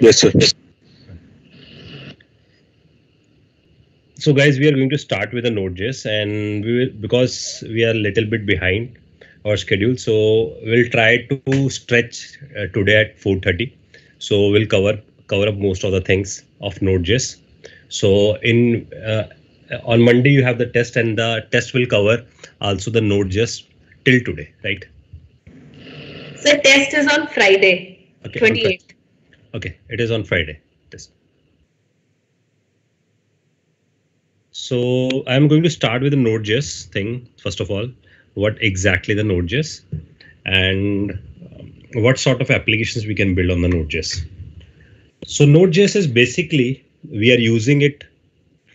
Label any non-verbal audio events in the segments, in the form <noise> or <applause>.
Yes, sir. So guys, we are going to start with a Node.js and we will, because we are a little bit behind our schedule, so we'll try to stretch uh, today at 4.30. So we'll cover cover up most of the things of Node.js. So in uh, on Monday, you have the test and the test will cover also the Node.js till today, right? So test is on Friday, Okay. 28. Okay, it is on Friday. Test. So I'm going to start with the Node.js thing first of all. What exactly the Node.js and um, what sort of applications we can build on the Node.js. So Node.js is basically we are using it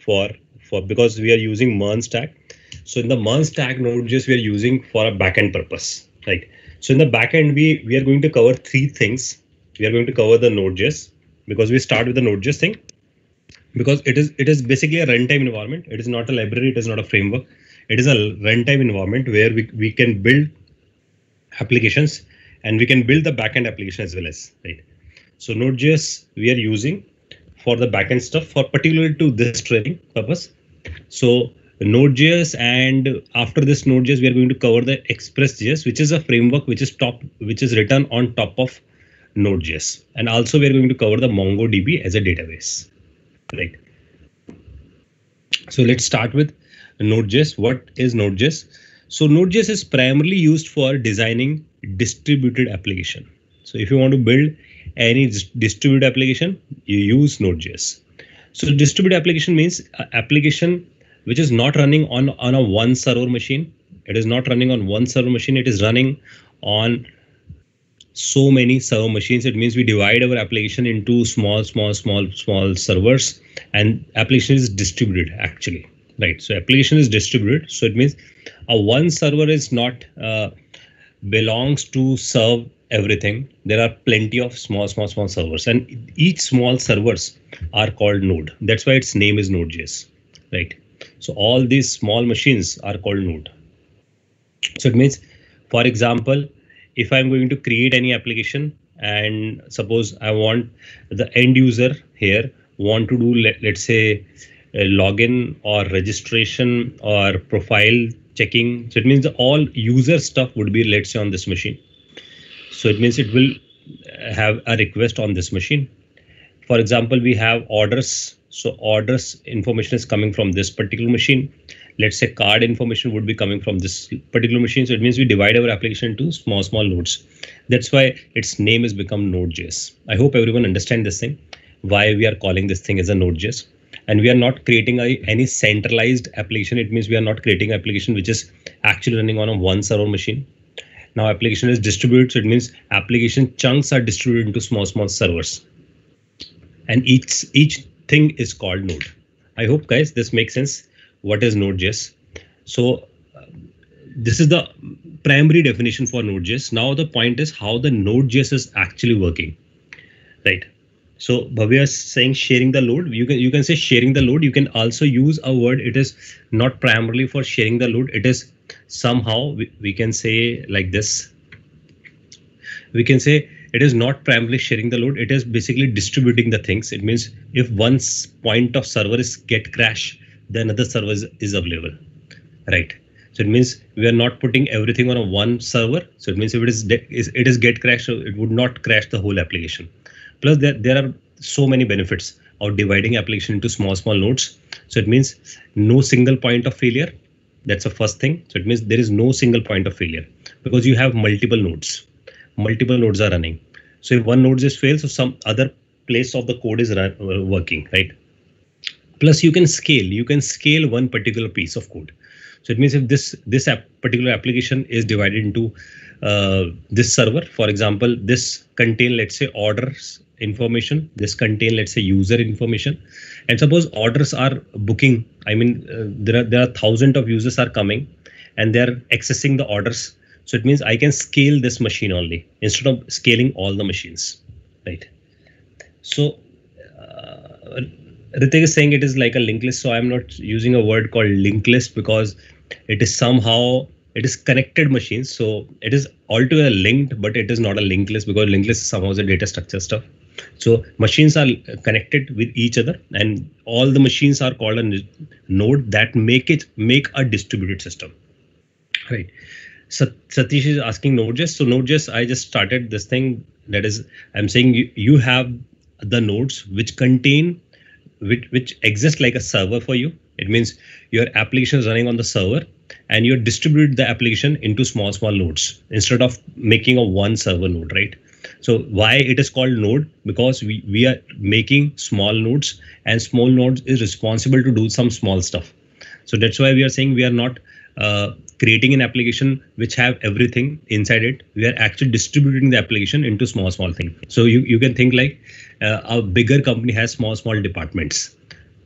for for because we are using MERN stack. So in the MERN stack Node.js we are using for a backend purpose, right? So in the backend we we are going to cover three things. We are going to cover the Node.js because we start with the Node.js thing because it is it is basically a runtime environment. It is not a library. It is not a framework. It is a runtime environment where we, we can build applications and we can build the backend application as well as right. So Node.js we are using for the backend stuff for particularly to this training purpose. So Node.js and after this Node.js we are going to cover the Express.js which is a framework which is top which is written on top of Node.js and also we are going to cover the MongoDB as a database, right? So let's start with Node.js. What is Node.js? So Node.js is primarily used for designing distributed application. So if you want to build any distributed application, you use Node.js. So distributed application means uh, application which is not running on on a one server machine. It is not running on one server machine. It is running on so many server machines. It means we divide our application into small, small, small, small servers, and application is distributed actually, right? So application is distributed. So it means a one server is not uh, belongs to serve everything. There are plenty of small, small, small servers, and each small servers are called node. That's why its name is Node.js, right? So all these small machines are called node. So it means, for example, if I'm going to create any application and suppose I want the end user here want to do let, let's say login or registration or profile checking. So it means all user stuff would be let's say on this machine. So it means it will have a request on this machine. For example, we have orders. So orders information is coming from this particular machine let's say card information would be coming from this particular machine. So it means we divide our application into small, small nodes. That's why its name has become Node.js. I hope everyone understand this thing, why we are calling this thing as a Node.js. And we are not creating a, any centralized application. It means we are not creating an application which is actually running on a one server machine. Now application is distributed. So it means application chunks are distributed into small, small servers. And each, each thing is called node. I hope guys, this makes sense what is Node.js. So this is the primary definition for Node.js. Now the point is how the Node.js is actually working, right? So Bhavya is saying sharing the load. You can you can say sharing the load. You can also use a word. It is not primarily for sharing the load. It is somehow we, we can say like this. We can say it is not primarily sharing the load. It is basically distributing the things. It means if one point of server is get crash, the another server is, is available, right? So it means we are not putting everything on a one server. So it means if it is it is get crashed, so it would not crash the whole application. Plus there there are so many benefits of dividing application into small small nodes. So it means no single point of failure. That's the first thing. So it means there is no single point of failure because you have multiple nodes. Multiple nodes are running. So if one node just fails, so some other place of the code is run, uh, working, right? Plus you can scale. You can scale one particular piece of code. So it means if this this app, particular application is divided into uh, this server for example this contain let's say orders information this contain let's say user information. And suppose orders are booking i mean uh, there are there are thousands of users are coming and they're accessing the orders. So it means i can scale this machine only instead of scaling all the machines right? So uh, Ritik is saying it is like a linked list, so I'm not using a word called linked list because it is somehow it is connected machines. So it is altogether linked, but it is not a linked list because linked list is somehow the data structure stuff. So machines are connected with each other, and all the machines are called a node that make it make a distributed system. Right. Satish is asking Node.js. So Node.js, I just started this thing. That is, I'm saying you, you have the nodes which contain which which exist like a server for you. It means your application is running on the server and you distribute the application into small small nodes instead of making a one server node, right? So why it is called node? Because we, we are making small nodes and small nodes is responsible to do some small stuff. So that's why we are saying we are not uh, creating an application which have everything inside it. We are actually distributing the application into small, small things. So you, you can think like uh, a bigger company has small, small departments,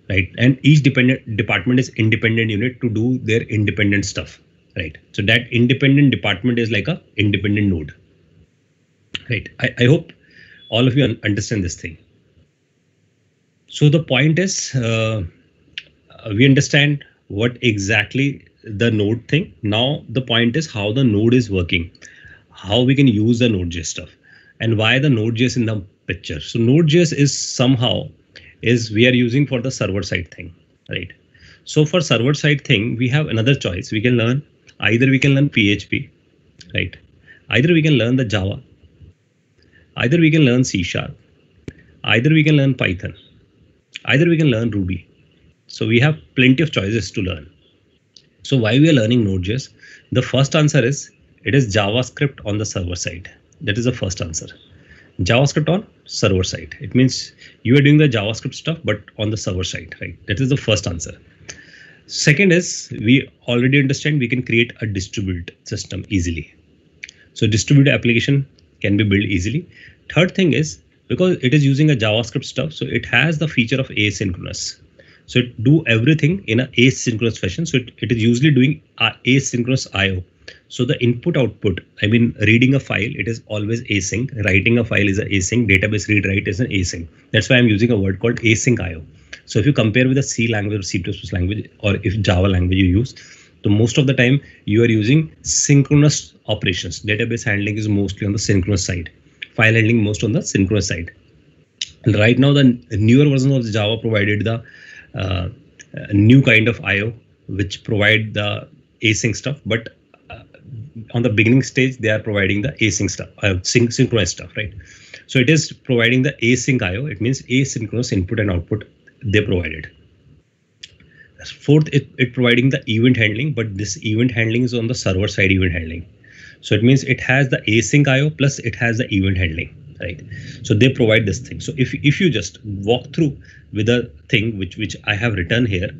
right? And each dependent department is independent unit to do their independent stuff, right? So that independent department is like a independent node, right? I, I hope all of you understand this thing. So the point is, uh, we understand what exactly the node thing. Now the point is how the node is working, how we can use the Node.js stuff, and why the Node.js in the picture. So Node.js is somehow is we are using for the server side thing, right? So for server side thing, we have another choice. We can learn either we can learn PHP, right? Either we can learn the Java, either we can learn C sharp, either we can learn Python, either we can learn Ruby. So we have plenty of choices to learn. So why we are learning Node.js? The first answer is it is JavaScript on the server side. That is the first answer. JavaScript on server side. It means you are doing the JavaScript stuff, but on the server side, right? That is the first answer. Second is we already understand we can create a distributed system easily. So distributed application can be built easily. Third thing is because it is using a JavaScript stuff, so it has the feature of asynchronous. So it do everything in a asynchronous fashion. So it, it is usually doing asynchronous IO. So the input output, I mean, reading a file, it is always async. Writing a file is an async. Database read write is an async. That's why I'm using a word called async IO. So if you compare with a C language or C++ language, or if Java language you use, so most of the time you are using synchronous operations. Database handling is mostly on the synchronous side. File handling most on the synchronous side. And right now, the newer version of Java provided the uh, new kind of IO which provide the async stuff, but uh, on the beginning stage they are providing the async stuff, uh, syn synchronous stuff, right? So it is providing the async IO. It means asynchronous input and output they provided. Fourth, it, it providing the event handling, but this event handling is on the server side event handling. So it means it has the async IO plus it has the event handling right so they provide this thing so if, if you just walk through with a thing which which i have written here.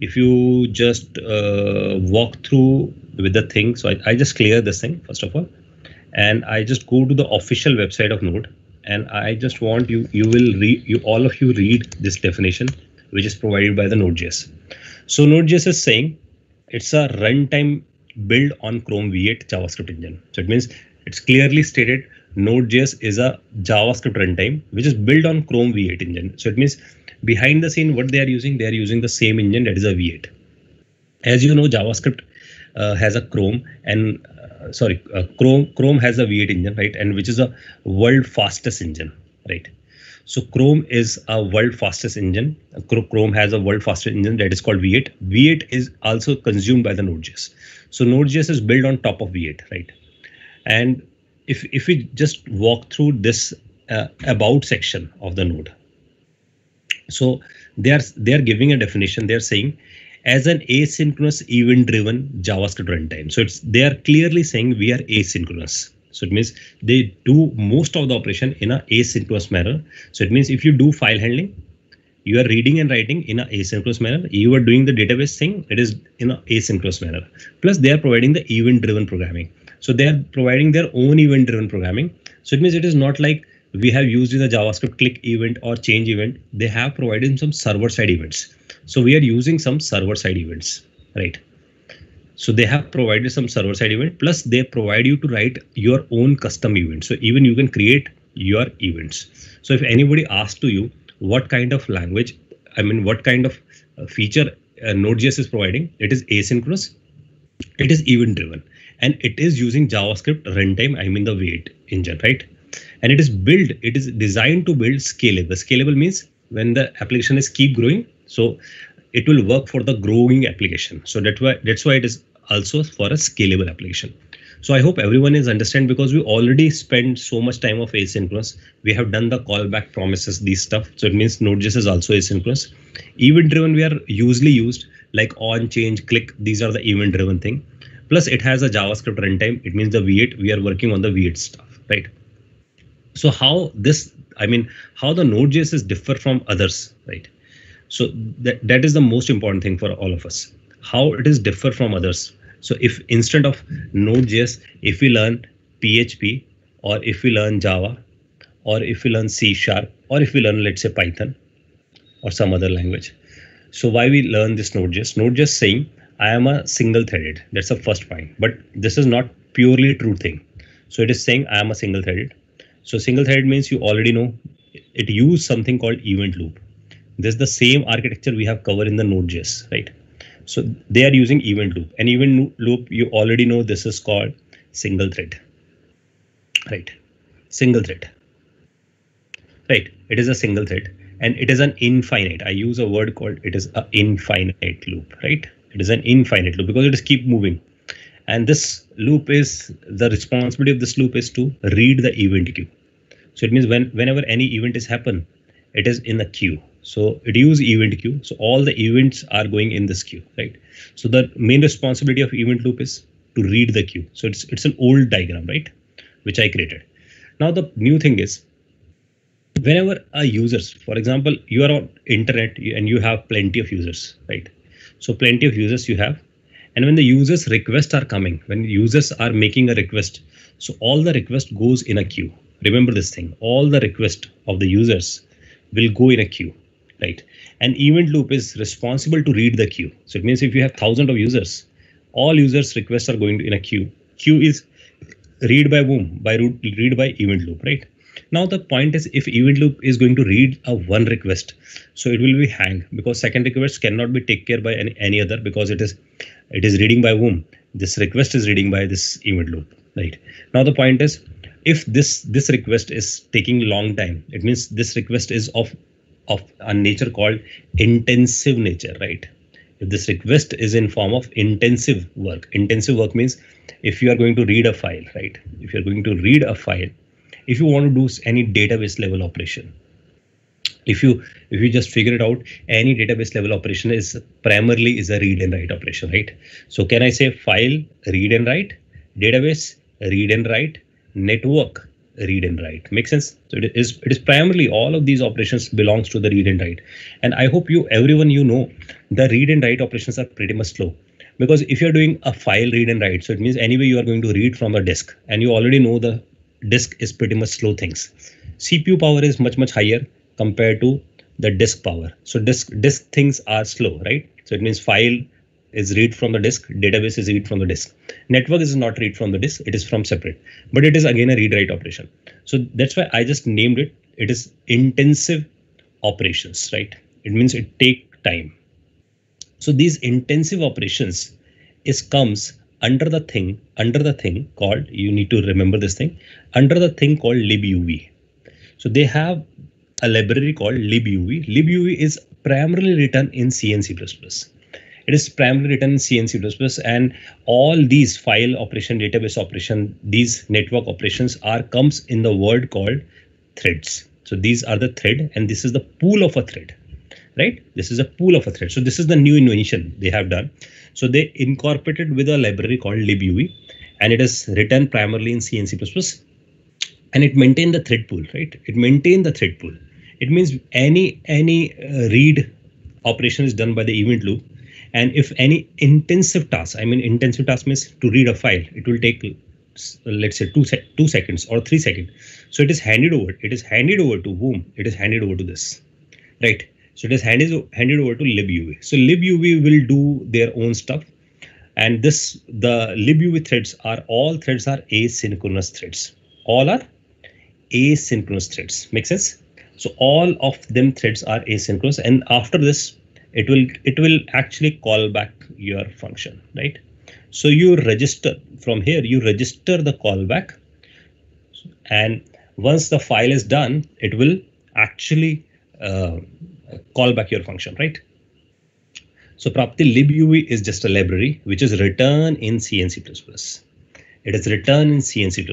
If you just uh, walk through with the thing so I, I just clear this thing first of all. And i just go to the official website of node. And i just want you you will read you all of you read this definition which is provided by the node.js so node.js is saying it's a runtime build on chrome v8 javascript engine. So it means it's clearly stated Node.js is a JavaScript runtime which is built on Chrome V8 engine. So it means behind the scene, what they are using, they are using the same engine that is a V8. As you know, JavaScript uh, has a Chrome and uh, sorry, uh, Chrome Chrome has a V8 engine, right? And which is a world fastest engine, right? So Chrome is a world fastest engine. Chrome has a world fastest engine that is called V8. V8 is also consumed by the Node.js. So Node.js is built on top of V8, right? And if if we just walk through this uh, about section of the node so they are they are giving a definition. They are saying as an asynchronous event driven javascript runtime. So it's they are clearly saying we are asynchronous. So it means they do most of the operation in a asynchronous manner. So it means if you do file handling you are reading and writing in a asynchronous manner. You are doing the database thing it is in a asynchronous manner. Plus they are providing the event driven programming. So they are providing their own event driven programming. So it means it is not like we have used in the JavaScript click event or change event. They have provided some server side events. So we are using some server side events, right? So they have provided some server side event plus they provide you to write your own custom event. So even you can create your events. So if anybody asks to you what kind of language, I mean, what kind of uh, feature uh, Node.js is providing, it is asynchronous, it is event driven and it is using JavaScript runtime, I mean the V8 engine, right? And it is built it is designed to build scalable. Scalable means when the application is keep growing so it will work for the growing application. So that's why that's why it is also for a scalable application. So i hope everyone is understand because we already spent so much time of asynchronous. We have done the callback promises these stuff. So it means node.js is also asynchronous. Event driven we are usually used like on change click. These are the event driven thing. Plus it has a javascript runtime. It means the v8 we are working on the v8 stuff right so how this i mean how the node.js is differ from others right? So that, that is the most important thing for all of us. How it is differ from others. So if instead of node.js if we learn php or if we learn java or if we learn c sharp or if we learn let's say python or some other language. So why we learn this node.js node.js saying i am a single threaded. That's the first point. But this is not purely true thing. So it is saying i am a single threaded so single threaded means you already know it use something called event loop. This is the same architecture we have covered in the node.js right? So they are using event loop. And event loop you already know this is called single thread right? Single thread right? It is a single thread and it is an infinite. I use a word called it is an infinite loop right? It is an infinite loop because it is keep moving. And this loop is the responsibility of this loop is to read the event queue so it means when whenever any event is happen it is in a queue. So it use event queue. So all the events are going in this queue right? So the main responsibility of event loop is to read the queue. So it's it's an old diagram right? Which i created. Now the new thing is whenever a users for example you are on internet and you have plenty of users right? So plenty of users you have. And when the users requests are coming when users are making a request so all the request goes in a queue remember this thing. All the request of the users will go in a queue right? And event loop is responsible to read the queue. So it means if you have thousands of users all users requests are going in a queue. Queue is read by whom? By read by event loop right? Now the point is if event loop is going to read a one request, so it will be hang because second request cannot be taken care by any, any other because it is it is reading by whom? This request is reading by this event loop, right? Now the point is if this this request is taking long time, it means this request is of of a nature called intensive nature, right? If this request is in form of intensive work, intensive work means if you are going to read a file, right? If you're going to read a file, if you want to do any database level operation if you if you just figure it out any database level operation is primarily is a read and write operation right so can i say file read and write database read and write network read and write makes sense so it is it is primarily all of these operations belongs to the read and write and i hope you everyone you know the read and write operations are pretty much slow because if you're doing a file read and write so it means anyway you are going to read from a disk and you already know the disk is pretty much slow things. CPU power is much, much higher compared to the disk power. So disk disk things are slow, right? So it means file is read from the disk, database is read from the disk. Network is not read from the disk, it is from separate, but it is again a read write operation. So that's why I just named it. It is intensive operations, right? It means it take time. So these intensive operations is comes under the thing under the thing called you need to remember this thing under the thing called libuv so they have a library called libuv libuv is primarily written in c and c++ it is primarily written in c and c++ and all these file operation database operation these network operations are comes in the word called threads so these are the thread and this is the pool of a thread right this is a pool of a thread so this is the new invention they have done so they incorporated with a library called libuv, and it is written primarily in C and C++. And it maintained the thread pool, right? It maintained the thread pool. It means any any uh, read operation is done by the event loop. And if any intensive task, I mean intensive task means to read a file, it will take let's say two two seconds or three seconds. So it is handed over. It is handed over to whom? It is handed over to this, right? So it is handed, handed over to libuv. So libuv will do their own stuff. And this, the libuv threads are all threads are asynchronous threads. All are asynchronous threads. Make sense? So all of them threads are asynchronous. And after this, it will it will actually call back your function, right? So you register from here, you register the callback and once the file is done, it will actually uh, call back your function, right? So Prapti libuv is just a library which is written in C and C++. It is written in C and C++.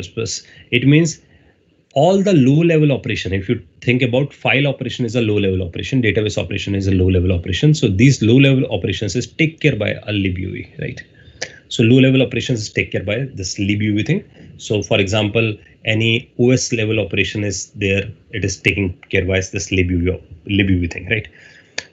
It means all the low level operation, if you think about file operation is a low level operation, database operation is a low level operation. So these low level operations is take care by a libuv, right? So low level operations is take care by this libuv thing. So for example, any OS level operation is there, it is taking care by this libuv, libuv thing, right?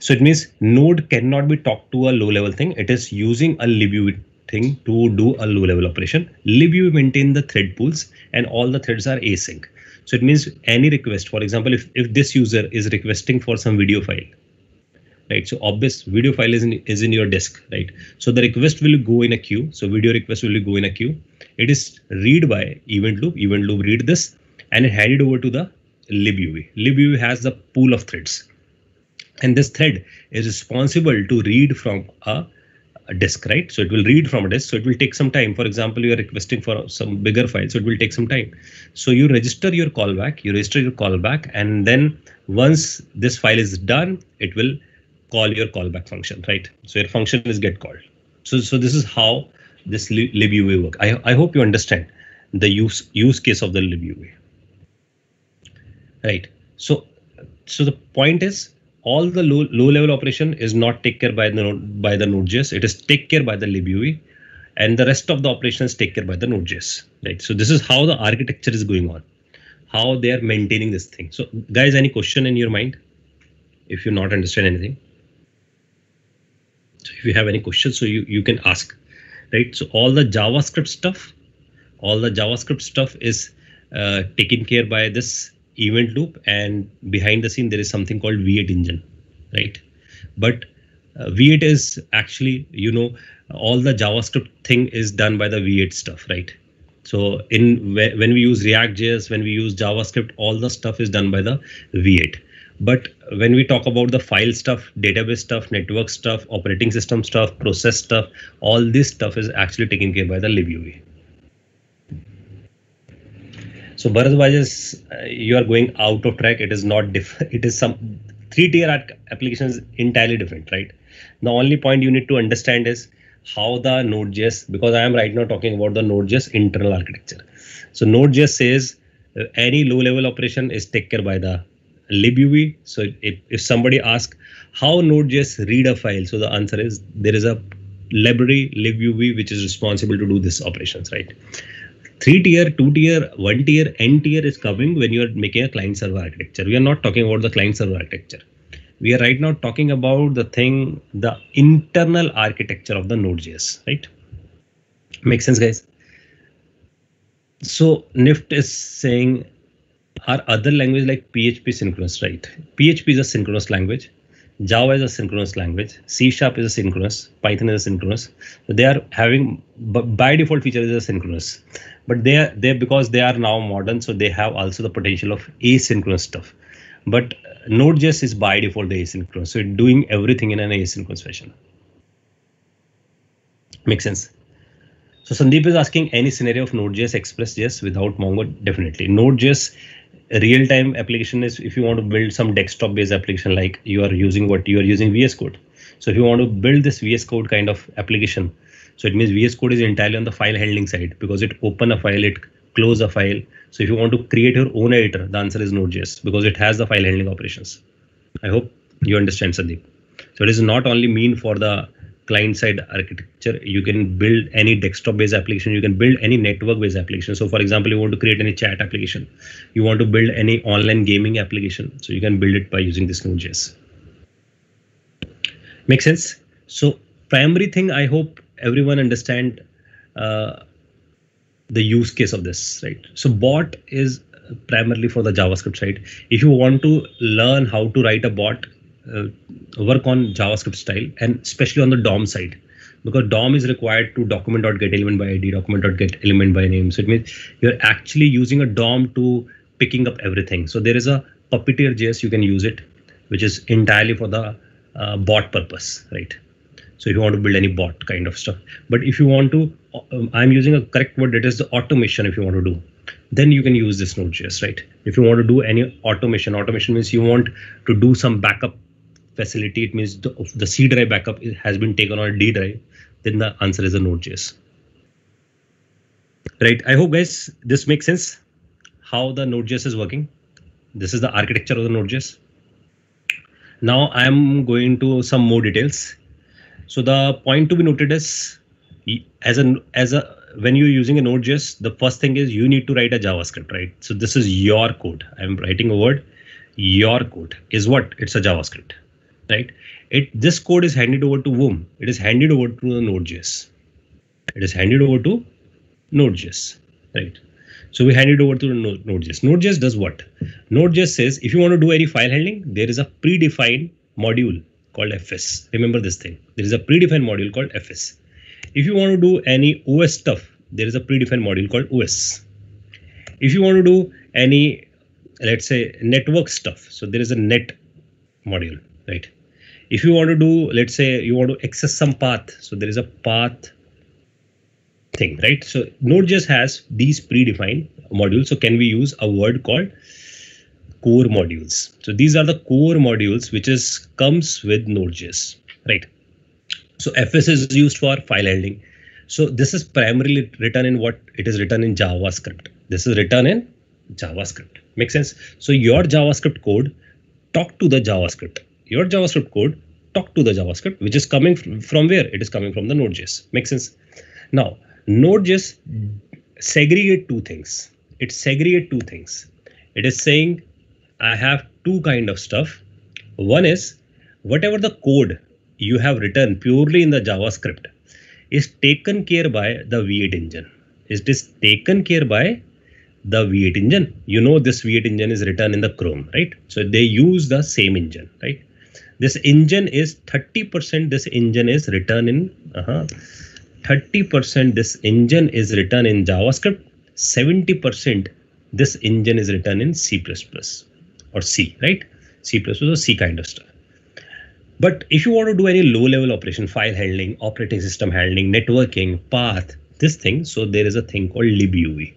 So it means node cannot be talked to a low level thing. It is using a libuv thing to do a low level operation. libuv maintain the thread pools and all the threads are async. So it means any request, for example, if, if this user is requesting for some video file, right? So obvious video file is in, is in your disk, right? So the request will go in a queue. So video request will go in a queue. It is read by event loop, event loop read this and it handed over to the libuv. libuv has the pool of threads. And this thread is responsible to read from a a disk, right? So it will read from a disk. So it will take some time. For example, you are requesting for some bigger file. So it will take some time. So you register your callback, you register your callback, and then once this file is done, it will call your callback function, right? So your function is get called. So, so this is how this libuv will work. I, I hope you understand the use use case of the libuv. Right. So, so the point is all the low, low level operation is not take care by the by the Node.js. It is take care by the libuv, and the rest of the operations take care by the Node.js. Right. So this is how the architecture is going on, how they are maintaining this thing. So guys, any question in your mind? If you not understand anything, so if you have any questions, so you you can ask. Right. So all the JavaScript stuff, all the JavaScript stuff is uh, taken care by this event loop and behind the scene there is something called v8 engine right? But uh, v8 is actually you know all the javascript thing is done by the v8 stuff right? So in when we use react.js when we use javascript all the stuff is done by the v8 but when we talk about the file stuff database stuff network stuff operating system stuff process stuff all this stuff is actually taken care by the libuv so Bharadwaj is uh, you are going out of track. It is not different. It is some three tier applications entirely different, right? The only point you need to understand is how the Node.js, because I am right now talking about the Node.js internal architecture. So Node.js says uh, any low level operation is taken care by the libuv. So if, if somebody asks how Node.js read a file, so the answer is there is a library libuv which is responsible to do this operations, right? Three tier, two tier, one tier, n tier is coming when you are making a client server architecture. We are not talking about the client server architecture. We are right now talking about the thing, the internal architecture of the Node.js, right? Makes sense, guys? So NIFT is saying are other language like PHP synchronous, right? PHP is a synchronous language. Java is a synchronous language. C sharp is a synchronous. Python is a synchronous. So they are having by default feature is a synchronous. But they are they because they are now modern so they have also the potential of asynchronous stuff. But node.js is by default the asynchronous. So doing everything in an asynchronous fashion. Makes sense? So sandeep is asking any scenario of node.js express.js without mongo? Definitely. Node.js real-time application is if you want to build some desktop based application like you are using what you are using vs code so if you want to build this vs code kind of application so it means VS Code is entirely on the file handling side because it open a file, it close a file. So if you want to create your own editor, the answer is Node.js because it has the file handling operations. I hope you understand Sandeep. So it is not only mean for the client side architecture. You can build any desktop based application. You can build any network based application. So for example, you want to create any chat application. You want to build any online gaming application. So you can build it by using this Node.js. Make sense? So primary thing I hope everyone understand uh, the use case of this, right? So bot is primarily for the JavaScript side. If you want to learn how to write a bot, work on JavaScript style and especially on the DOM side because DOM is required to document.get element by ID, document.get element by name. So it means you're actually using a DOM to picking up everything. So there is a Puppeteer JS, you can use it, which is entirely for the uh, bot purpose, right? So if you want to build any bot kind of stuff, but if you want to, um, I'm using a correct word that is the automation. If you want to do, then you can use this Node.js, right? If you want to do any automation, automation means you want to do some backup facility. It means the, the C drive backup has been taken on a D drive. Then the answer is a Node.js. Right. I hope guys this makes sense. How the Node.js is working. This is the architecture of the Node.js. Now I'm going to some more details. So the point to be noted is as a as a when you're using a Node.js, the first thing is you need to write a JavaScript, right? So this is your code. I'm writing a word. Your code is what? It's a JavaScript, right? It this code is handed over to whom? It is handed over to the Node.js. It is handed over to Node.js, right? So we hand it over to Node.js. Node.js does what? Node.js says if you want to do any file handling, there is a predefined module called fs. Remember this thing. There is a predefined module called fs if you want to do any OS stuff, there is a predefined module called OS. If you want to do any, let's say, network stuff, so there is a net module, right? If you want to do, let's say, you want to access some path, so there is a path thing, right? So Node.js has these predefined modules. So can we use a word called core modules? So these are the core modules which is comes with Node.js, right? So fs is used for file handling. So this is primarily written in what it is written in JavaScript. This is written in JavaScript. Makes sense? So your JavaScript code talk to the JavaScript. Your JavaScript code talk to the JavaScript, which is coming from where? It is coming from the Node.js. Makes sense? Now, Node.js segregate two things. It segregate two things. It is saying I have two kind of stuff. One is whatever the code you have written purely in the JavaScript is taken care by the V8 engine. It is taken care by the V8 engine. You know this V8 engine is written in the Chrome, right? So they use the same engine, right? This engine is 30%. This engine is written in uh -huh, 30%. This engine is written in JavaScript. 70% this engine is written in C++ or C, right? C++ or C kind of stuff. But if you want to do any low level operation, file handling, operating system handling, networking, path, this thing, so there is a thing called libuv.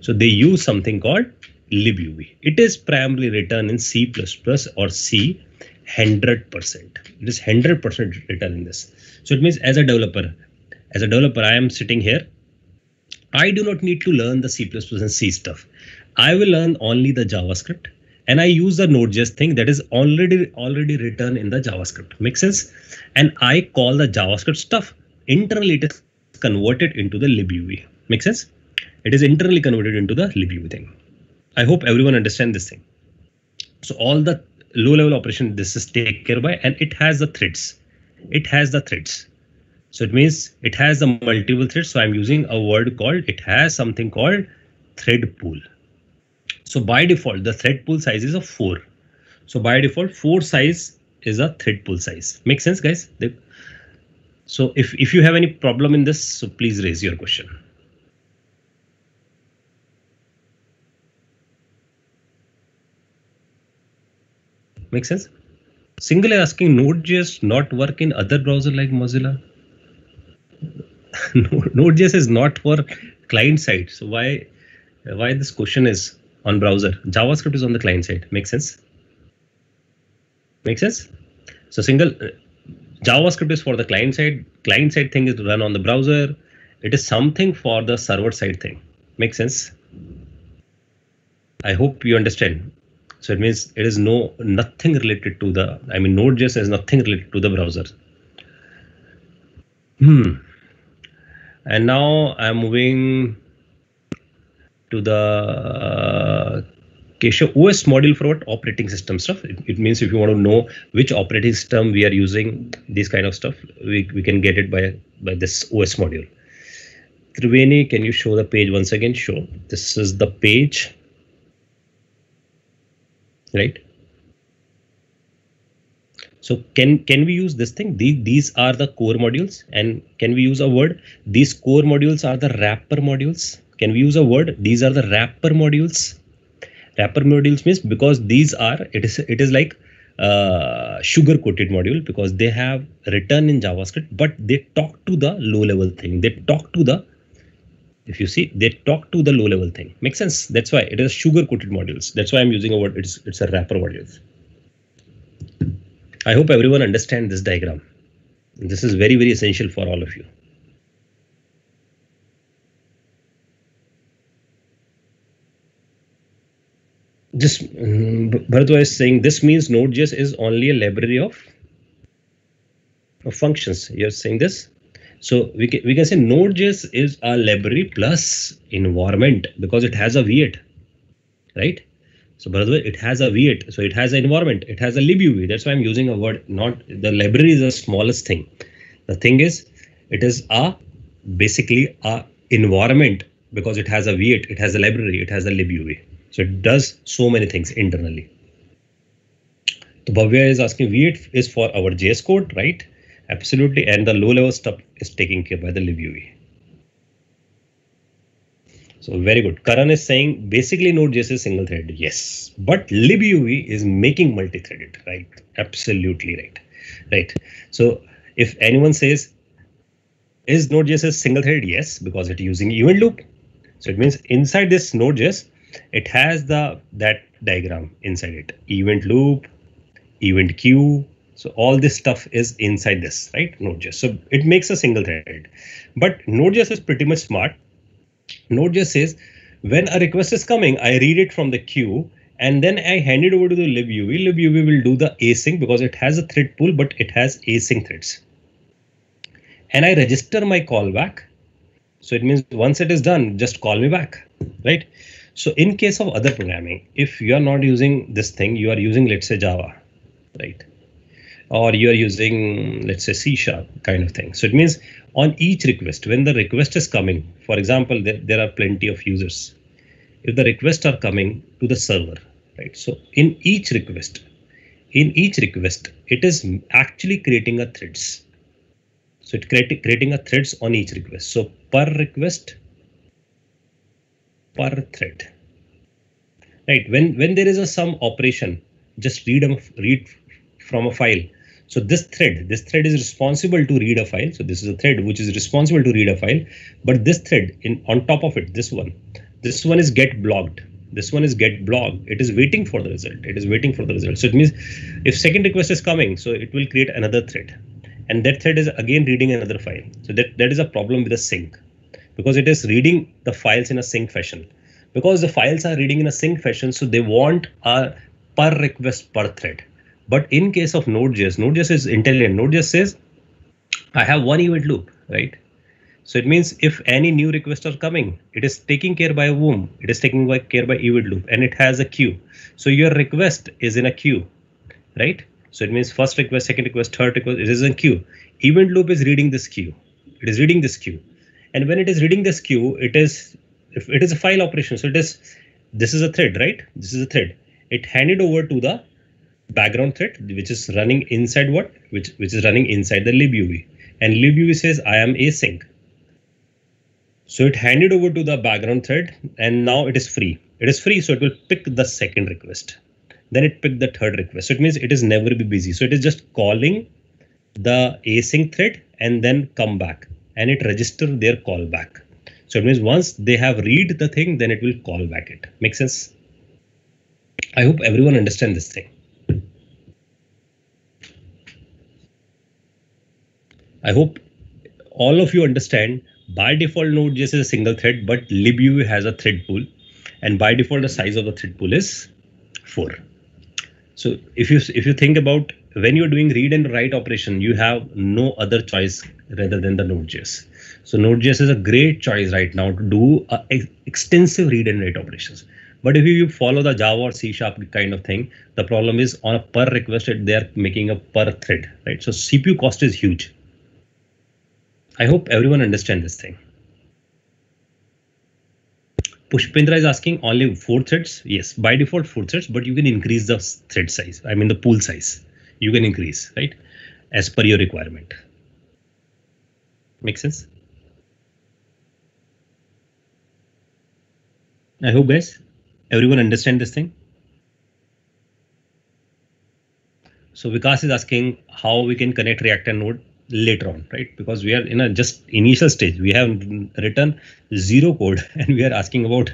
So they use something called libuv. It is primarily written in C++ or C 100%. It is 100% written in this. So it means as a developer, as a developer, I am sitting here. I do not need to learn the C++ and C stuff. I will learn only the JavaScript and I use the Node.js thing that is already already written in the JavaScript. Makes sense? And I call the JavaScript stuff internally it is converted into the libuv. Makes sense? It is internally converted into the libuv thing. I hope everyone understand this thing. So all the low level operation this is taken care by and it has the threads. It has the threads. So it means it has the multiple threads. So I'm using a word called it has something called thread pool. So by default, the thread pool size is a four. So by default, four size is a thread pool size. Make sense, guys? So if, if you have any problem in this, so please raise your question. Make sense? Single asking Node.js not work in other browser like Mozilla? <laughs> Node.js is not for client side. So why why this question is on browser. JavaScript is on the client side. Make sense? Make sense? So single uh, JavaScript is for the client side. Client side thing is run on the browser. It is something for the server side thing. Make sense? I hope you understand. So it means it is no nothing related to the. I mean, Node.js is nothing related to the browser. Hmm. And now I'm moving to the uh, OS module for what operating system stuff. It, it, means if you want to know which operating system we are using, this kind of stuff, we, we can get it by by this OS module. Triveni, can you show the page once again? Show. This is the page, right? So can can we use this thing? These, these are the core modules. And can we use a word? These core modules are the wrapper modules can we use a word these are the wrapper modules wrapper modules means because these are it is it is like uh, sugar coated module because they have written in javascript but they talk to the low level thing they talk to the if you see, they talk to the low level thing. Makes sense. That's why it is sugar coated modules. That's why I'm using a word. It's it's a wrapper modules. I hope everyone understand this diagram. This is very very essential for all of you. Just um, Bharatwaj is saying this means Node.js is only a library of, of functions. You're saying this? So we can, we can say Node.js is a library plus environment because it has a V8, right? So way, it has a V8, so it has an environment, it has a libuv. That's why I'm using a word, not the library is the smallest thing. The thing is, it is a basically a environment because it has a V8, it has a library, it has a libuv. So it does so many things internally. So Bhavya is asking V8 is for our JS code, right? Absolutely. And the low level stuff is taken care by the libuv. So very good. Karan is saying basically Node.js is single threaded. Yes, but libuv is making multi-threaded, right? Absolutely right. Right. So if anyone says, is Node.js a single threaded? Yes, because it's using event loop. So it means inside this Node.js, it has the that diagram inside it. Event loop, event queue, so all this stuff is inside this, right? Node.js. So it makes a single thread. But Node.js is pretty much smart. Node.js says, when a request is coming, I read it from the queue and then I hand it over to the libuv. libuv will do the async because it has a thread pool, but it has async threads. And I register my callback. So it means once it is done, just call me back, right? So in case of other programming, if you are not using this thing, you are using, let's say Java, right? Or you're using, let's say, C sharp kind of thing. So it means on each request, when the request is coming, for example, there, there are plenty of users. If the requests are coming to the server, right? So in each request, in each request, it is actually creating a threads. So it creating creating a threads on each request. So per request, per thread. Right. When when there is a some operation, just read a read from a file so this thread, this thread is responsible to read a file. So this is a thread which is responsible to read a file. But this thread in on top of it, this one, this one is get blocked. This one is get blocked. It is waiting for the result. It is waiting for the result. So it means if second request is coming, so it will create another thread. And that thread is again reading another file. So that, that is a problem with the sync because it is reading the files in a sync fashion. Because the files are reading in a sync fashion, so they want a per request per thread but in case of Node.js, Node.js is intelligent. Node.js says, I have one event loop, right? So it means if any new requests are coming, it is taking care by a womb. It is taking care by event loop and it has a queue. So your request is in a queue, right? So it means first request, second request, third request, it is in queue. Event loop is reading this queue. It is reading this queue. And when it is reading this queue, it is if it is a file operation. So it is this is a thread, right? This is a thread. It handed over to the background thread which is running inside what? Which which is running inside the libuv and libuv says i am async. So it handed over to the background thread and now it is free. It is free so it will pick the second request. Then it picked the third request. So it means it is never be busy. So it is just calling the async thread and then come back. And it register their callback so it means once they have read the thing then it will call back it. Makes sense? I hope everyone understand this thing I hope all of you understand by default Node.js is a single thread, but libuv has a thread pool. And by default, the size of the thread pool is four. So if you if you think about when you're doing read and write operation, you have no other choice rather than the Node.js. So Node.js is a great choice right now to do uh, extensive read and write operations. But if you follow the Java or C sharp kind of thing, the problem is on a per request, they are making a per thread, right? So CPU cost is huge. I hope everyone understand this thing. Pushpendra is asking only four threads. Yes, by default four threads, but you can increase the thread size. I mean the pool size. You can increase, right? As per your requirement. Make sense? I hope guys, everyone understand this thing. So Vikas is asking how we can connect React and Node later on, right? Because we are in a just initial stage. We have written zero code <laughs> and we are asking about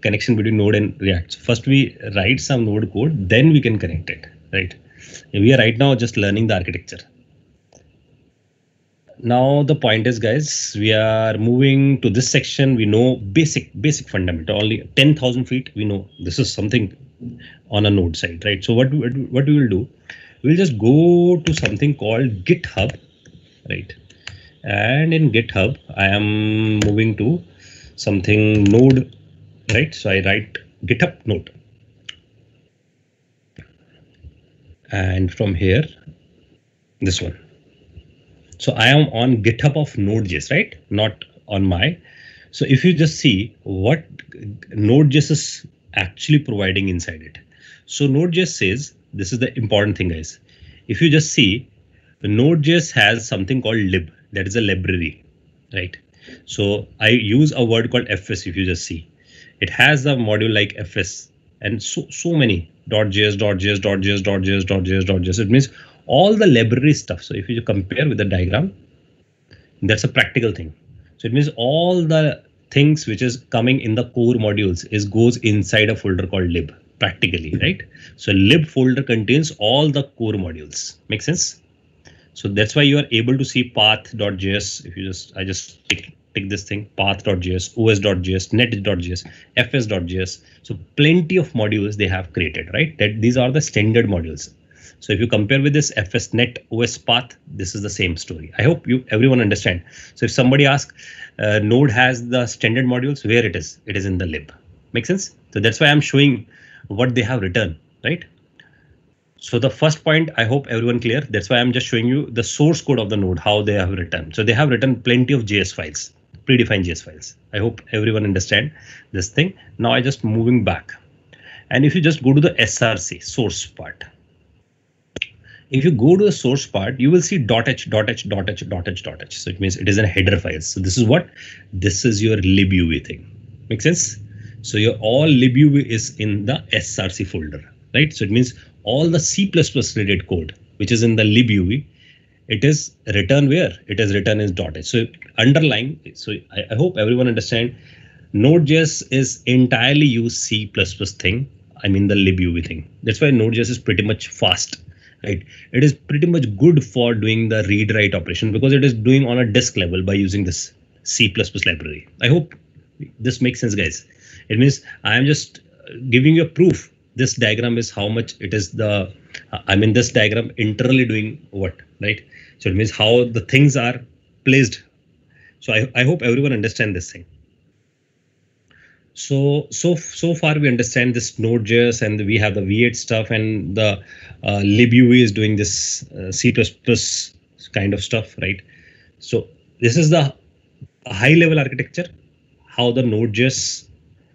connection between Node and React. So first we write some Node code, then we can connect it, right? We are right now just learning the architecture. Now the point is, guys, we are moving to this section. We know basic, basic fundamental. Only 10,000 feet. We know this is something on a node side, right? So what what what we will do? We'll just go to something called GitHub right? And in GitHub, I am moving to something node, right? So I write GitHub node. And from here, this one. So I am on GitHub of Node.js, right? Not on my. So if you just see what Node.js is actually providing inside it. So Node.js says, this is the important thing, guys. If you just see Node.js has something called lib, that is a library, right? So I use a word called fs if you just see. It has a module like fs and so, so many .js, .js, .js, .js, .js, .js. It means all the library stuff. So if you compare with the diagram, that's a practical thing. So it means all the things which is coming in the core modules is goes inside a folder called lib practically, right? So lib folder contains all the core modules. Make sense? So that's why you are able to see path.js. If you just, I just take, take this thing, path.js, os.js, net.js, fs.js. So plenty of modules they have created, right? That these are the standard modules. So if you compare with this fsnet os path, this is the same story. I hope you everyone understand. So if somebody asks, uh, Node has the standard modules, where it is? It is in the lib. Make sense? So that's why I'm showing what they have written, right? So the first point, I hope everyone clear. That's why I'm just showing you the source code of the node, how they have written. So they have written plenty of JS files, predefined JS files. I hope everyone understand this thing. Now I just moving back. And if you just go to the SRC source part, if you go to the source part, you will see dot .h, dot .h, dot .h, dot .h, dot .h. So it means it is a header file. So this is what? This is your libuv thing. Make sense? So your all libuv is in the SRC folder, right? So it means all the C++ related code, which is in the libuv, it is written where? It is written in .h. So underlying, so I, I hope everyone understand Node.js is entirely use C++ thing. I mean the libuv thing. That's why Node.js is pretty much fast, right? It is pretty much good for doing the read write operation because it is doing on a disk level by using this C++ library. I hope this makes sense, guys. It means I am just giving you a proof this diagram is how much it is the i mean this diagram internally doing what right? So it means how the things are placed. So i, I hope everyone understand this thing. So so so far we understand this node.js and we have the v8 stuff and the uh, libuv is doing this uh, c++ kind of stuff right? So this is the high level architecture how the node.js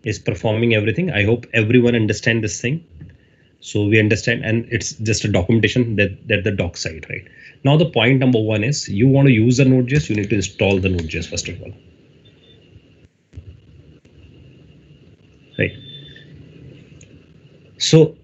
is performing everything. I hope everyone understand this thing. So we understand, and it's just a documentation that that the doc side, right? Now the point number one is you want to use the Node.js, you need to install the Node.js first of all. Right. So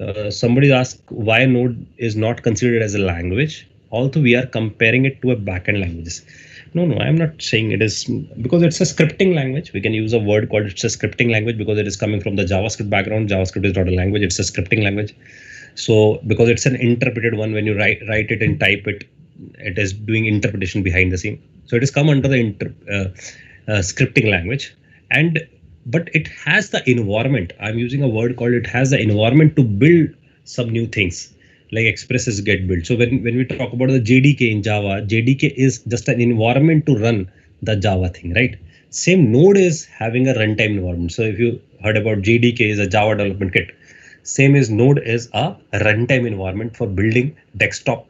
uh, somebody asked why Node is not considered as a language, although we are comparing it to a backend languages. No, no, I'm not saying it is because it's a scripting language. We can use a word called it's a scripting language because it is coming from the JavaScript background. JavaScript is not a language, it's a scripting language. So because it's an interpreted one, when you write write it and type it, it is doing interpretation behind the scene. So it has come under the inter, uh, uh, scripting language, and but it has the environment. I'm using a word called it has the environment to build some new things like expresses get built. So when, when we talk about the JDK in Java, JDK is just an environment to run the Java thing, right? Same node is having a runtime environment. So if you heard about JDK is a Java development kit, same as node is a runtime environment for building desktop,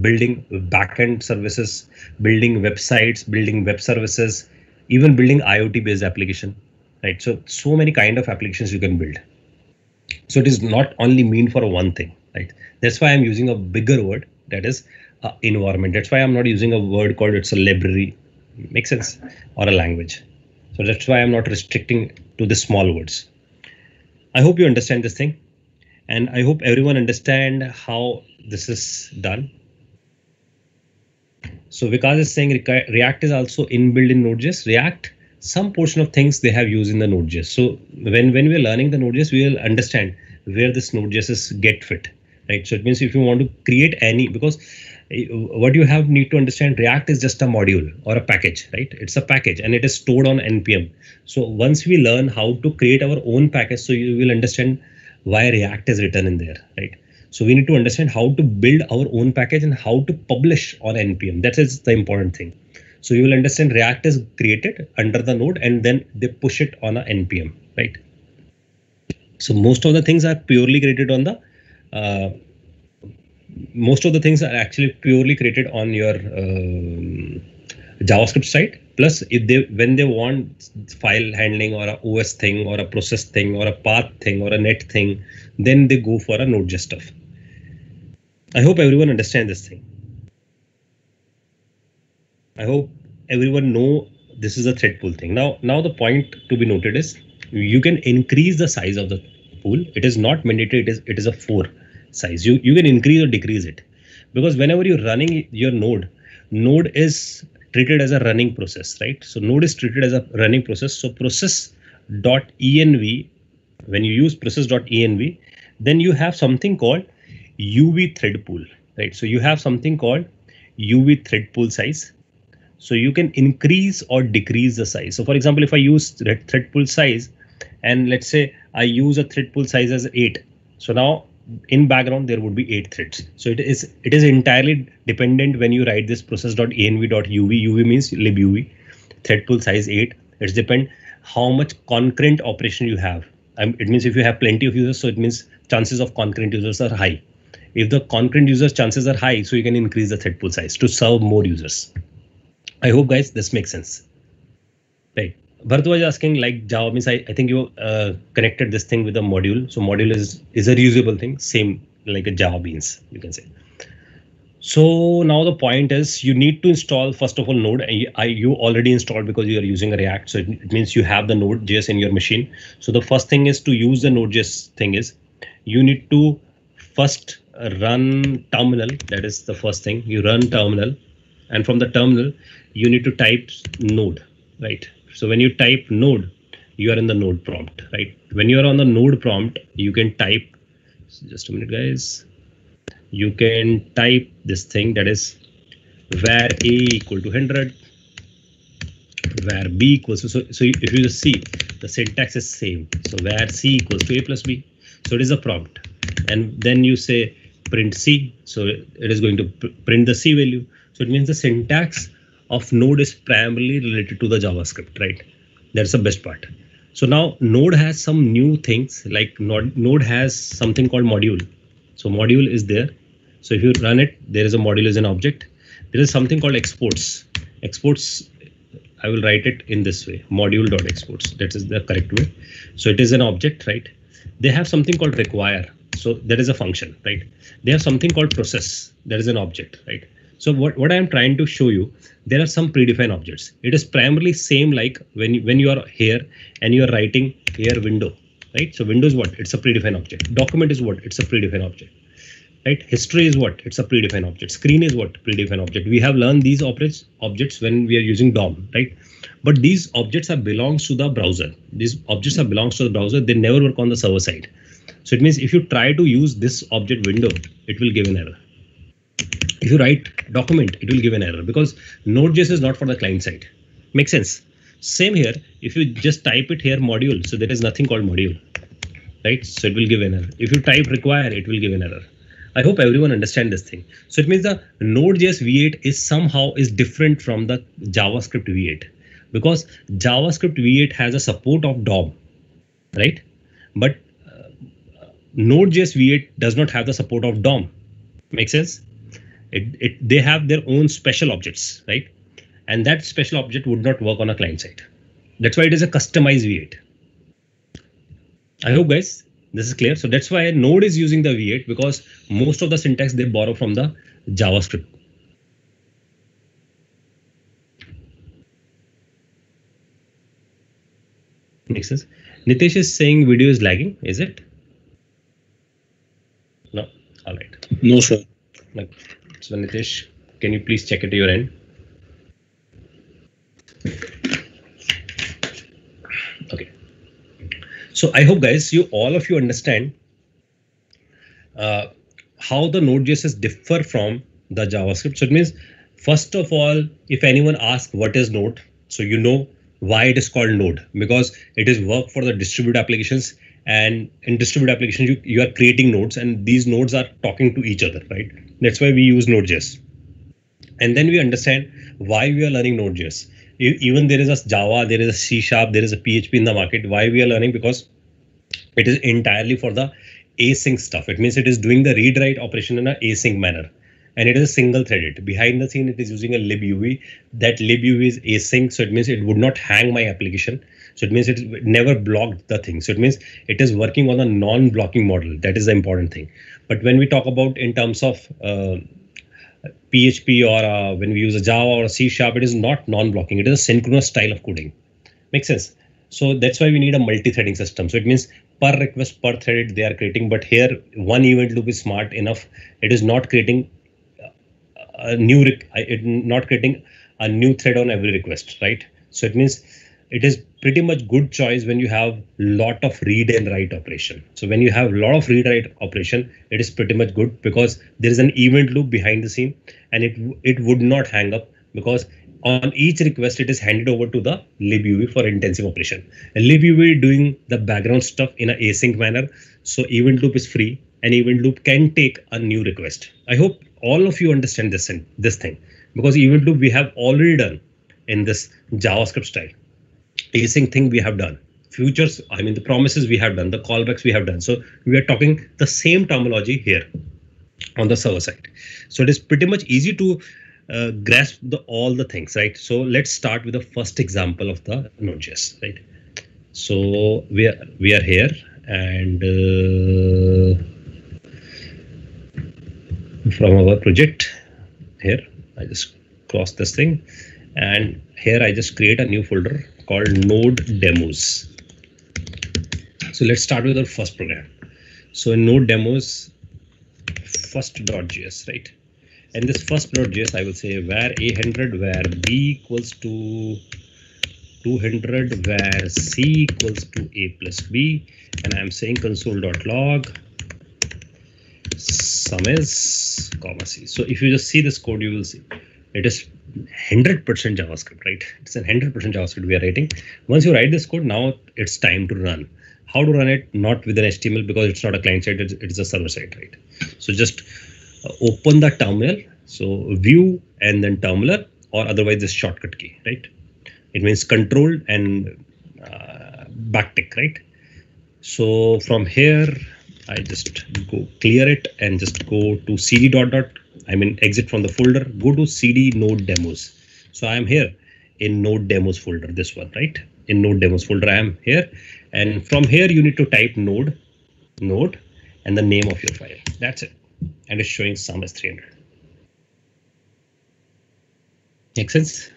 building backend services, building websites, building web services, even building IoT based application, right? So, so many kind of applications you can build. So it is not only mean for one thing, right? That's why I'm using a bigger word that is uh, environment. That's why I'm not using a word called it's a library. Makes sense? Or a language. So that's why I'm not restricting to the small words. I hope you understand this thing. And I hope everyone understand how this is done. So Vikas is saying React is also inbuilt in Node.js. React, some portion of things they have used in the Node.js. So when when we're learning the Node.js, we will understand where this Node.js is get fit, right? So it means if you want to create any, because eh, what you have need to understand, React is just a module or a package, right? It's a package and it is stored on npm. So once we learn how to create our own package, so you will understand why React is written in there, right? So we need to understand how to build our own package and how to publish on npm. That is the important thing. So you will understand React is created under the node and then they push it on a npm, right? So most of the things are purely created on the uh, most of the things are actually purely created on your um, JavaScript side. Plus, if they when they want file handling or a OS thing or a process thing or a path thing or a net thing, then they go for a Node.js stuff. I hope everyone understands this thing. I hope everyone know this is a thread pool thing. Now, now the point to be noted is you can increase the size of the pool. It is not mandatory. It is it is a four size. You you can increase or decrease it because whenever you're running your node, node is treated as a running process, right? So node is treated as a running process. So process.env, when you use process.env, then you have something called UV thread pool, right? So you have something called UV thread pool size. So you can increase or decrease the size. So for example, if I use thread, thread pool size, and let's say I use a thread pool size as eight. So now in background there would be eight threads. So it is it is entirely dependent when you write this process.env.uv. UV means libuv. Thread pool size eight. It's depend how much concurrent operation you have. Um, it means if you have plenty of users, so it means chances of concurrent users are high. If the concurrent users chances are high, so you can increase the thread pool size to serve more users. I hope guys this makes sense. Bharat was asking like Java means I, I think you uh, connected this thing with a module. So module is is a reusable thing, same like a Java beans, you can say. So now the point is you need to install first of all Node. I, you already installed because you are using a React. So it means you have the Node.js in your machine. So the first thing is to use the Node.js thing is you need to first run terminal. That is the first thing. You run terminal, and from the terminal you need to type node, right? So when you type node, you are in the node prompt, right? When you are on the node prompt, you can type. Just a minute, guys. You can type this thing that is var a equal to 100 var b equals to so, so if you just see the syntax is same. So var c equals to a plus b. So it is a prompt. And then you say print c. So it is going to print the c value. So it means the syntax of node is primarily related to the javascript right that's the best part so now node has some new things like node, node has something called module so module is there so if you run it, there is a module as an object. There is something called exports. Exports, I will write it in this way, module.exports. That is the correct way. So it is an object, right? They have something called require. So that is a function, right? They have something called process. That is an object, right? So what, what I'm trying to show you, there are some predefined objects. It is primarily same like when you, when you are here and you are writing here window, right? So window is what? It's a predefined object. Document is what? It's a predefined object right history is what it's a predefined object screen is what predefined object we have learned these objects objects when we are using dom right but these objects are belongs to the browser these objects are belongs to the browser they never work on the server side so it means if you try to use this object window it will give an error if you write document it will give an error because node.js is not for the client side makes sense same here if you just type it here module so there is nothing called module right so it will give an error if you type require it will give an error I hope everyone understand this thing. So it means the Node.js V8 is somehow is different from the JavaScript V8 because JavaScript V8 has a support of DOM, right? But uh, Node.js V8 does not have the support of DOM. Make sense? It, it, they have their own special objects, right? And that special object would not work on a client side. That's why it is a customized V8. I hope guys this is clear. So that's why Node is using the V8 because most of the syntax they borrow from the JavaScript. Makes sense. Nitesh is saying video is lagging. Is it? No. All right. No, sir. So Nitesh, can you please check it at your end? Okay. So I hope guys, you all of you understand uh, how the Node.js differ from the JavaScript. So it means, first of all, if anyone asks what is Node, so you know why it is called Node because it is work for the distributed applications and in distributed applications you, you are creating nodes and these nodes are talking to each other, right? That's why we use Node.js. And then we understand why we are learning Node.js. Even there is a Java, there is a C Sharp, there is a PHP in the market. Why we are learning? Because it is entirely for the async stuff. It means it is doing the read write operation in an async manner. And it is a single threaded. Behind the scene, it is using a libuv. That libuv is async, so it means it would not hang my application. So it means it never blocked the thing. So it means it is working on a non-blocking model. That is the important thing. But when we talk about in terms of uh, PHP or uh, when we use a Java or a C Sharp, it is not non-blocking. It is a synchronous style of coding. Makes sense. So that's why we need a multi-threading system. So it means per request per thread they are creating, but here one event loop is smart enough. It is not creating a new, it not creating a new thread on every request, right? So it means it is pretty much good choice when you have lot of read and write operation. So when you have a lot of read write operation, it is pretty much good because there is an event loop behind the scene and it it would not hang up because on each request it is handed over to the libuv for intensive operation. Libuv doing the background stuff in an async manner. So event loop is free and event loop can take a new request. I hope all of you understand this this thing because event loop we have already done in this JavaScript style async thing we have done. Futures i mean the promises we have done the callbacks we have done. So we are talking the same terminology here on the server side. So it is pretty much easy to uh, grasp the all the things right? So let's start with the first example of the node.js right? So we are we are here and uh, from our project here i just cross this thing and here i just create a new folder called node demos. So let's start with our first program. So in node demos, first.js, right? And this first.js, I will say var a100 var b equals to 200 var c equals to a plus b, and I'm saying console.log sum is comma c. So if you just see this code, you will see it is 100% JavaScript, right? It's a 100% JavaScript we are writing. Once you write this code, now it's time to run. How to run it? Not with an HTML because it's not a client side, it's, it's a server side, right? So just uh, open the terminal. So view and then terminal or otherwise this shortcut key, right? It means control and uh, backtick, right? So from here, I just go clear it and just go to cd dot dot I mean exit from the folder, go to cd node demos. So I am here in node demos folder, this one, right? In node demos folder, I am here. And from here, you need to type node, node, and the name of your file. That's it. And it's showing sum as 300. Make sense?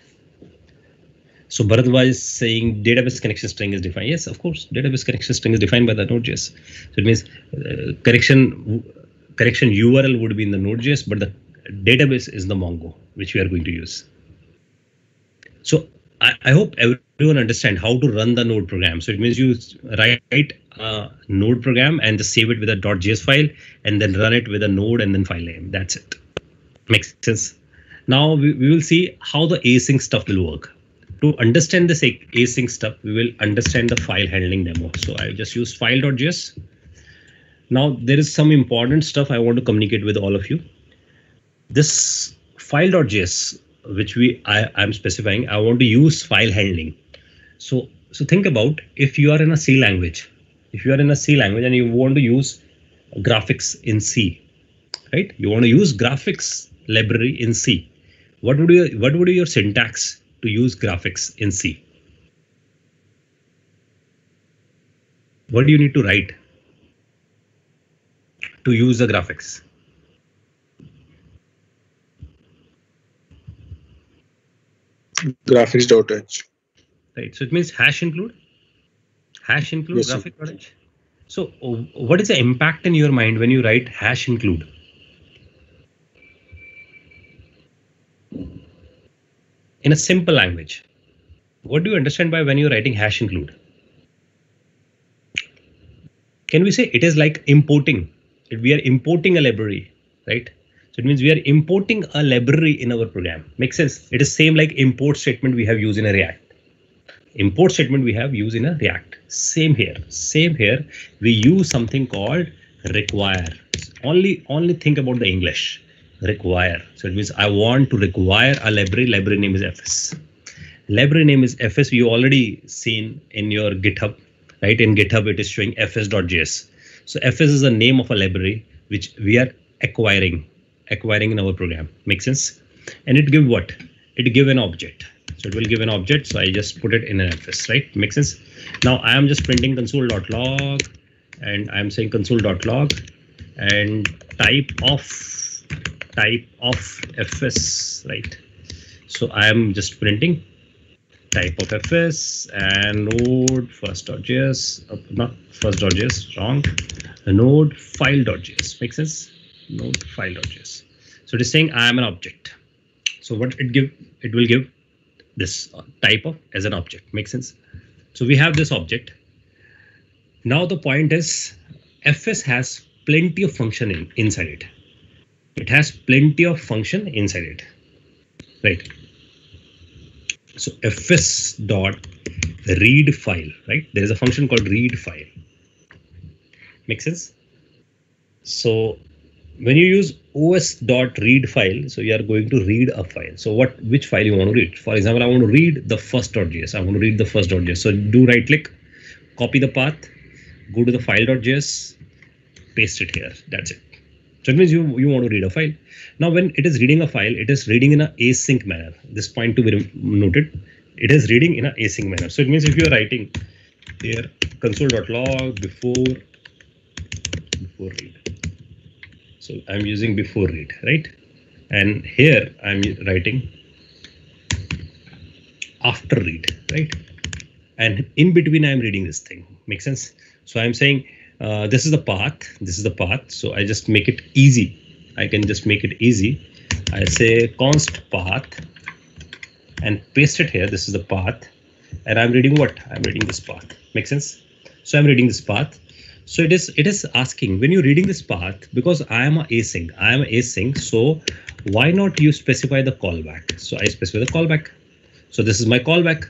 So Bharadwaj is saying database connection string is defined. Yes, of course, database connection string is defined by the Node.js. So it means uh, connection correction URL would be in the Node.js, but the database is the Mongo, which we are going to use. So I, I, hope everyone understand how to run the Node program. So it means you write a Node program and just save it with a .js file and then run it with a Node and then file name. That's it. Makes sense. Now we, we will see how the async stuff will work. To understand this async stuff, we will understand the file handling demo. So I will just use file.js now there is some important stuff I want to communicate with all of you. This file.js, which we I, I'm specifying, I want to use file handling. So so think about if you are in a C language, if you are in a C language and you want to use graphics in C, right? You want to use graphics library in C. What would you what would be your syntax to use graphics in C? What do you need to write to use the graphics. Graphics.h. Right. So it means hash include. Hash include yes, graphic.h. So oh, what is the impact in your mind when you write hash include? In a simple language. what do you understand by when you're writing hash include? Can we say it is like importing? We are importing a library, right? So it means we are importing a library in our program. Makes sense? It is same like import statement we have used in a React. Import statement we have used in a React. Same here. Same here. We use something called require. Only only think about the English. Require. So it means I want to require a library. Library name is fs. Library name is fs. You already seen in your GitHub, right? In GitHub it is showing fs.js. So fs is the name of a library which we are acquiring acquiring in our program. Make sense? And it give what? It give an object. So it will give an object. So I just put it in an fs, right? Make sense? Now I am just printing console.log and I'm saying console.log and type of type of fs, right? So I am just printing type of fs and node first.js, uh, not first.js, wrong, node file.js. Make sense? node file.js. So it is saying I am an object. So what it give, it will give this type of as an object. Makes sense? So we have this object. Now the point is fs has plenty of function in, inside it. It has plenty of function inside it. Right. So fs dot read file, right? There is a function called read file. Make sense? So when you use os.read file, so you are going to read a file. So what, which file you want to read? For example, I want to read the first.js. I want to read the first.js. So do right click, copy the path, go to the file.js, paste it here. That's it. So it means you, you want to read a file. Now, when it is reading a file, it is reading in a async manner. This point to be noted. It is reading in a async manner. So it means if you are writing here console.log before before read so I'm using before read, right? And here I'm writing after read, right? And in between I'm reading this thing. Make sense? So I'm saying uh, this is the path. This is the path. So I just make it easy. I can just make it easy. I say const path and paste it here. This is the path. And I'm reading what? I'm reading this path. Make sense? So I'm reading this path so it is it is asking when you're reading this path because I am a async. I am async. So why not you specify the callback? So I specify the callback. So this is my callback.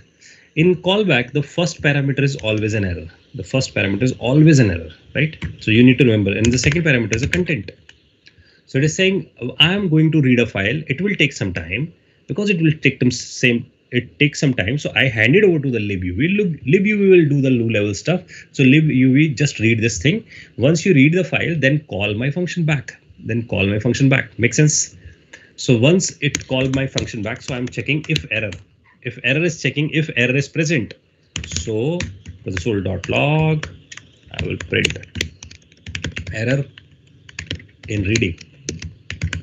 In callback, the first parameter is always an error. The first parameter is always an error, right? So you need to remember. And the second parameter is a content. So it is saying I am going to read a file. It will take some time because it will take them same it takes some time. So I hand it over to the libuv. libuv will do the low level stuff. So libuv just read this thing. Once you read the file, then call my function back. Then call my function back. Make sense? So once it called my function back, so I'm checking if error. If error is checking if error is present. So console.log, I will print error in reading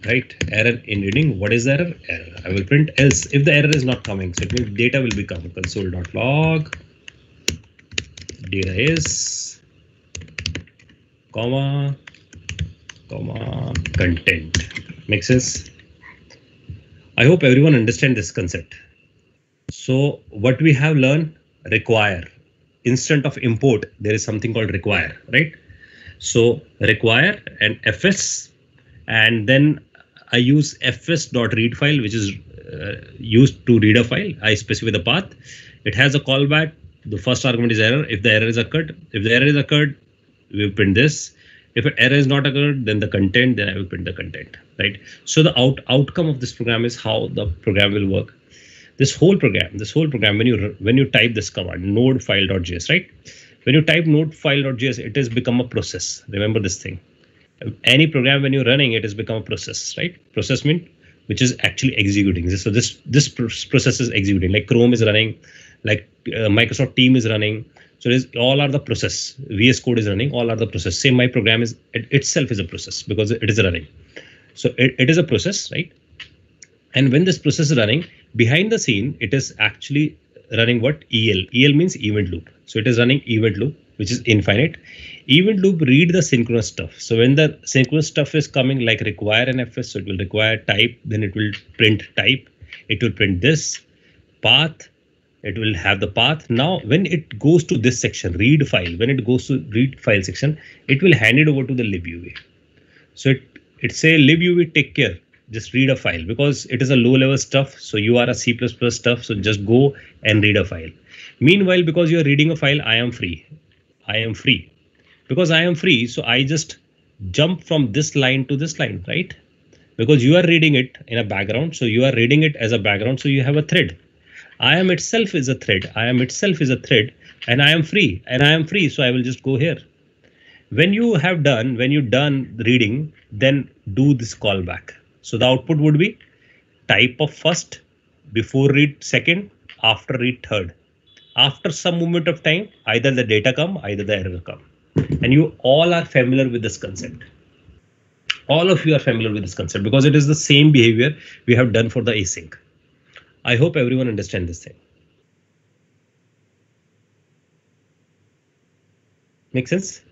right? Error in reading. What is error? Error. I will print else if the error is not coming. So it means data will become console.log. Data is comma comma content. Makes sense? I hope everyone understand this concept. So what we have learned require instant of import there is something called require right so require and fs and then I use fs.read file, which is uh, used to read a file. I specify the path. It has a callback. The first argument is error. If the error is occurred, if the error is occurred, we print this. If an error is not occurred, then the content, then I will print the content, right? So the out outcome of this program is how the program will work. This whole program, this whole program, when you when you type this command, node file.js, right? When you type node file.js, it has become a process. Remember this thing. Any program when you're running it has become a process right? Process mean which is actually executing. So this this process is executing. Like chrome is running like uh, microsoft team is running. So all are the process. Vs code is running all are the process. Same my program is it itself is a process because it is running. So it, it is a process right? And when this process is running behind the scene it is actually running what el el means event loop so it is running event loop which is infinite event loop read the synchronous stuff. So when the synchronous stuff is coming like require an fs, so it will require type, then it will print type. It will print this path it will have the path. Now, when it goes to this section, read file, when it goes to read file section, it will hand it over to the libuv. So it, it say libuv, take care, just read a file because it is a low level stuff. So you are a C++ stuff. So just go and read a file. Meanwhile, because you are reading a file, I am free. I am free because I am free. So I just jump from this line to this line, right? Because you are reading it in a background. So you are reading it as a background. So you have a thread. I am itself is a thread. I am itself is a thread and I am free and I am free. So I will just go here. When you have done, when you done reading, then do this callback. So the output would be type of first, before read second, after read third. After some moment of time, either the data come, either the error come. And you all are familiar with this concept. All of you are familiar with this concept because it is the same behavior we have done for the async. I hope everyone understand this thing. Make sense?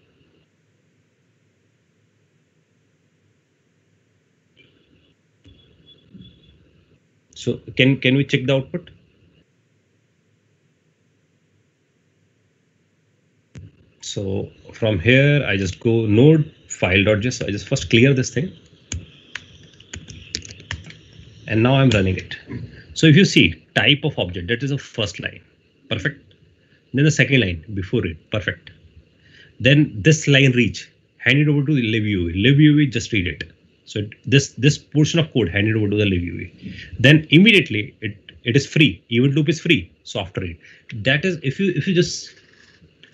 So can can we check the output? So from here, I just go node file.js. I just first clear this thing. And now I'm running it. So if you see type of object, that is the first line. Perfect. Then the second line before it. Perfect. Then this line reach, hand it over to libuv. libuv, just read it. So this this portion of code handed over to the libuv. Then immediately it it is free. Event loop is free. So after it, that is if you if you just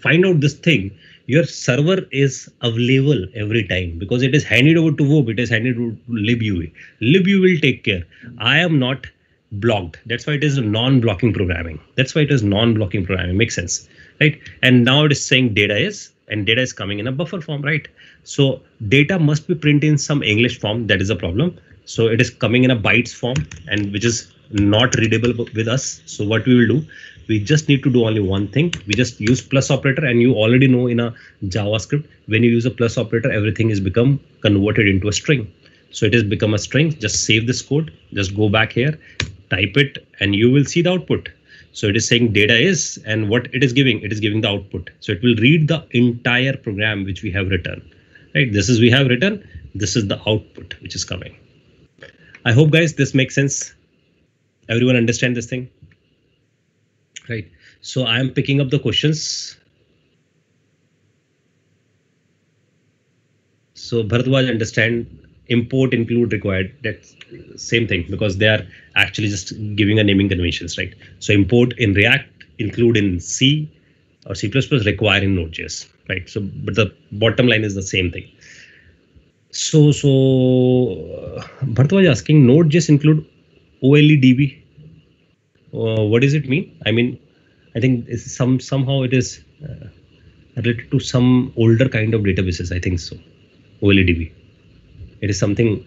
find out this thing, your server is available every time because it is handed over to libuv. It is handed over to libuv. libuv will take care. I am not blocked. That's why it is non-blocking programming. That's why it is non-blocking programming. Makes sense, right? And now it is saying data is and data is coming in a buffer form, right? So data must be printed in some English form. That is a problem. So it is coming in a bytes form and which is not readable with us. So what we will do, we just need to do only one thing. We just use plus operator and you already know in a JavaScript, when you use a plus operator, everything is become converted into a string. So it has become a string. Just save this code. Just go back here, type it, and you will see the output. So it is saying data is, and what it is giving, it is giving the output. So it will read the entire program which we have written. Right? This is we have written. This is the output which is coming. I hope guys this makes sense. Everyone understand this thing? Right. So I am picking up the questions. So Bharadwaj understand import include required that's same thing because they are actually just giving a naming conventions right? So import in react include in c or c++ require in node.js right? So but the bottom line is the same thing. So so uh, Bharat was asking node.js include OLEDB uh, what does it mean? I mean i think some somehow it is uh, related to some older kind of databases i think so. OLEDB it is something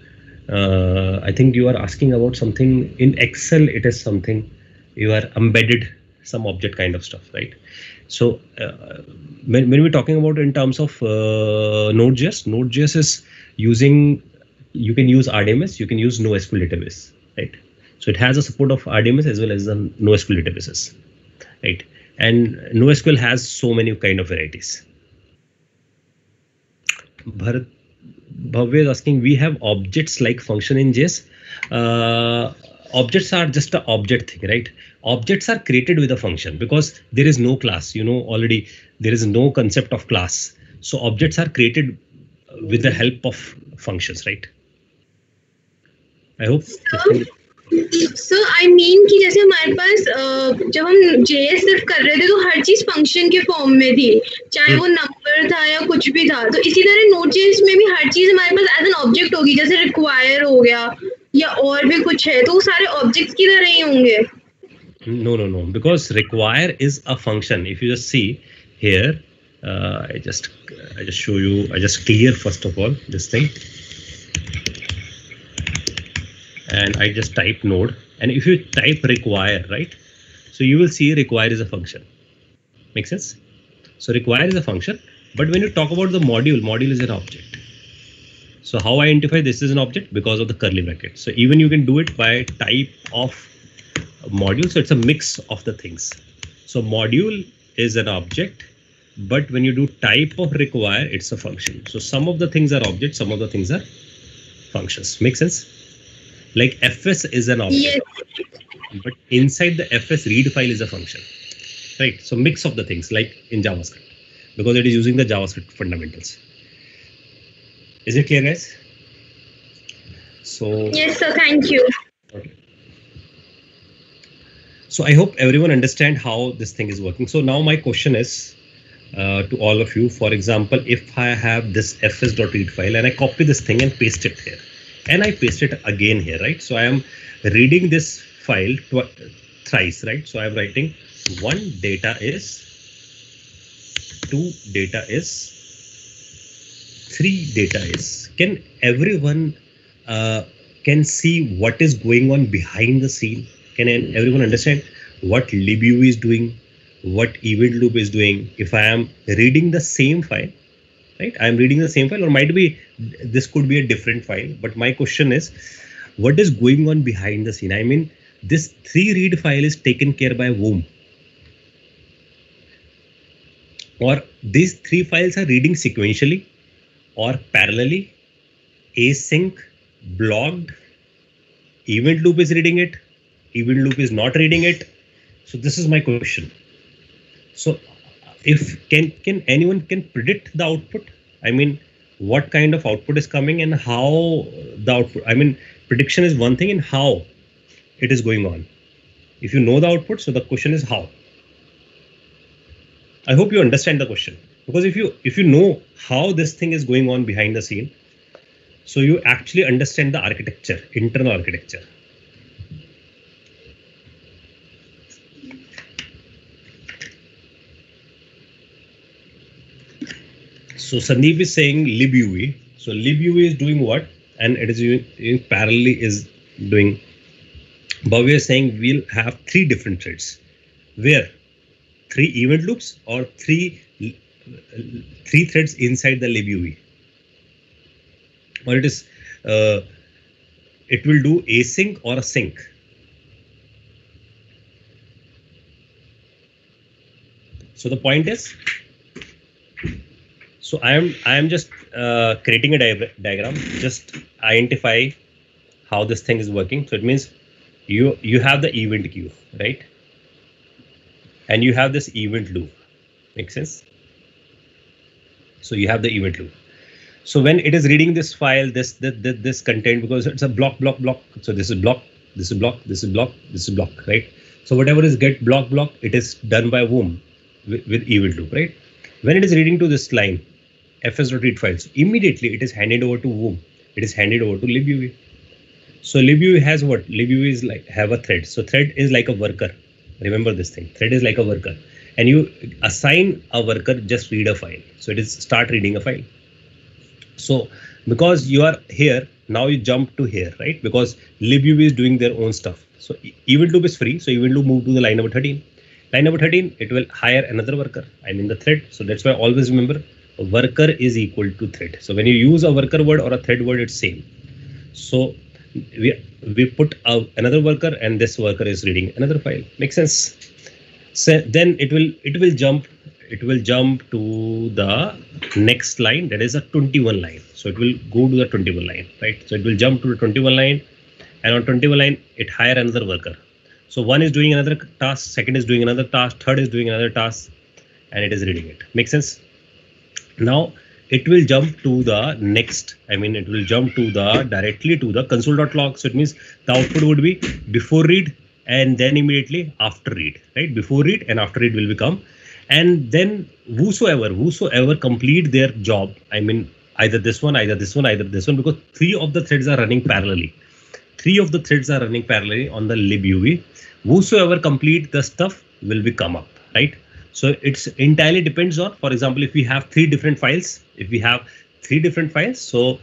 uh, i think you are asking about something in excel it is something you are embedded some object kind of stuff right? So uh, when, when we're talking about in terms of uh, node.js node.js is using you can use rdms you can use nosql database right? So it has a support of rdms as well as the nosql databases right? And nosql has so many kind of varieties. Bharat, Bhavya is asking, we have objects like function in JS. Uh, objects are just an object thing, right? Objects are created with a function because there is no class, you know, already there is no concept of class. So objects are created with the help of functions, right? I hope. So I mean कि जैसे हमारे पास जब हम जे सिर्फ़ कर रहे थे तो हर चीज़ फ़ंक्शन के फॉर्म में थी। चाहे वो नंबर था या कुछ भी था। तो इसी तरह नोट जेस में भी हर चीज़ हमारे पास एज एन ऑब्जेक्ट होगी। जैसे रिक्वायर हो गया या और भी कुछ है तो वो सारे ऑब्जेक्ट की तरह ही होंगे। No no no. Because require is a function. If you just see here uh, i just i just show you i just clear first of all this thing. And I just type node. And if you type require, right? So you will see require is a function. Make sense? So require is a function. But when you talk about the module, module is an object. So how I identify this is an object because of the curly bracket. So even you can do it by type of module. So it's a mix of the things. So module is an object, but when you do type of require, it's a function. So some of the things are objects, some of the things are functions. Make sense? Like fs is an object, Yes. but inside the fs read file is a function, right? So mix of the things like in JavaScript because it is using the JavaScript fundamentals. Is it clear, guys? So Yes, sir. Thank you. Okay. So I hope everyone understand how this thing is working. So now my question is uh, to all of you. For example, if I have this fs.read file and I copy this thing and paste it here, and I paste it again here, right? So I am reading this file thrice, right? So I'm writing one data is, two data is, three data is. Can everyone uh, can see what is going on behind the scene? Can everyone understand what libuv is doing, what event loop is doing? If I am reading the same file, right? I am reading the same file, or might be this could be a different file. But my question is, what is going on behind the scene? I mean, this three read file is taken care by whom? Or these three files are reading sequentially or parallelly, async, blocked, event loop is reading it, event loop is not reading it. So this is my question. So if can can anyone can predict the output? I mean, what kind of output is coming and how the output? I mean, prediction is one thing and how it is going on. If you know the output, so the question is how. I hope you understand the question because if you if you know how this thing is going on behind the scene, so you actually understand the architecture, internal architecture. So Sandeep is saying libUI. So libUI is doing what? And it is doing in parallelly is doing. Bhavya is saying we'll have three different threads. Where? Three event loops or three three threads inside the libUI. Or it is uh, it will do async or a sync. So the point is, so I am I am just uh, creating a dia- diagram, just identify how this thing is working. So it means you you have the event queue, right? And you have this event loop. Make sense? So you have the event loop. So when it is reading this file, this this, this, this content because it's a block block block. So this is block, this is block, this is block, this is block, right? So whatever is get block block, it is done by whom with, with event loop, right? When it is reading to this line, fs.read files, immediately it is handed over to whom? It is handed over to libUV. So libUV has what? libUV is like have a thread. So thread is like a worker. Remember this thing. Thread is like a worker, and you assign a worker just read a file. So it is start reading a file. So because you are here, now you jump to here, right? Because libUV is doing their own stuff. So event loop is free. So event loop move to the line number 13. Line number 13, it will hire another worker. I mean the thread. So that's why always remember worker is equal to thread. So when you use a worker word or a thread word, it's same. So we we put another worker and this worker is reading another file. Makes sense? So then it will it will jump it will jump to the next line that is a 21 line. So it will go to the 21 line, right? So it will jump to the 21 line and on 21 line it hire another worker. So one is doing another task, second is doing another task, third is doing another task, and it is reading it. Make sense? Now it will jump to the next. I mean, it will jump to the directly to the console.log. So it means the output would be before read and then immediately after read, right? Before read and after read will become. And then whosoever, whosoever complete their job, I mean, either this one, either this one, either this one, because three of the threads are running parallelly. Three of the threads are running parallelly on the libuv. Whosoever complete the stuff will be come up, right? So it's entirely depends on, for example, if we have three different files, if we have three different files, so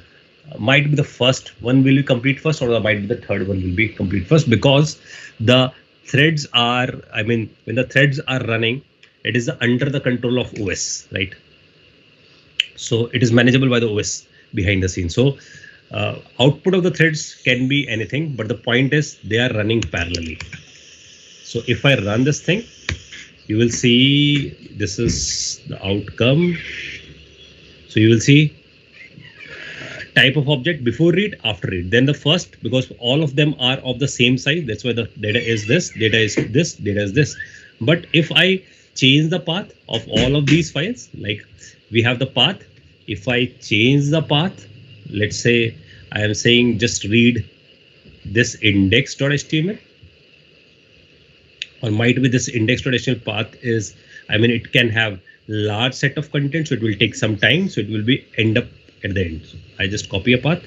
uh, might be the first one will be complete first, or might be the third one will be complete first, because the threads are, I mean, when the threads are running, it is under the control of OS, right? So it is manageable by the OS behind the scene. So uh, output of the threads can be anything, but the point is they are running parallelly. So if I run this thing, you will see this is the outcome. So you will see type of object before read, after read. Then the first, because all of them are of the same size, that's why the data is this, data is this, data is this. But if I change the path of all of these files, like we have the path, if I change the path, let's say I am saying just read this index.html or might be this index traditional path is, I mean, it can have large set of content, so it will take some time. So it will be end up at the end. So I just copy a path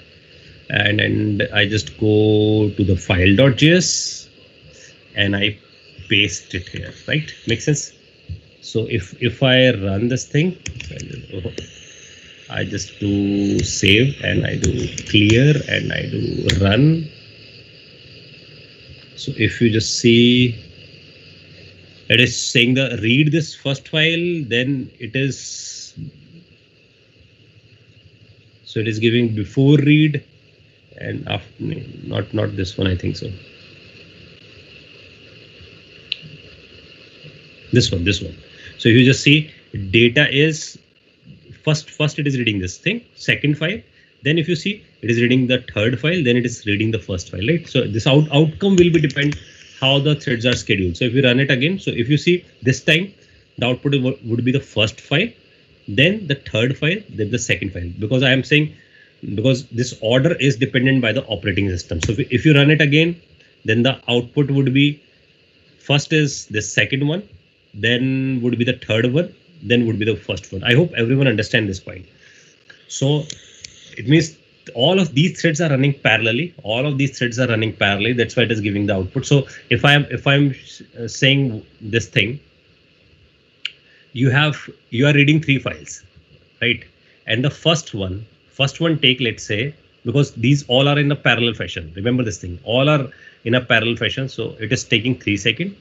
and, and I just go to the file.js and I paste it here, right? Makes sense? So if, if I run this thing, I just do save and I do clear and I do run. So if you just see it is saying the read this first file then it is so it is giving before read and after not not this one i think so. This one this one. So if you just see data is first first it is reading this thing second file. Then if you see it is reading the third file then it is reading the first file right? So this out outcome will be depend how the threads are scheduled. So if we run it again, so if you see this time, the output would be the first file, then the third file, then the second file. Because I am saying, because this order is dependent by the operating system. So if you run it again, then the output would be first is the second one, then would be the third one, then would be the first one. I hope everyone understand this point. So it means all of these threads are running parallelly. All of these threads are running parallelly. That's why it is giving the output. So if i'm if i'm uh, saying this thing you have you are reading three files right? And the first one first one take let's say because these all are in a parallel fashion. Remember this thing. All are in a parallel fashion. So it is taking three second.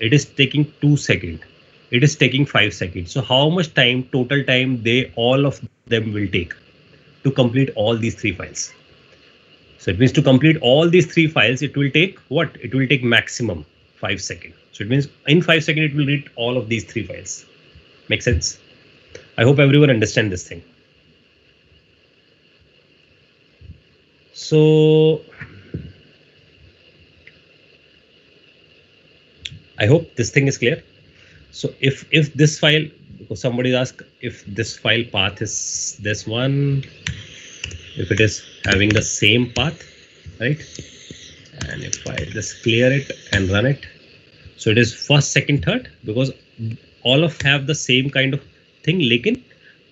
It is taking two second. It is taking five seconds so how much time total time they all of them will take to complete all these three files. So it means to complete all these three files, it will take what? It will take maximum five seconds. So it means in five seconds, it will read all of these three files. Make sense? I hope everyone understand this thing. So I hope this thing is clear. So if if this file somebody asked if this file path is this one, if it is having the same path, right? And if I just clear it and run it, so it is first, second, third, because all of have the same kind of thing, lekin.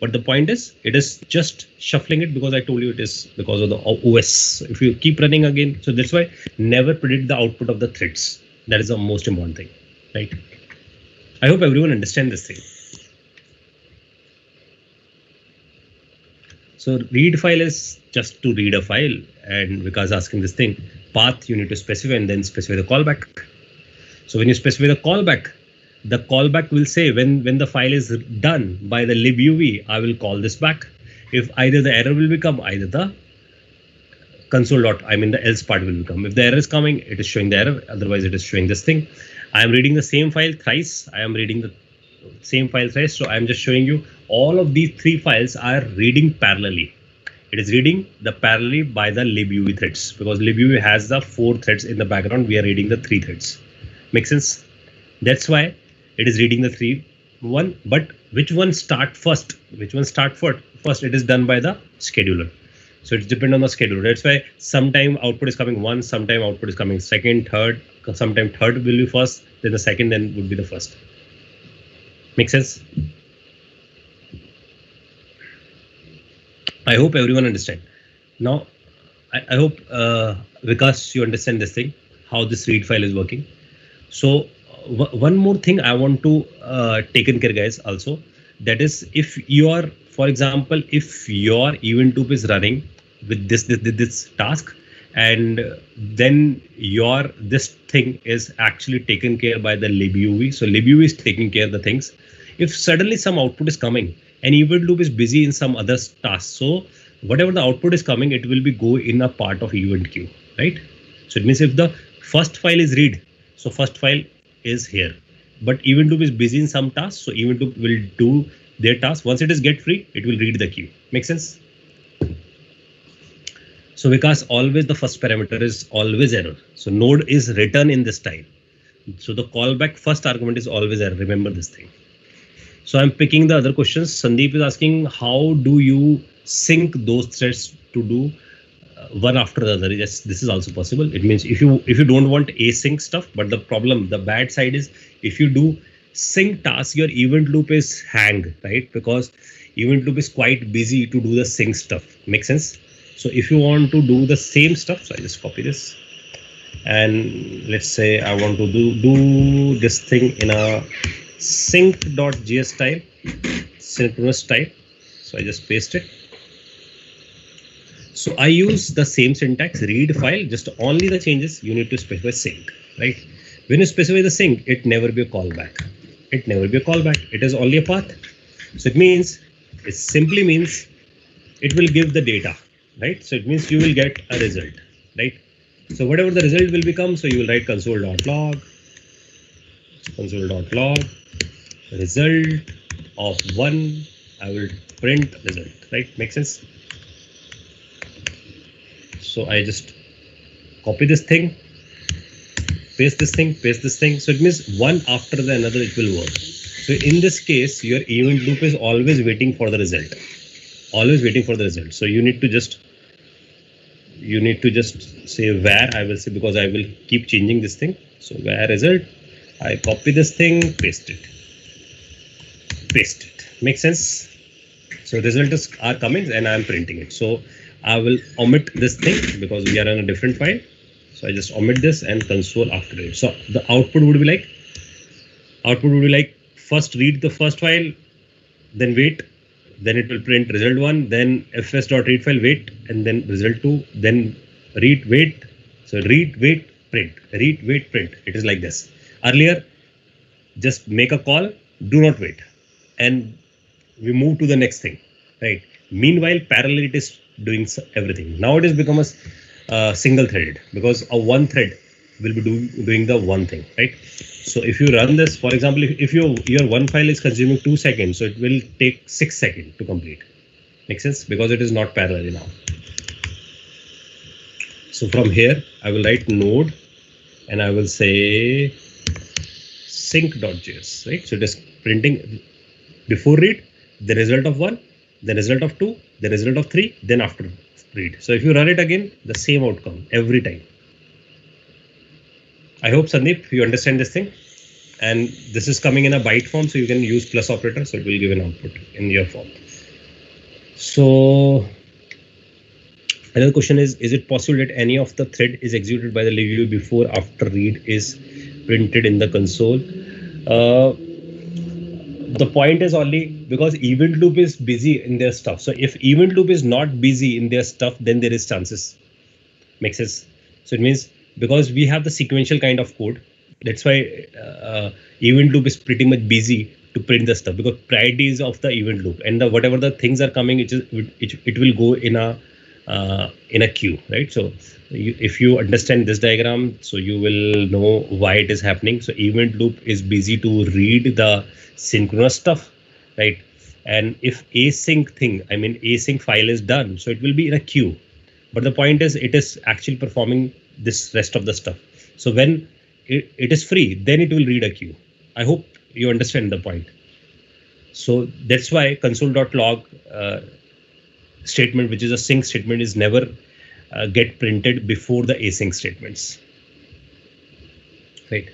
But the point is, it is just shuffling it because I told you it is because of the OS. If you keep running again, so that's why never predict the output of the threads. That is the most important thing, right? I hope everyone understand this thing. So read file is just to read a file and because asking this thing path you need to specify and then specify the callback. So when you specify the callback, the callback will say when when the file is done by the libuv, I will call this back. If either the error will become either the console dot I mean the else part will become. If the error is coming, it is showing the error. Otherwise, it is showing this thing. I am reading the same file thrice. I am reading the same file size. So I'm just showing you all of these three files are reading parallelly. It is reading the parallelly by the libuv threads because libuv has the four threads in the background. We are reading the three threads. Make sense? That's why it is reading the three one. But which one start first? Which one start first? First, it is done by the scheduler. So it's depend on the scheduler. That's why sometime output is coming one, sometime output is coming second, third, sometime third will be first, then the second, then would be the first. Make sense? I hope everyone understand. Now, I, I hope uh, Vikas, you understand this thing, how this read file is working. So one more thing I want to uh, taken care, guys. Also, that is if you are, for example, if your event loop is running with this this, this task, and then your this thing is actually taken care by the libuv. So libuv is taking care of the things. If suddenly some output is coming, and event loop is busy in some other task, so whatever the output is coming, it will be go in a part of event queue, right? So it means if the first file is read, so first file is here. But event loop is busy in some tasks, so event loop will do their task. Once it is get free, it will read the queue. Make sense? So because always the first parameter is always error. So node is written in this style. So the callback first argument is always error. Remember this thing. So I'm picking the other questions. Sandeep is asking, how do you sync those threads to do uh, one after the other? Yes, this is also possible. It means if you if you don't want async stuff, but the problem, the bad side is if you do sync task, your event loop is hang, right? Because event loop is quite busy to do the sync stuff. Make sense? So if you want to do the same stuff, so I just copy this and let's say I want to do, do this thing in a sync.js style, synchronous style. So I just paste it. So I use the same syntax read file, just only the changes you need to specify sync, right? When you specify the sync, it never be a callback. It never be a callback. It is only a path. So it means, it simply means it will give the data, right? So it means you will get a result, right? So whatever the result will become, so you will write console.log, console.log, result of one, I will print result, right? Make sense? So I just copy this thing, paste this thing, paste this thing. So it means one after the another it will work. So in this case, your event loop is always waiting for the result, always waiting for the result. So you need to just you need to just say where I will say because I will keep changing this thing. So where result, I copy this thing, paste it, paste it. Makes sense? So result is are coming and I'm printing it. So I will omit this thing because we are in a different file. So I just omit this and console after it. So the output would be like, output would be like first read the first file, then wait, then it will print result one, then fs.read file wait, and then result two, then read wait. So read wait print, read wait print. It is like this. Earlier, just make a call, do not wait, and we move to the next thing, right? Meanwhile, parallel it is doing everything. Now it has become a uh, single threaded because a one thread will be do, doing the one thing, right? So if you run this, for example, if, if your your one file is consuming two seconds, so it will take six seconds to complete. Make sense? Because it is not parallel now. So from here, I will write node and I will say sync.js, right? So it is printing before read the result of one, the result of two, the result of three, then after read. So if you run it again, the same outcome every time. I hope Sandeep, you understand this thing. And this is coming in a byte form, so you can use plus operator, so it will give an output in your form. So another question is, is it possible that any of the thread is executed by the libuv before after read is printed in the console? Uh, the point is only because event loop is busy in their stuff. So if event loop is not busy in their stuff, then there is chances. Makes sense. So it means because we have the sequential kind of code, that's why uh, event loop is pretty much busy to print the stuff because priority is of the event loop and the whatever the things are coming, it, is, it, it will go in a in a queue, right? So you, if you understand this diagram, so you will know why it is happening. So event loop is busy to read the synchronous stuff, right? And if async thing, I mean async file is done, so it will be in a queue. But the point is, it is actually performing this rest of the stuff. So when it, it is free, then it will read a queue. I hope you understand the point. So that's why console.log uh, statement, which is a sync statement, is never uh, get printed before the async statements. Right?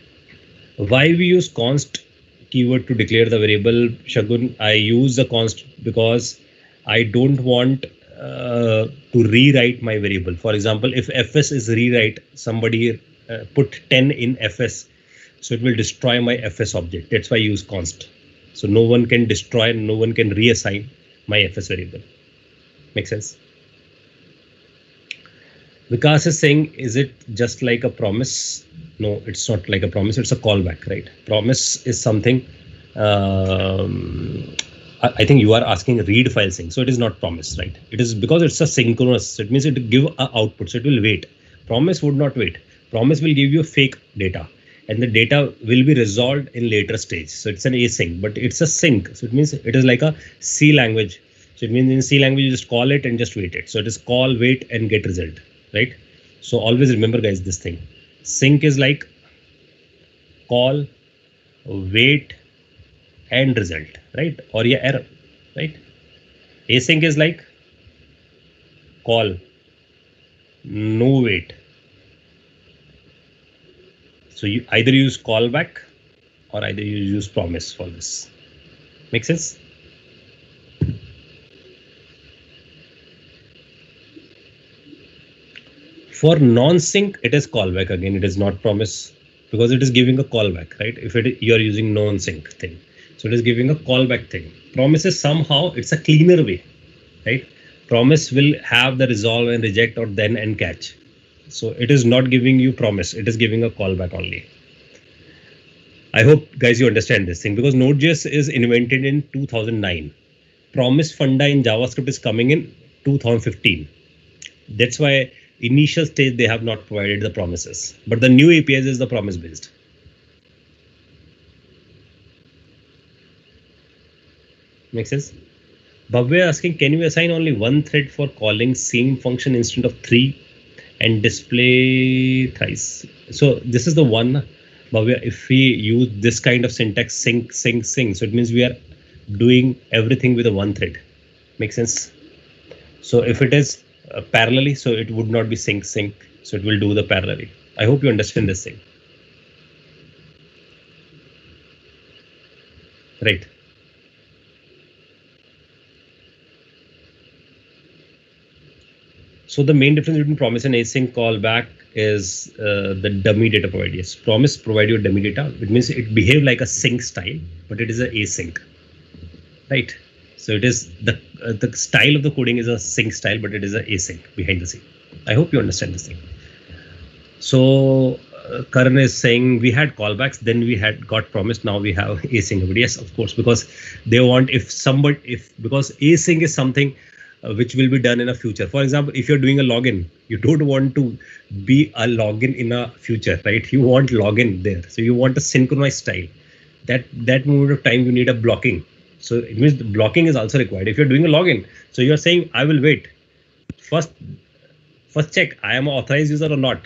Why we use const keyword to declare the variable Shagun? I use the const because I don't want uh, to rewrite my variable. For example, if fs is rewrite, somebody uh, put 10 in fs, so it will destroy my fs object. That's why I use const. So no one can destroy, no one can reassign my fs variable. Make sense? Vikas is saying, is it just like a promise? No, it's not like a promise. It's a callback, right? Promise is something. Um, I think you are asking read file sync. So it is not promise, right? It is because it's a synchronous. It means it give a output. So it will wait. Promise would not wait. Promise will give you fake data. and the data will be resolved in later stage. So it's an async, but it's a sync. So it means it is like a C language. So it means in C language you just call it and just wait it. So it is call, wait, and get result, right? So always remember, guys, this thing. Sync is like call, wait, and result, right? Or yeah, error, right? Async is like call, no wait, so you either use callback or either you use promise for this. Make sense? For non-sync, it is callback again. It is not promise because it is giving a callback, right? If it you are using non-sync thing, so it is giving a callback thing. Promise is somehow it's a cleaner way, right? Promise will have the resolve and reject or then and catch. So it is not giving you promise. It is giving a callback only. I hope guys you understand this thing because Node.js is invented in 2009. Promise funda in JavaScript is coming in 2015. That's why initial stage they have not provided the promises, but the new APIs is the promise based. Make sense? Bhavya asking, can you assign only one thread for calling same function instead of three? and display thrice. So this is the one, but if we use this kind of syntax sync, sync, sync, so it means we are doing everything with a one thread. Make sense? So if it is uh, parallelly, so it would not be sync, sync. So it will do the parallelly. I hope you understand this thing. Right. So the main difference between promise and async callback is uh, the dummy data provided. Yes, promise provide you dummy data. It means it behave like a sync style, but it is a async, right? So it is the uh, the style of the coding is a sync style, but it is a async behind the scene. I hope you understand this thing. So uh, Karan is saying we had callbacks, then we had got promise, now we have async. But yes, of course, because they want if somebody if because async is something uh, which will be done in a future. For example, if you're doing a login, you don't want to be a login in a future, right? You want login there. So you want a synchronized style. That that moment of time you need a blocking. So it means blocking is also required. If you're doing a login, so you're saying I will wait. First, first check I am an authorized user or not,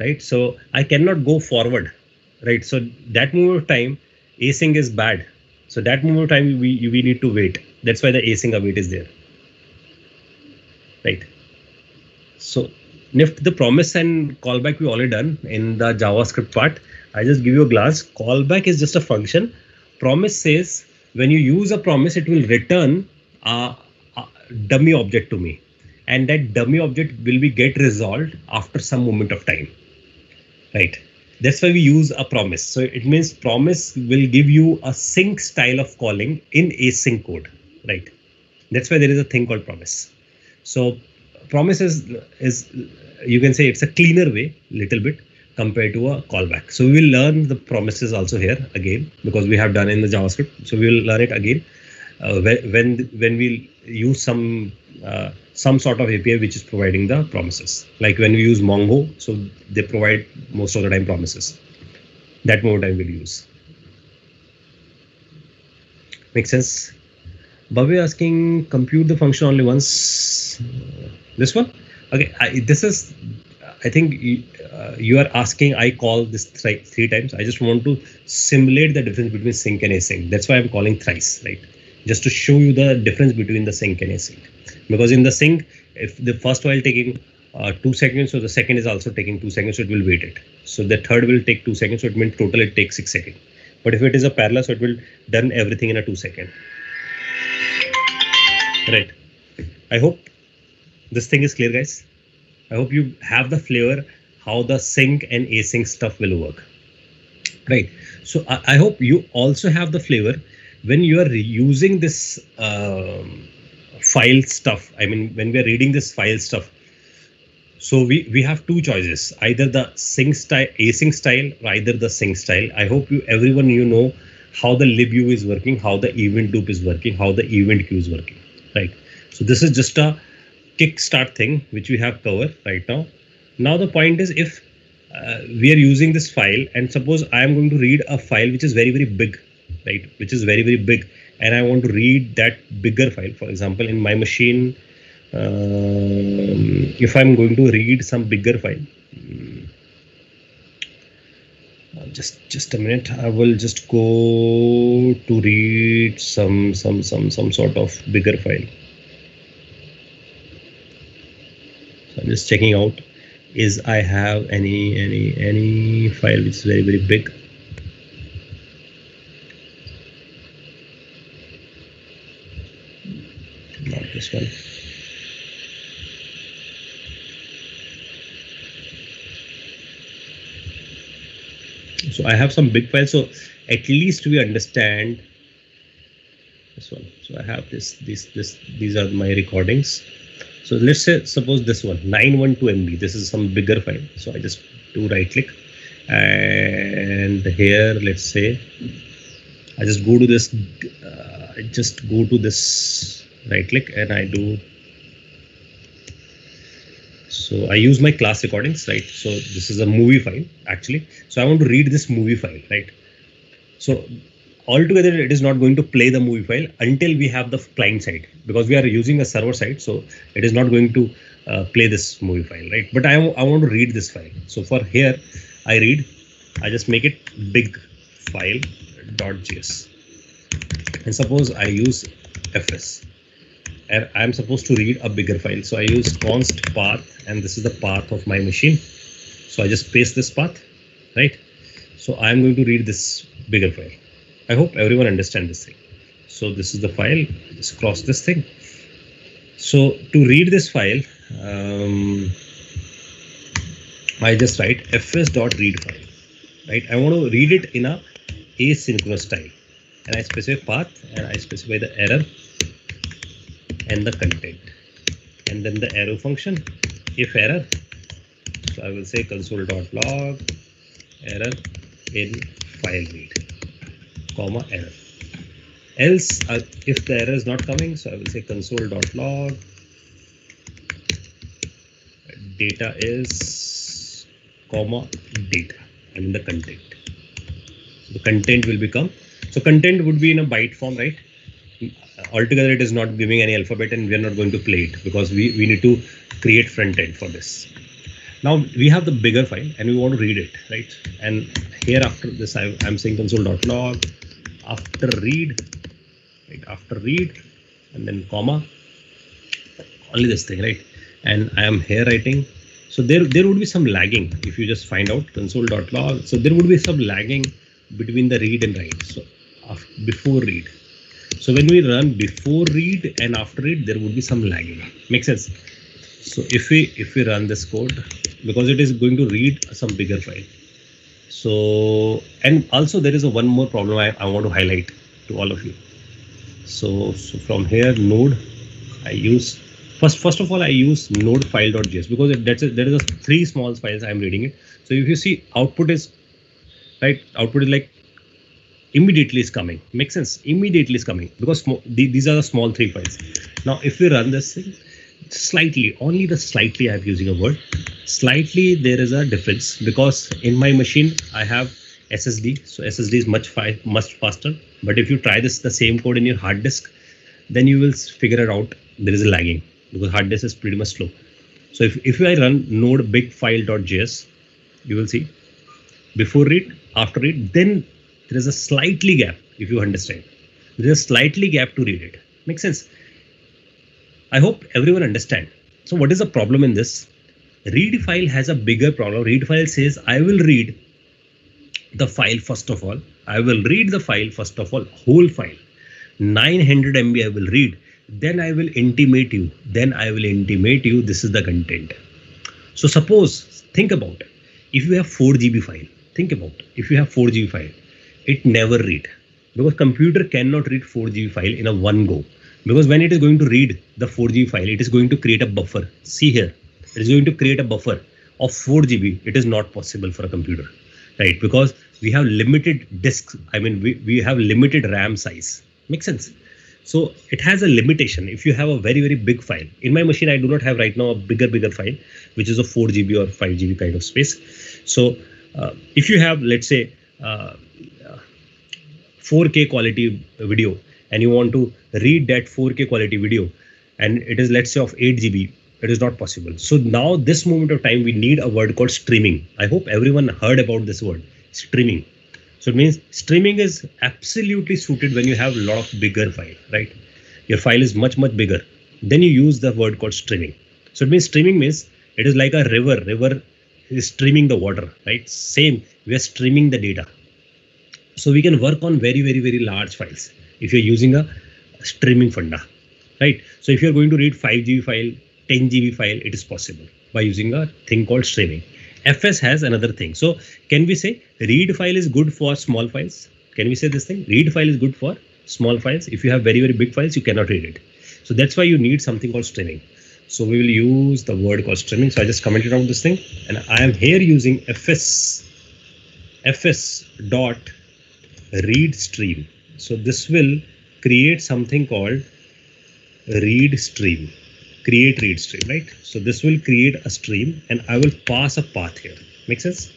right? So I cannot go forward, right? So that moment of time, async is bad. So that moment of time we we need to wait. That's why the async await is there right? So NIFT, the promise and callback we already done in the JavaScript part. I just give you a glance. Callback is just a function. Promise says when you use a promise, it will return a, a dummy object to me. And that dummy object will be get resolved after some moment of time. Right. That's why we use a promise. So it means promise will give you a sync style of calling in async code. Right. That's why there is a thing called promise. So promise is, is you can say it's a cleaner way, little bit compared to a callback. So we will learn the promises also here again because we have done in the JavaScript. So we will learn it again uh, when when we use some uh, some sort of API which is providing the promises. Like when we use Mongo, so they provide most of the time promises. That more time we'll use. Make sense? Bhavya asking compute the function only once. This one? Okay, I, this is, I think you, uh, you are asking, I call this three, three times. I just want to simulate the difference between sync and async. That's why I'm calling thrice, right? Just to show you the difference between the sync and async. Because in the sync, if the first while taking uh, two seconds, so the second is also taking two seconds, so it will wait it. So the third will take two seconds, so it means total it takes six seconds. But if it is a parallel, so it will done everything in a two second. Right. I hope this thing is clear, guys. I hope you have the flavor how the sync and async stuff will work. Right. So I, I hope you also have the flavor when you are using this um, file stuff. I mean, when we are reading this file stuff. So we, we have two choices, either the sync style, async style, or either the sync style. I hope you everyone you know how the libuv is working, how the event loop is working, how the event queue is working right? So this is just a kickstart thing which we have covered right now. Now the point is if uh, we are using this file and suppose I am going to read a file which is very, very big, right? Which is very, very big. And I want to read that bigger file. For example, in my machine, um, if I'm going to read some bigger file, um, just just a minute i will just go to read some some some some sort of bigger file so i'm just checking out is I have any any any file which is very very big. Not this one. So I have some big files. So at least we understand this one. So I have this this this these are my recordings so let's say, suppose this one, 912 MB, this is some bigger file. So I just do right click and here, let's say, I just go to this, uh, just go to this right click and I do, so I use my class recordings, right? So this is a movie file actually. So I want to read this movie file, right? So altogether it is not going to play the movie file until we have the client side because we are using a server side so it is not going to uh, play this movie file right? But I, I want to read this file. So for here I read I just make it big file .js and suppose I use fs and I'm supposed to read a bigger file. So I use const path and this is the path of my machine. So I just paste this path right? So I'm going to read this bigger file I hope everyone understand this thing. So this is the file, just cross this thing. So to read this file, um, I just write fs.read file, right? I want to read it in a asynchronous style and I specify path and I specify the error and the content and then the arrow function if error so I will say console.log error in file read comma error. Else, uh, if the error is not coming, so I will say console.log data is comma data I mean the content. The content will become so content would be in a byte form, right? Altogether, it is not giving any alphabet, and we are not going to play it because we we need to create front end for this. Now we have the bigger file and we want to read it, right? And here after this, I, I'm saying console.log after read right after read and then comma only this thing right? And I am here writing. So there there would be some lagging if you just find out console.log so there would be some lagging between the read and write. So before read. So when we run before read and after read there would be some lagging. Makes sense? So if we if we run this code because it is going to read some bigger file so, and also there is a one more problem I, I want to highlight to all of you. So, so from here node, I use first first of all I use node file.js because that's a, there is a three small files I'm reading it. So if you see output is right, output is like immediately is coming. Makes sense. Immediately is coming because these are the small three files. Now if we run this thing, slightly, only the slightly I'm using a word. Slightly there is a difference because in my machine I have SSD. So SSD is much fi much faster. But if you try this the same code in your hard disk, then you will figure it out there is a lagging because hard disk is pretty much slow. So if, if I run node big file.js, you will see before read, after read, then there is a slightly gap if you understand. There is a slightly gap to read it. Makes sense. I hope everyone understand. So what is the problem in this? Read file has a bigger problem. Read file says I will read the file first of all. I will read the file first of all, whole file. 900 MB I will read. Then I will intimate you. Then I will intimate you this is the content. So suppose, think about. If you have 4 GB file, think about if you have 4 GB file, it never read because computer cannot read 4 GB file in a one go because when it is going to read the 4GB file, it is going to create a buffer. See here, it is going to create a buffer of 4GB. It is not possible for a computer, right? Because we have limited disks. I mean, we, we have limited RAM size. Makes sense. So it has a limitation. If you have a very, very big file, in my machine, I do not have right now a bigger, bigger file, which is a 4 GB or 5 GB kind of space. So uh, if you have, let's say, uh, 4K quality video, and you want to read that 4K quality video, and it is, let's say, of 8 GB, it is not possible. So now, this moment of time, we need a word called streaming. I hope everyone heard about this word, streaming so it means streaming is absolutely suited when you have a lot of bigger file, right? Your file is much, much bigger. Then you use the word called streaming. So it means streaming means it is like a river. River is streaming the water, right? Same, we are streaming the data. So we can work on very, very, very large files if you're using a streaming funda, right? So if you're going to read 5 GB file, 10 GB file, it is possible by using a thing called streaming. FS has another thing. So can we say read file is good for small files? Can we say this thing? Read file is good for small files. If you have very, very big files, you cannot read it. So that's why you need something called streaming. So we will use the word called streaming. So I just commented on this thing and I am here using fs fs dot read stream. So this will create something called read stream create read stream, right? So this will create a stream and I will pass a path here. Make sense?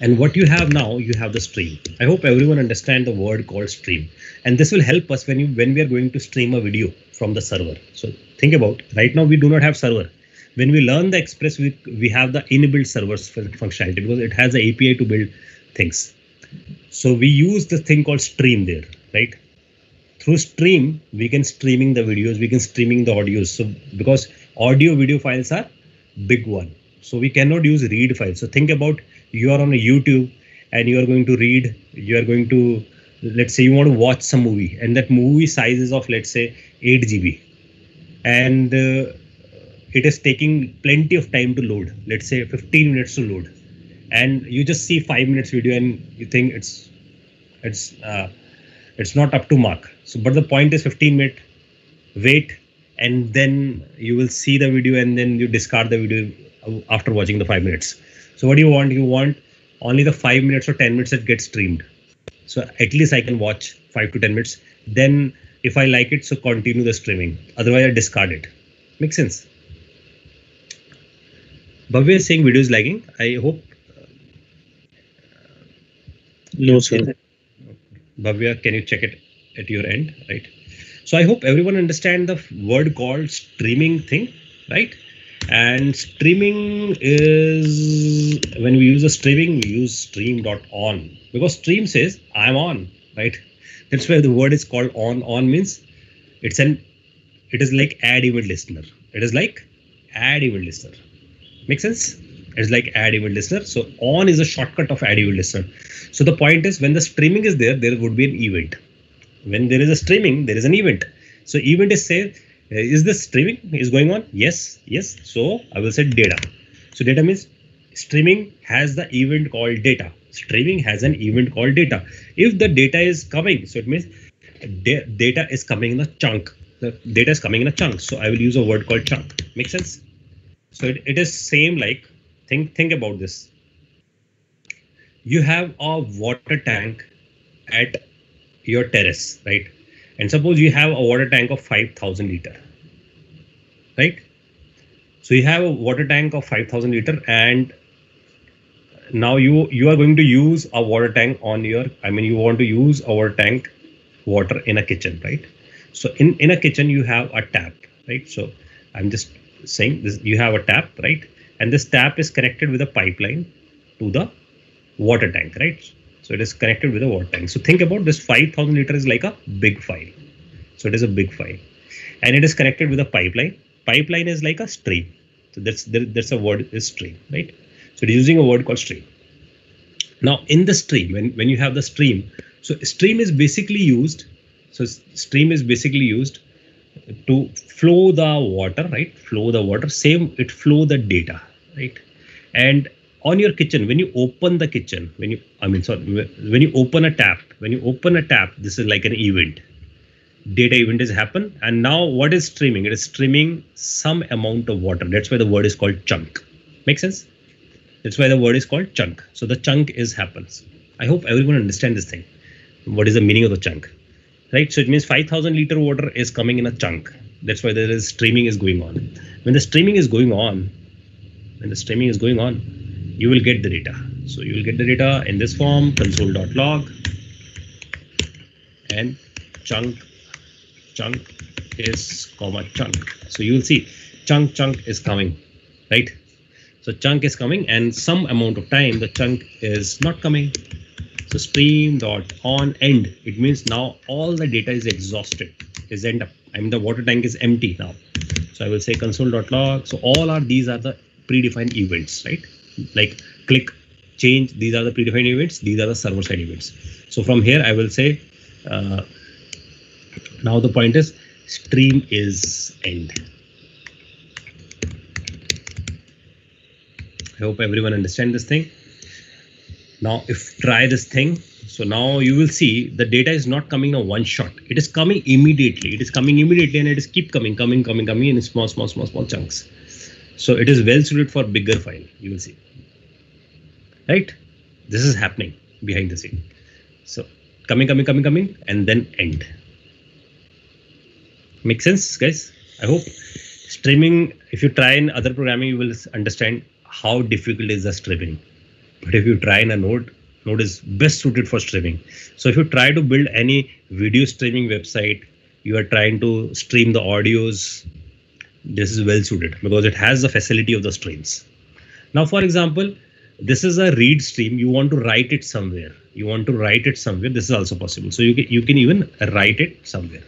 And what you have now, you have the stream. I hope everyone understand the word called stream. And this will help us when you when we are going to stream a video from the server. So think about right now we do not have server. When we learn the Express, we, we have the inbuilt servers functionality because it has an API to build things. So we use the thing called stream there, right? through stream we can streaming the videos we can streaming the audios. So because audio video files are big one. So we cannot use read files. So think about you are on a youtube and you are going to read you are going to let's say you want to watch some movie and that movie size is of let's say 8 gb and uh, it is taking plenty of time to load. Let's say 15 minutes to load and you just see 5 minutes video and you think it's it's uh, it's not up to mark. So but the point is 15 minute wait and then you will see the video and then you discard the video after watching the five minutes. So what do you want? You want only the five minutes or 10 minutes that get streamed. So at least i can watch five to 10 minutes. Then if i like it so continue the streaming. Otherwise i discard it. Makes sense. Bhavya is saying video is lagging. I hope. No, sir. Bhavya, can you check it at your end, right? So I hope everyone understand the word called streaming thing, right? And streaming is when we use a streaming, we use stream.on because stream says I'm on, right? That's why the word is called on. On means it's an it is like add event listener. It is like add event listener. Make sense? It's like add event listener. So on is a shortcut of add event listener. So the point is when the streaming is there, there would be an event. When there is a streaming, there is an event. So event is say, uh, is this streaming is going on? Yes, yes. So I will say data. So data means streaming has the event called data. Streaming has an event called data. If the data is coming, so it means data is coming in a chunk. The data is coming in a chunk. So I will use a word called chunk. Make sense? So it, it is same like think think about this you have a water tank at your terrace, right? And suppose you have a water tank of 5000 liter, right? So you have a water tank of 5000 liter and now you you are going to use a water tank on your i mean you want to use our tank water in a kitchen right so in in a kitchen you have a tap right so i'm just saying this you have a tap right and this tap is connected with a pipeline to the water tank, right? So it is connected with a water tank. So think about this 5000 liter is like a big file. So it is a big file and it is connected with a pipeline. Pipeline is like a stream. So that's that's a word is stream, right? So it is using a word called stream. Now in the stream, when, when you have the stream, so stream is basically used. So stream is basically used to flow the water, right? Flow the water. Same, it flow the data, right? And on your kitchen when you open the kitchen when you i mean sorry when you open a tap when you open a tap this is like an event. Data event is happen and now what is streaming? It is streaming some amount of water. That's why the word is called chunk. Make sense? That's why the word is called chunk. So the chunk is happens. I hope everyone understand this thing. What is the meaning of the chunk? Right? So it means 5,000 liter water is coming in a chunk. That's why there is streaming is going on. When the streaming is going on, when the streaming is going on, you will get the data. So you will get the data in this form console.log and chunk chunk is comma chunk. So you will see chunk chunk is coming, right? So chunk is coming and some amount of time the chunk is not coming. So stream dot on end. It means now all the data is exhausted, is end up. I mean the water tank is empty now. So I will say console.log. So all are these are the predefined events, right? Like click, change. These are the predefined events. These are the server side events. So from here I will say uh, now the point is stream is end. I hope everyone understand this thing. Now, if try this thing, so now you will see the data is not coming in one shot. It is coming immediately. It is coming immediately and it is keep coming, coming, coming, coming in small, small, small, small chunks. So it is well suited for bigger file. You will see. Right? This is happening behind the scene. So coming, coming, coming, coming, and then end. Make sense, guys? I hope streaming, if you try in other programming, you will understand how difficult is the streaming. But if you try in a node, node is best suited for streaming. So if you try to build any video streaming website, you are trying to stream the audios, this is well suited because it has the facility of the streams. Now, for example, this is a read stream. You want to write it somewhere. You want to write it somewhere. This is also possible. So you can, you can even write it somewhere.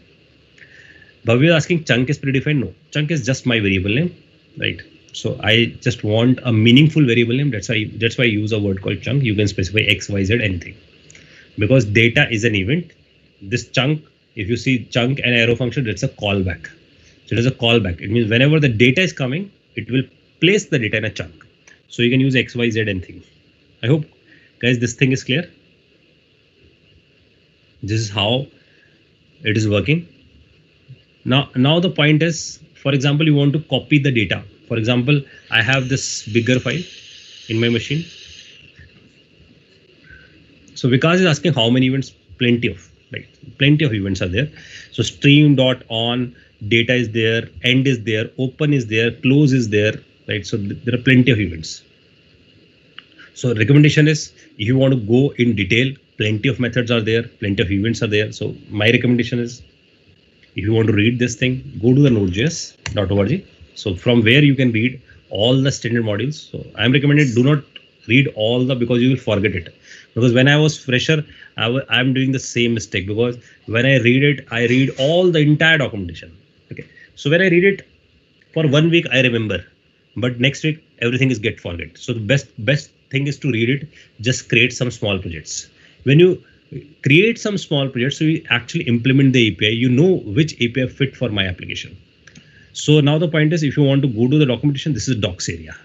Bhavya is asking chunk is predefined. No, chunk is just my variable name, right? So I just want a meaningful variable name. That's why that's why I use a word called chunk. You can specify x, y, z, anything. Because data is an event. This chunk, if you see chunk and arrow function, that's a callback. So it is a callback. It means whenever the data is coming, it will place the data in a chunk. So you can use x, y, z, and anything. I hope, guys, this thing is clear. This is how it is working. Now, now the point is, for example, you want to copy the data for example, I have this bigger file in my machine. So Vikas is asking how many events? Plenty of, right? Plenty of events are there. So stream dot on data is there, end is there, open is there, close is there, right? So th there are plenty of events. So recommendation is if you want to go in detail, plenty of methods are there, plenty of events are there. So my recommendation is if you want to read this thing, go to the nodejs.org so from where you can read all the standard modules. So I'm recommended do not read all the because you will forget it. Because when I was fresher, I I'm doing the same mistake because when I read it, I read all the entire documentation. So when I read it for one week, I remember, but next week everything is get forget. So the best best thing is to read it. Just create some small projects. When you create some small projects, so you actually implement the API. You know which API fit for my application. So now the point is if you want to go to the documentation, this is docs area.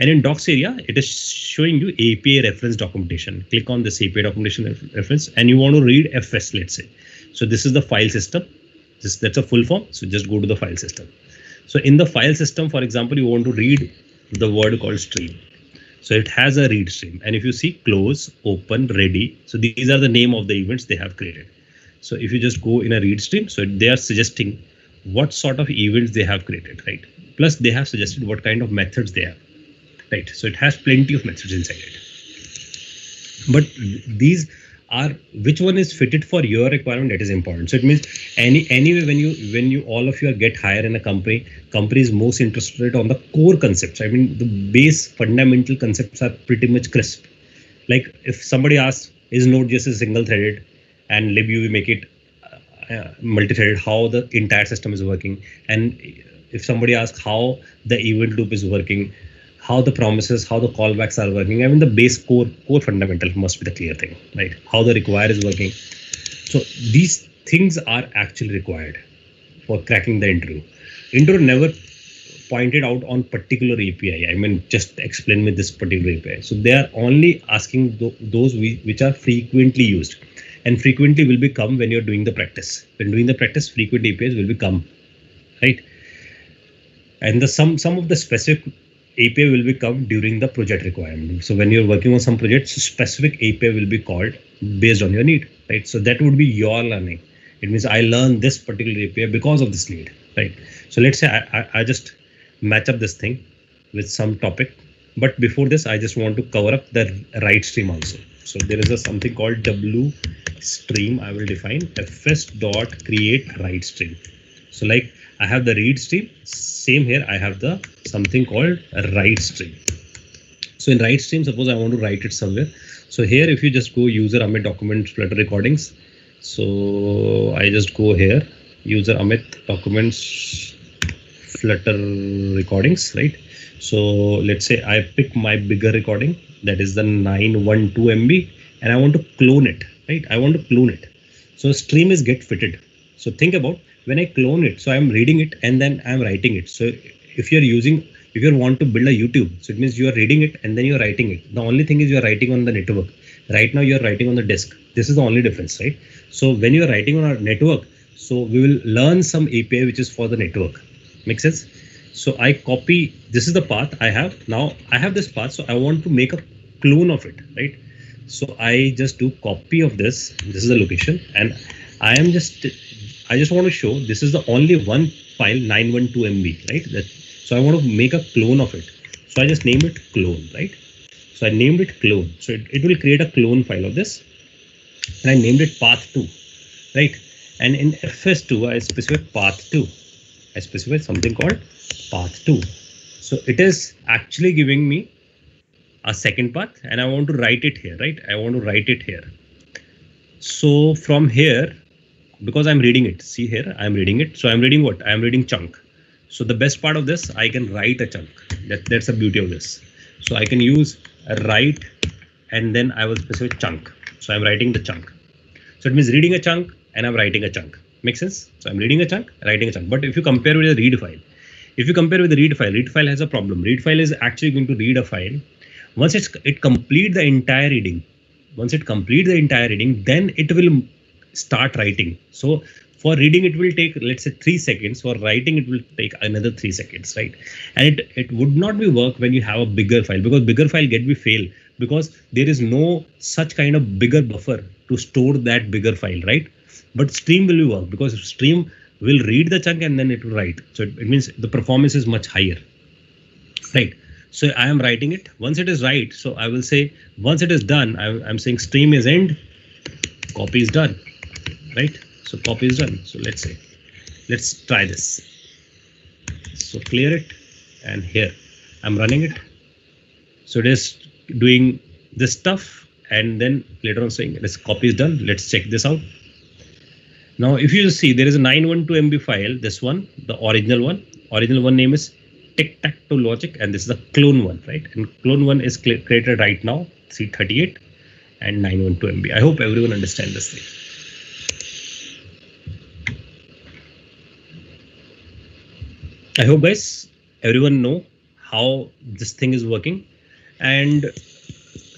And in docs area, it is showing you API reference documentation. Click on this API documentation reference and you want to read FS, let's say. So this is the file system. This, that's a full form. So just go to the file system. So in the file system, for example, you want to read the word called stream. So it has a read stream. And if you see close, open, ready. So these are the name of the events they have created. So if you just go in a read stream, so they are suggesting what sort of events they have created, right? Plus they have suggested what kind of methods they have, right? So it has plenty of methods inside it. But these are which one is fitted for your requirement that is important. So it means any anyway when you when you all of you get hired in a company company is most interested on the core concepts. I mean the base fundamental concepts are pretty much crisp. Like if somebody asks is node.js a single threaded? And libuv make it uh, multi-threaded, how the entire system is working, and if somebody asks how the event loop is working, how the promises, how the callbacks are working. I mean, the base core core fundamental must be the clear thing, right? How the require is working. So these things are actually required for cracking the interview. Interview never pointed out on particular API. I mean, just explain me this particular API. So they are only asking th those which are frequently used and frequently will become when you're doing the practice. When doing the practice, frequent APIs will become, right? And the some some of the specific API will become during the project requirement. So when you're working on some projects, specific API will be called based on your need, right? So that would be your learning. It means I learn this particular API because of this need, right? So let's say I, I, I just match up this thing with some topic. But before this, I just want to cover up the write stream also. So there is a something called W stream. I will define fs dot create write stream. So like I have the read stream. Same here. I have the something called write stream. So in write stream, suppose I want to write it somewhere. So here, if you just go user Amit document flutter recordings. So I just go here, user Amit documents flutter recordings, right? So let's say I pick my bigger recording, that is the 912 MB, and I want to clone it, right? I want to clone it. So stream is get fitted. So think about when I clone it, so I'm reading it and then I'm writing it. So if you're using, if you want to build a YouTube, so it means you are reading it and then you're writing it. The only thing is you're writing on the network. Right now you're writing on the disk. This is the only difference, right? So when you're writing on our network, so we will learn some API which is for the network. Make sense? So I copy, this is the path I have. Now I have this path, so I want to make a clone of it, right? So I just do copy of this. This is the location and I am just, I just want to show this is the only one file 912 MB, right? That, so I want to make a clone of it. So I just name it clone, right? So I named it clone. So it, it will create a clone file of this. And I named it path2, right? And in FS2, I specify path2. I specify something called path2. So it is actually giving me a second path and I want to write it here, right? I want to write it here. So from here, because I'm reading it, see here, I'm reading it. So I'm reading what? I'm reading chunk. So the best part of this, I can write a chunk. That, that's the beauty of this. So I can use write and then I will specify chunk. So I'm writing the chunk. So it means reading a chunk and I'm writing a chunk. Make sense? So I'm reading a chunk, writing a chunk. But if you compare with a read file, if you compare with the read file, read file has a problem. Read file is actually going to read a file. Once it's it complete the entire reading, once it complete the entire reading, then it will start writing. So for reading it will take let's say three seconds. For writing it will take another three seconds, right? And it it would not be work when you have a bigger file because bigger file get we fail because there is no such kind of bigger buffer to store that bigger file, right? But stream will be work because stream will read the chunk and then it will write. So it, it means the performance is much higher, right? So I am writing it. Once it is right, so I will say once it is done, I, I'm saying stream is end, copy is done, right? So copy is done. So let's say, let's try this. So clear it and here I'm running it. So it is doing this stuff and then later on saying this copy is done. Let's check this out. Now, if you see, there is a 912 MB file, this one, the original one. Original one name is tic-tac-toe logic, and this is the clone one, right? And clone one is created right now, C38 and 912 MB. I hope everyone understand this thing. I hope guys, everyone know how this thing is working and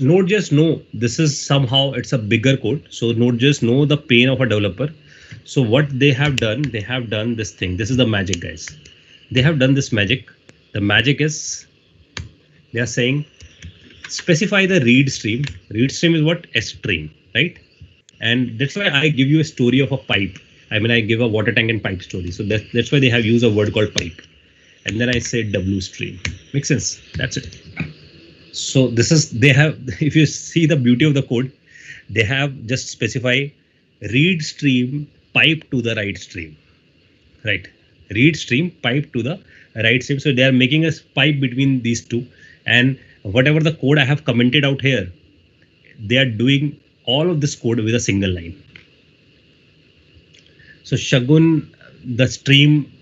Node.js know this is somehow it's a bigger code. So Node.js know the pain of a developer. So what they have done, they have done this thing. This is the magic guys. They have done this magic. The magic is they are saying specify the read stream. Read stream is what? A stream, right? And that's why I give you a story of a pipe. I mean, I give a water tank and pipe story. So that, that's why they have used a word called pipe. And then I say W stream. Makes sense. That's it. So this is they have. <laughs> If you see the beauty of the code, they have just specify read stream pipe to the right stream, right? Read stream pipe to the right stream. So they are making a pipe between these two, and whatever the code I have commented out here, they are doing all of this code with a single line. So Shagun, the stream,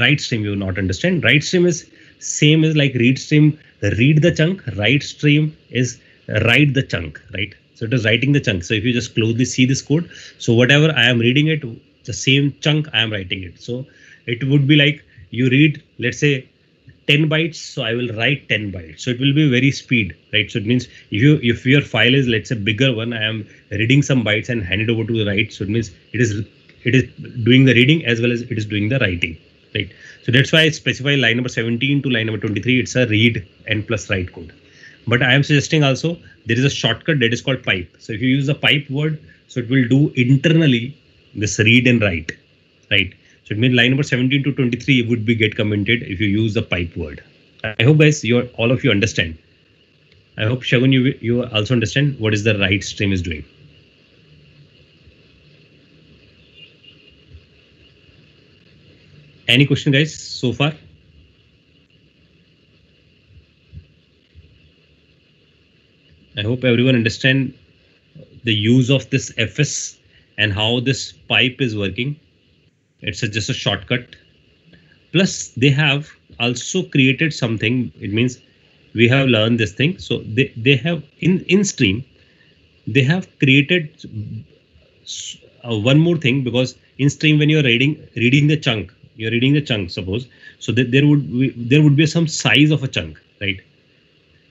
write stream, you will not understand. Write stream is same as like read stream, read the chunk. Write stream is write the chunk, right? So it is writing the chunk. So if you just closely see this code, so whatever I am reading it, the same chunk I am writing it. So it would be like you read, let's say 10 bytes so i will write 10 bytes so it will be very speed right so it means if you if your file is let's say bigger one i am reading some bytes and hand it over to the write so it means it is it is doing the reading as well as it is doing the writing right so that's why i specify line number 17 to line number 23 it's a read and plus write code but i am suggesting also there is a shortcut that is called pipe so if you use the pipe word so it will do internally this read and write, right? So it means line number 17 to 23 would be get commented if you use the pipe word. I hope guys, you all of you understand. I hope Shagun, you you also understand what is the write stream is doing. Any question, guys, so far? I hope everyone understand the use of this FS and how this pipe is working. It's a, just a shortcut. Plus, they have also created something. It means we have learned this thing. So they, they have in in stream, they have created uh, one more thing because in stream when you're reading reading the chunk, you're reading the chunk. Suppose so that there would be, there would be some size of a chunk, right?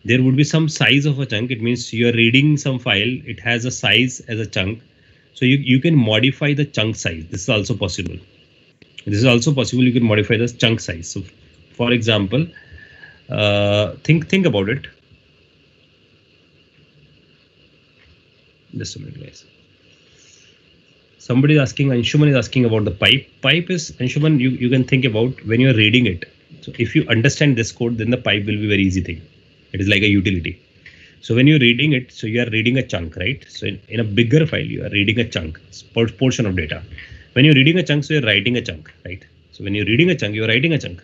there would be some size of a chunk. It means you're reading some file. It has a size as a chunk. So you, you can modify the chunk size. This is also possible. This is also possible. You can modify the chunk size. So for example, uh, think think about it. Just a minute, guys. Somebody is asking, Anshuman is asking about the pipe. Pipe is, Anshuman, you, you can think about when you're reading it. So if you understand this code, then the pipe will be very easy thing. It is like a utility. So when you're reading it so you are reading a chunk right? So in, in a bigger file you are reading a chunk portion of data. When you're reading a chunk so you're writing a chunk right? So when you're reading a chunk you're writing a chunk.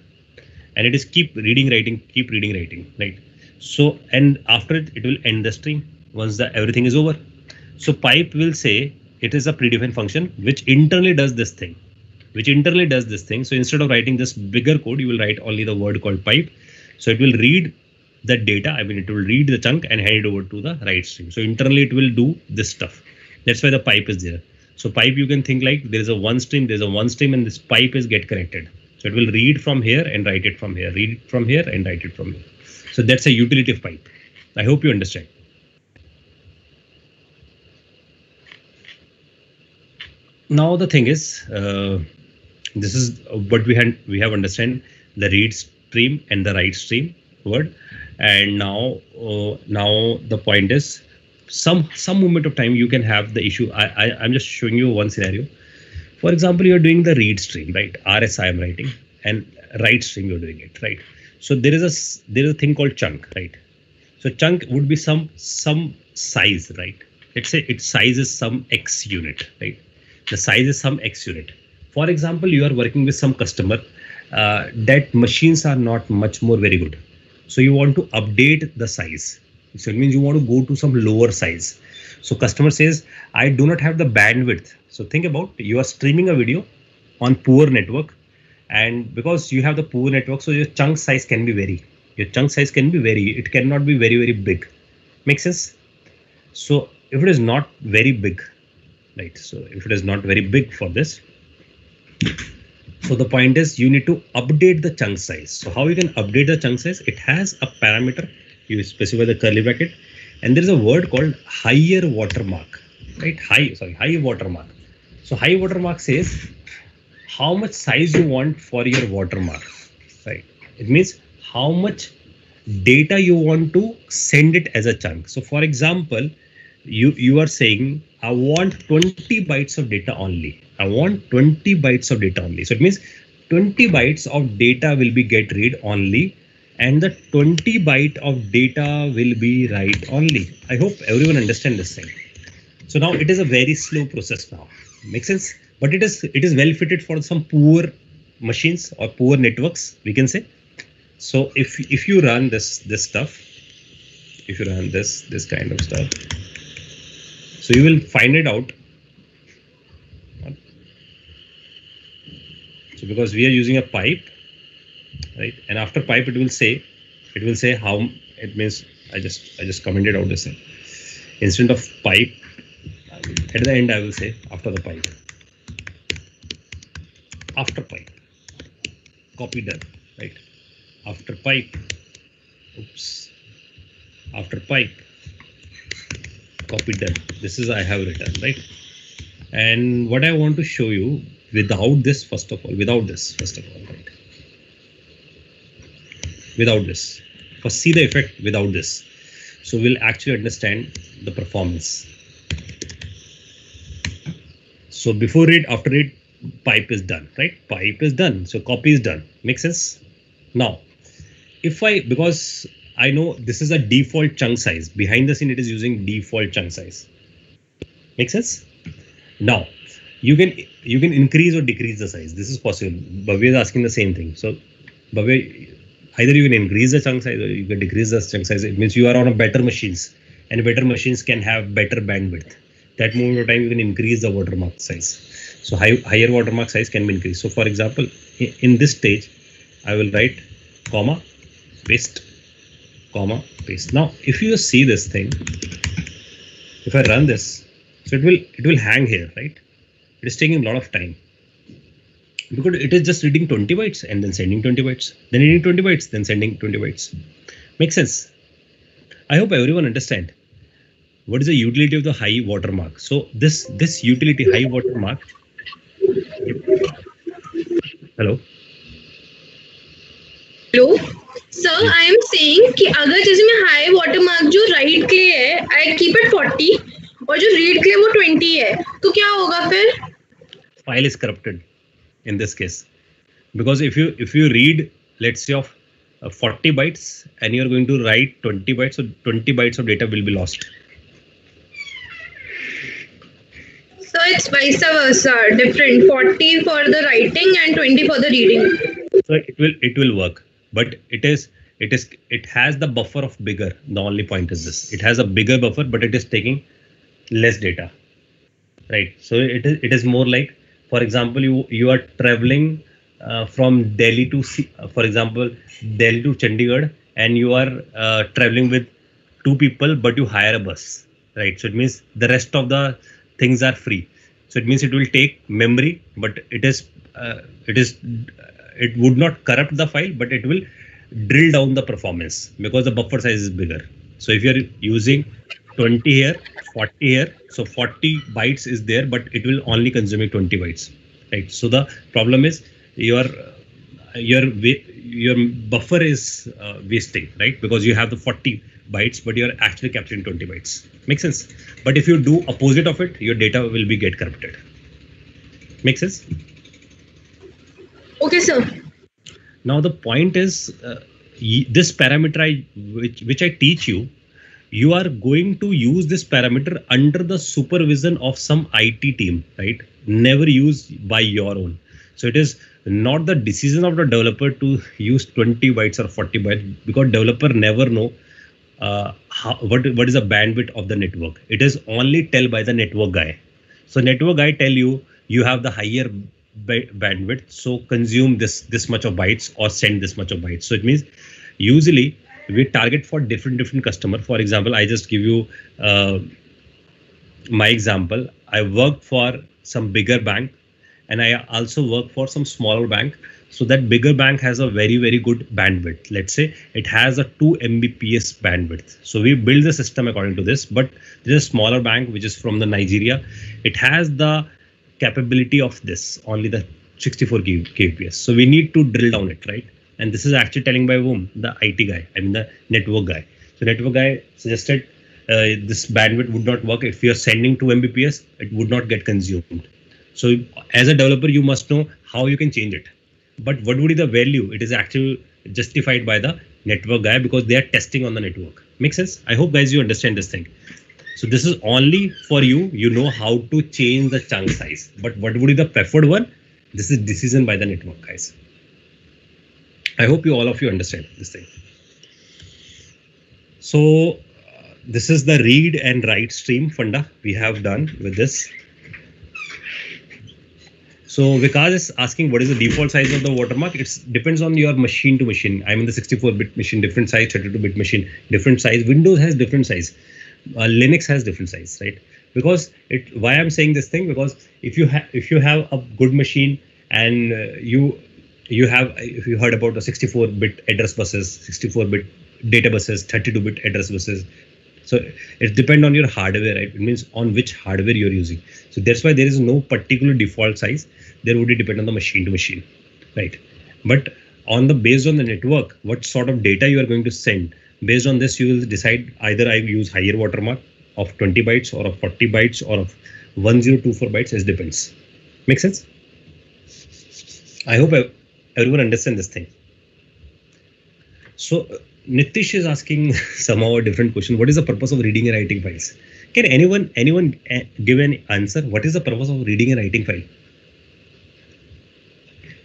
And it is keep reading writing keep reading writing right? So and after it it will end the stream once the everything is over. So pipe will say it is a predefined function which internally does this thing which internally does this thing so instead of writing this bigger code you will write only the word called pipe so it will read the data. I mean, it will read the chunk and hand it over to the write stream. So internally, it will do this stuff. That's why the pipe is there. So pipe, you can think like there is a one stream, there's a one stream, and this pipe is get connected. So it will read from here and write it from here, read it from here and write it from here. So that's a utility of pipe. I hope you understand. Now the thing is, uh, this is what we had we have understand the read stream and the write stream word. And now uh, now the point is some some moment of time you can have the issue. I, I i'm just showing you one scenario. For example you're doing the read stream right? RSI i am writing and write stream you're doing it right? So there is a there is a thing called chunk right? So chunk would be some some size right? Let's say its size is some x unit right the size is some x unit for example you are working with some customer uh, that machines are not much more very good so you want to update the size. So it means you want to go to some lower size. So customer says, I do not have the bandwidth. So think about you are streaming a video on poor network and because you have the poor network, so your chunk size can be very, your chunk size can be very, it cannot be very, very big. Makes sense? So if it is not very big, right? So if it is not very big for this, so the point is you need to update the chunk size. So how you can update the chunk size? It has a parameter. You specify the curly bracket and there is a word called higher watermark, right? High, sorry, high watermark. So high watermark says how much size you want for your watermark, right? It means how much data you want to send it as a chunk. So for example, you, you are saying, I want 20 bytes of data only I want 20 bytes of data only. So it means 20 bytes of data will be get read only and the 20 byte of data will be write only. I hope everyone understand this thing. So now it is a very slow process now. Makes sense? But it is it is well fitted for some poor machines or poor networks, we can say. So if if you run this this stuff, if you run this this kind of stuff, so you will find it out So because we are using a pipe, right? And after pipe, it will say, it will say how it means. I just I just commented out this thing. Instead of pipe, at the end I will say after the pipe. After pipe. Copy done, right? After pipe. Oops. After pipe. Copy done. This is I have written, right? And what I want to show you without this first of all without this first of all right without this first see the effect without this so we'll actually understand the performance So before it, after it, pipe is done, right? Pipe is done. So copy is done. Makes sense? Now, if I, because I know this is a default chunk size, behind the scene, it is using default chunk size. Make sense? Now, you can you can increase or decrease the size. This is possible. Bhavya is asking the same thing. So, Bhavya, either you can increase the chunk size or you can decrease the chunk size. It means you are on a better machines, and better machines can have better bandwidth. That moment of time, you can increase the watermark size. So high, higher watermark size can be increased. So for example, in this stage, I will write comma, paste, comma, paste. Now, if you see this thing, if I run this, so it will it will hang here, right? It is taking a lot of time because it is just reading 20 bytes and then sending 20 bytes, then reading 20 bytes, then sending 20 bytes. Makes sense. I hope everyone understand what is the utility of the high watermark. So this this utility high watermark. Hello. Sir I am saying कि अगर जैसे मैं high watermark जो right के लिए है I keep it 40 और जो रीड के लिए वो 20 है तो क्या होगा फिर file is corrupted in this case because if you if you read let's say of uh, 40 bytes and you're going to write 20 bytes so 20 bytes of data will be lost So it's vice versa, different. 40 for the writing and 20 for the reading. so it will it will work but it is it is it has the buffer of bigger. The only point is this. It has a bigger buffer but it is taking less data. Right? So it is it is more like for example you you are traveling uh, from delhi to for example delhi to chandigarh and you are uh, traveling with two people but you hire a bus. Right? So it means the rest of the things are free. So it means it will take memory but it is uh, it is it would not corrupt the file but it will drill down the performance because the buffer size is bigger. So if you're using 20 here 40 here so 40 bytes is there but it will only consuming 20 bytes right? So the problem is your your your buffer is uh, wasting right? Because you have the 40 bytes but you're actually capturing 20 bytes. Makes sense? But if you do opposite of it your data will be get corrupted. Makes sense Okay, sir. now the point is uh, this parameter I, which which i teach you you are going to use this parameter under the supervision of some it team right? Never use by your own. So it is not the decision of the developer to use 20 bytes or 40 bytes because developer never know uh, how, what what is the bandwidth of the network. It is only tell by the network guy. So network guy tell you you have the higher ba- bandwidth. So consume this this much of bytes or send this much of bytes. So it means usually we target for different different customer. For example i just give you uh, my example. I work for some bigger bank and i also work for some smaller bank. So that bigger bank has a very very good bandwidth. Let's say it has a 2 mbps bandwidth. So we build the system according to this but a smaller bank which is from the nigeria. It has the capability of this only the 64 kbps so we need to drill down it right? And this is actually telling by whom? The it guy i mean the network guy. So network guy suggested uh, this bandwidth would not work. If you're sending to mbps it would not get consumed. So as a developer you must know how you can change it. But what would be the value? It is actually justified by the network guy because they are testing on the network. Makes sense? I hope guys you understand this thing so this is only for you you know how to change the chunk size but what would be the preferred one this is decision by the network guys i hope you all of you understand this thing so uh, this is the read and write stream funda we have done with this so Vikas is asking what is the default size of the watermark? It depends on your machine to machine. I'm in the 64-bit machine, different size, 32-bit machine, different size. Windows has different size. Uh, Linux has different size, right? Because it. Why I'm saying this thing? Because if you have if you have a good machine and uh, you you have if you heard about the 64-bit address buses, 64-bit data buses, 32-bit address buses, so it depends on your hardware, right? It means on which hardware you're using. So that's why there is no particular default size. There would depend on the machine to machine, right? But on the based on the network, what sort of data you are going to send. Based on this, you will decide either I use higher watermark of 20 bytes or of 40 bytes or of 1024 bytes. It depends. Make sense? I hope everyone understand this thing. So uh, Nitish is asking <laughs> somehow a different question. What is the purpose of reading and writing files? Can anyone anyone uh, give an answer? What is the purpose of reading and writing file?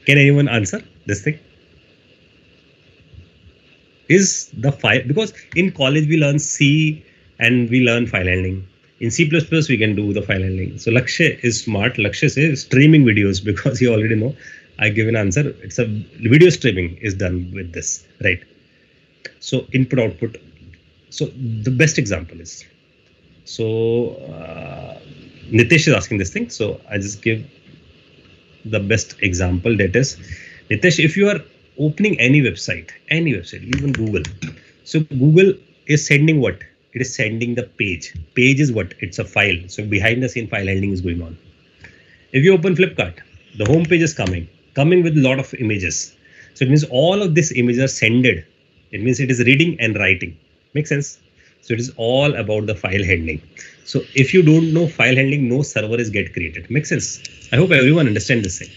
Can anyone answer this thing? Is the file because in college we learn C and we learn file handling. In C++ we can do the file handling. So Lakshay is smart. Lakshay says streaming videos <laughs> because you already know. I give an answer. It's a video streaming is done with this, right? So input output. So the best example is so uh, Nitish is asking this thing. So I just give the best example that is Nitish, if you are opening any website, any website, even Google. So Google is sending what? It is sending the page. Page is what? It's a file. So behind the scene file handling is going on. If you open Flipkart, the home page is coming, coming with a lot of images. So it means all of these images are sended. It means it is reading and writing. Make sense? So it is all about the file handling. So if you don't know file handling, no server is get created. Make sense? I hope everyone understand this thing.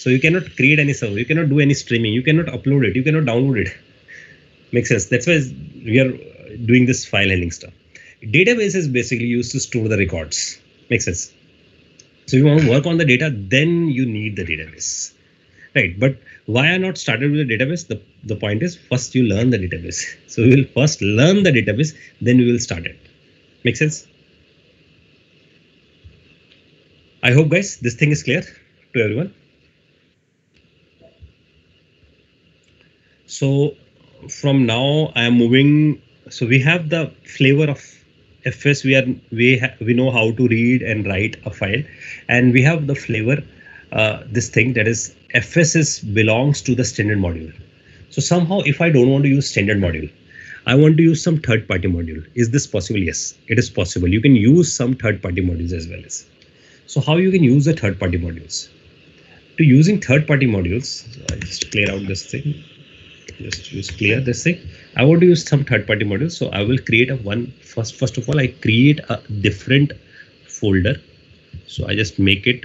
So you cannot create any server, you cannot do any streaming, you cannot upload it, you cannot download it. Makes sense. That's why we are doing this file handling stuff. Database is basically used to store the records. Makes sense. So you want to work on the data, then you need the database. Right. But why I not started with the database? The, the point is first you learn the database. So we will first learn the database, then we will start it. Make sense? I hope guys, this thing is clear to everyone. So from now I am moving. So we have the flavor of FS. We are we ha, we know how to read and write a file, and we have the flavor. Uh, this thing that is FS is belongs to the standard module. So somehow if I don't want to use standard module, I want to use some third party module. Is this possible? Yes, it is possible. You can use some third party modules as well as. So how you can use the third party modules? To using third party modules, I just clear out this thing just use clear this thing. I want to use some third party modules so i will create a one first first of all i create a different folder. So i just make it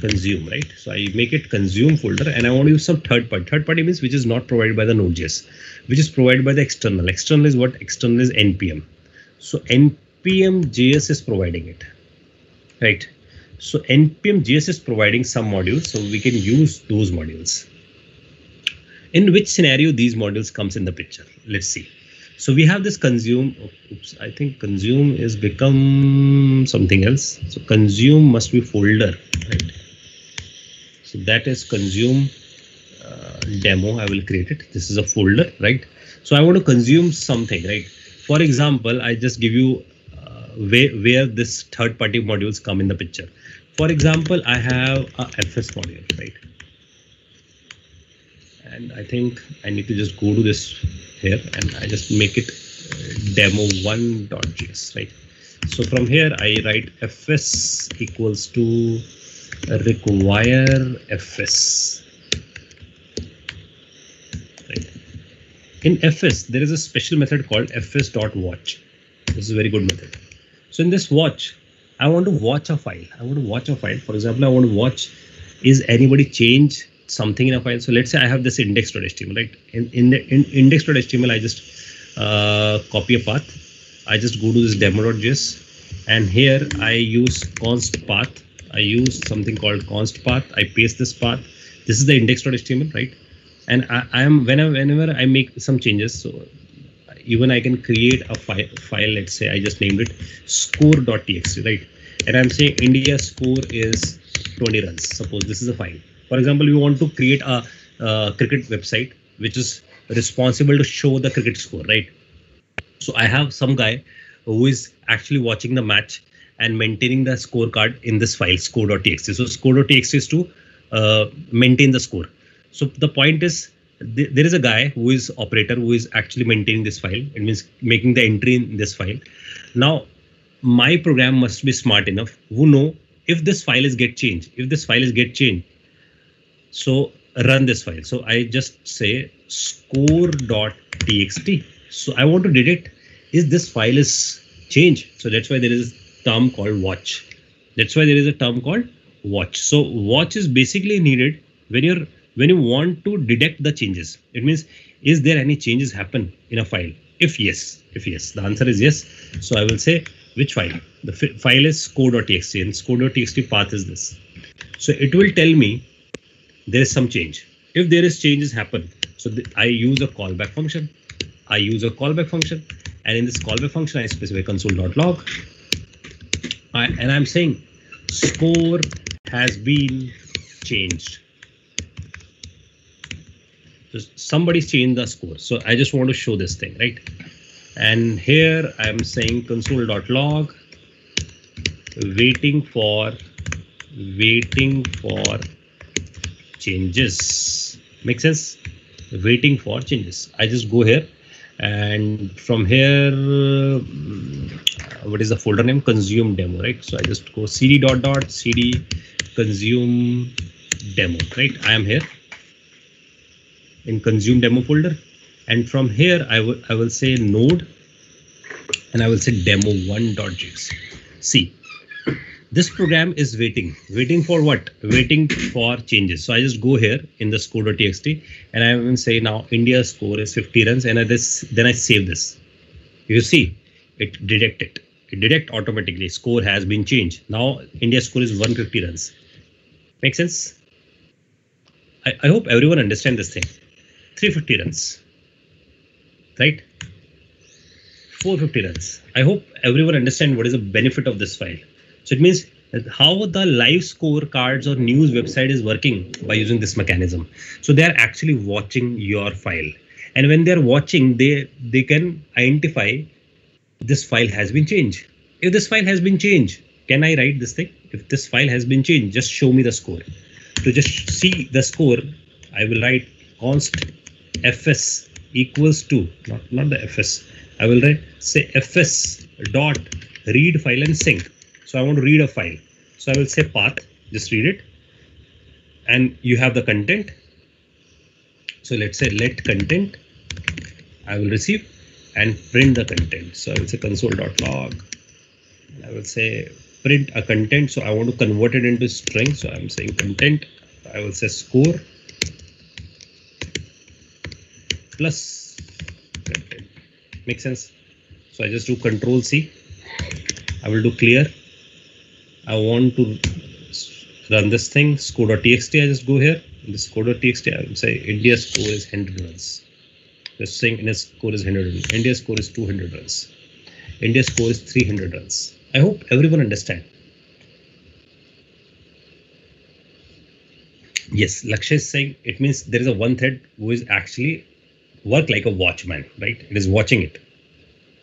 consume right? So i make it consume folder and i want to use some third party. Third party means which is not provided by the node.js which is provided by the external. External is what? External is npm so npm js is providing it right? So npm js is providing some modules. So we can use those modules in which scenario these modules comes in the picture? Let's see. So we have this consume oops i think consume is become something else. So consume must be folder right? So that is consume uh, demo. I will create it. This is a folder right? So i want to consume something right? For example i just give you uh, where where this third party modules come in the picture. For example i have a fs module right and I think I need to just go to this here and I just make it uh, demo one.js, right? So from here I write fs equals to require fs. Right. In fs, there is a special method called fs.watch. This is a very good method. So in this watch, I want to watch a file. I want to watch a file. For example, I want to watch is anybody change something in a file. So let's say I have this index.html, right? In, in the in index.html, I just uh, copy a path. I just go to this demo.js and here I use const path. I use something called const path. I paste this path. This is the index.html, right? And I, I am whenever whenever I make some changes, so even I can create a file, file. Let's say I just named it score.txt, right? And I'm saying India score is 20 runs. Suppose this is a file for example, you want to create a cricket website which is responsible to show the cricket score, right? So I have some guy who is actually watching the match and maintaining the scorecard in this file score.txt. So score.txt is to uh, maintain the score. So the point is th there is a guy who is operator who is actually maintaining this file. It means making the entry in this file. Now my program must be smart enough who know if this file is get changed. If this file is get changed, so run this file. So I just say score.txt. So I want to detect is this file is changed. So that's why there is a term called watch. That's why there is a term called watch. So watch is basically needed when you're when you want to detect the changes. It means is there any changes happen in a file? If yes, if yes, the answer is yes. So I will say which file. The file is score.txt and score.txt path is this. So it will tell me there is some change. If there is changes happen, so I use a callback function. I use a callback function, and in this callback function, I specify console.log. I, and I'm saying score has been changed. So somebody's changed the score. So I just want to show this thing, right? And here I'm saying console.log waiting for waiting for changes. Make sense? Waiting for changes. I just go here and from here uh, what is the folder name consume demo right so i just go cd dot dot cd consume demo right i am here in consume demo folder and from here i will i will say node and i will say demo one dot js see this program is waiting. Waiting for what? Waiting for changes. So i just go here in the score.txt and i will say now india score is 50 runs and I this then i save this. You see it detect it detect automatically. Score has been changed. Now india score is 150 runs. Make sense? I, I hope everyone understand this thing. 350 runs. Right? 450 runs. I hope everyone understand what is the benefit of this file so it means how the live scorecards or news website is working by using this mechanism. So they are actually watching your file. And when they're watching, they, they can identify this file has been changed. If this file has been changed, can I write this thing? If this file has been changed, just show me the score. To just see the score, I will write const fs equals to, not, not the fs, I will write say fs dot read file and sync so I want to read a file. So I will say path, just read it. And you have the content. So let's say let content, I will receive and print the content. So I will say console.log. I will say print a content. So I want to convert it into string. So I'm saying content. I will say score plus content. Make sense? So I just do control C. I will do clear I want to run this thing score.txt. I just go here. The score.txt, I will say India score is 100 runs. Just saying India score is 100 runs. Score is 200 runs. India score is 300 runs. I hope everyone understand. Yes, Lakshay is saying it means there is a one thread who is actually work like a watchman, right? It is watching it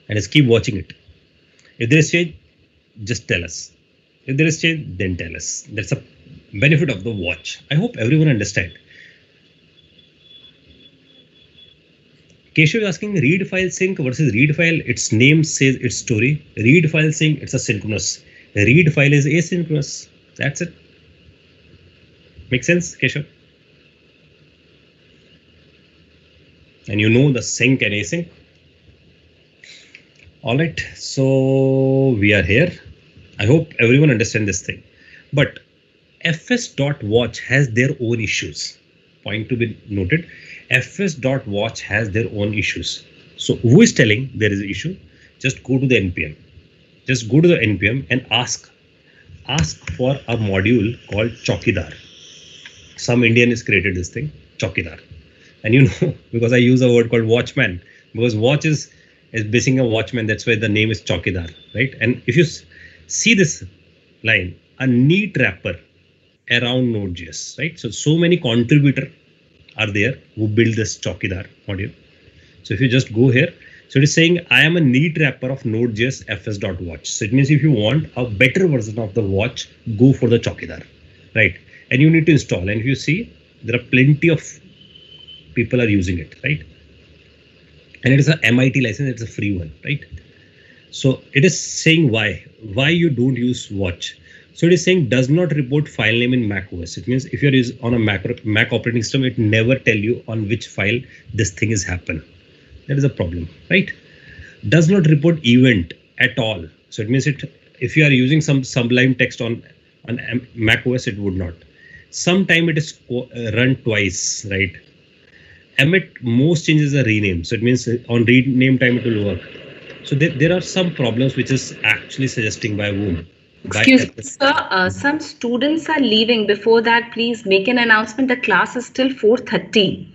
and is keep watching it. If there is change, just tell us. If there is change, then tell us. That's a benefit of the watch. I hope everyone understand. Keshav is asking read file sync versus read file. Its name says its story. Read file sync, it's a synchronous. Read file is asynchronous. That's it. Make sense, Keshav? And you know the sync and async. All right, so we are here. I hope everyone understand this thing. But fs.watch has their own issues. Point to be noted. fs.watch has their own issues. So who is telling there is an issue? Just go to the npm. Just go to the npm and ask. Ask for a module called Chokidar. Some Indian has created this thing, Chokidar. And you <laughs> know, because I use a word called watchman, because watch is is basing a watchman. That's why the name is Chokidar, right? And if you see this line, a neat wrapper around Node.js, right? So, so many contributor are there who build this Chokidar module. So if you just go here, so it is saying I am a neat wrapper of Node.js fs.watch. So it means if you want a better version of the watch, go for the Chokidar, right? And you need to install. And if you see, there are plenty of people are using it, right? And it is a MIT license, it's a free one, right? So it is saying why, why you don't use watch. So it is saying does not report file name in Mac OS. It means if you're on a Mac, Mac operating system, it never tell you on which file this thing is happen. That is a problem, right? Does not report event at all. So it means it if you are using some Sublime text on on Mac OS, it would not. Sometime it is uh, run twice, right? Emit most changes are rename, so it means uh, on rename time it will work. So there, there are some problems which is actually suggesting by whom. By Excuse me, sir. Uh, some students are leaving. Before that, please make an announcement. The class is till 4:30.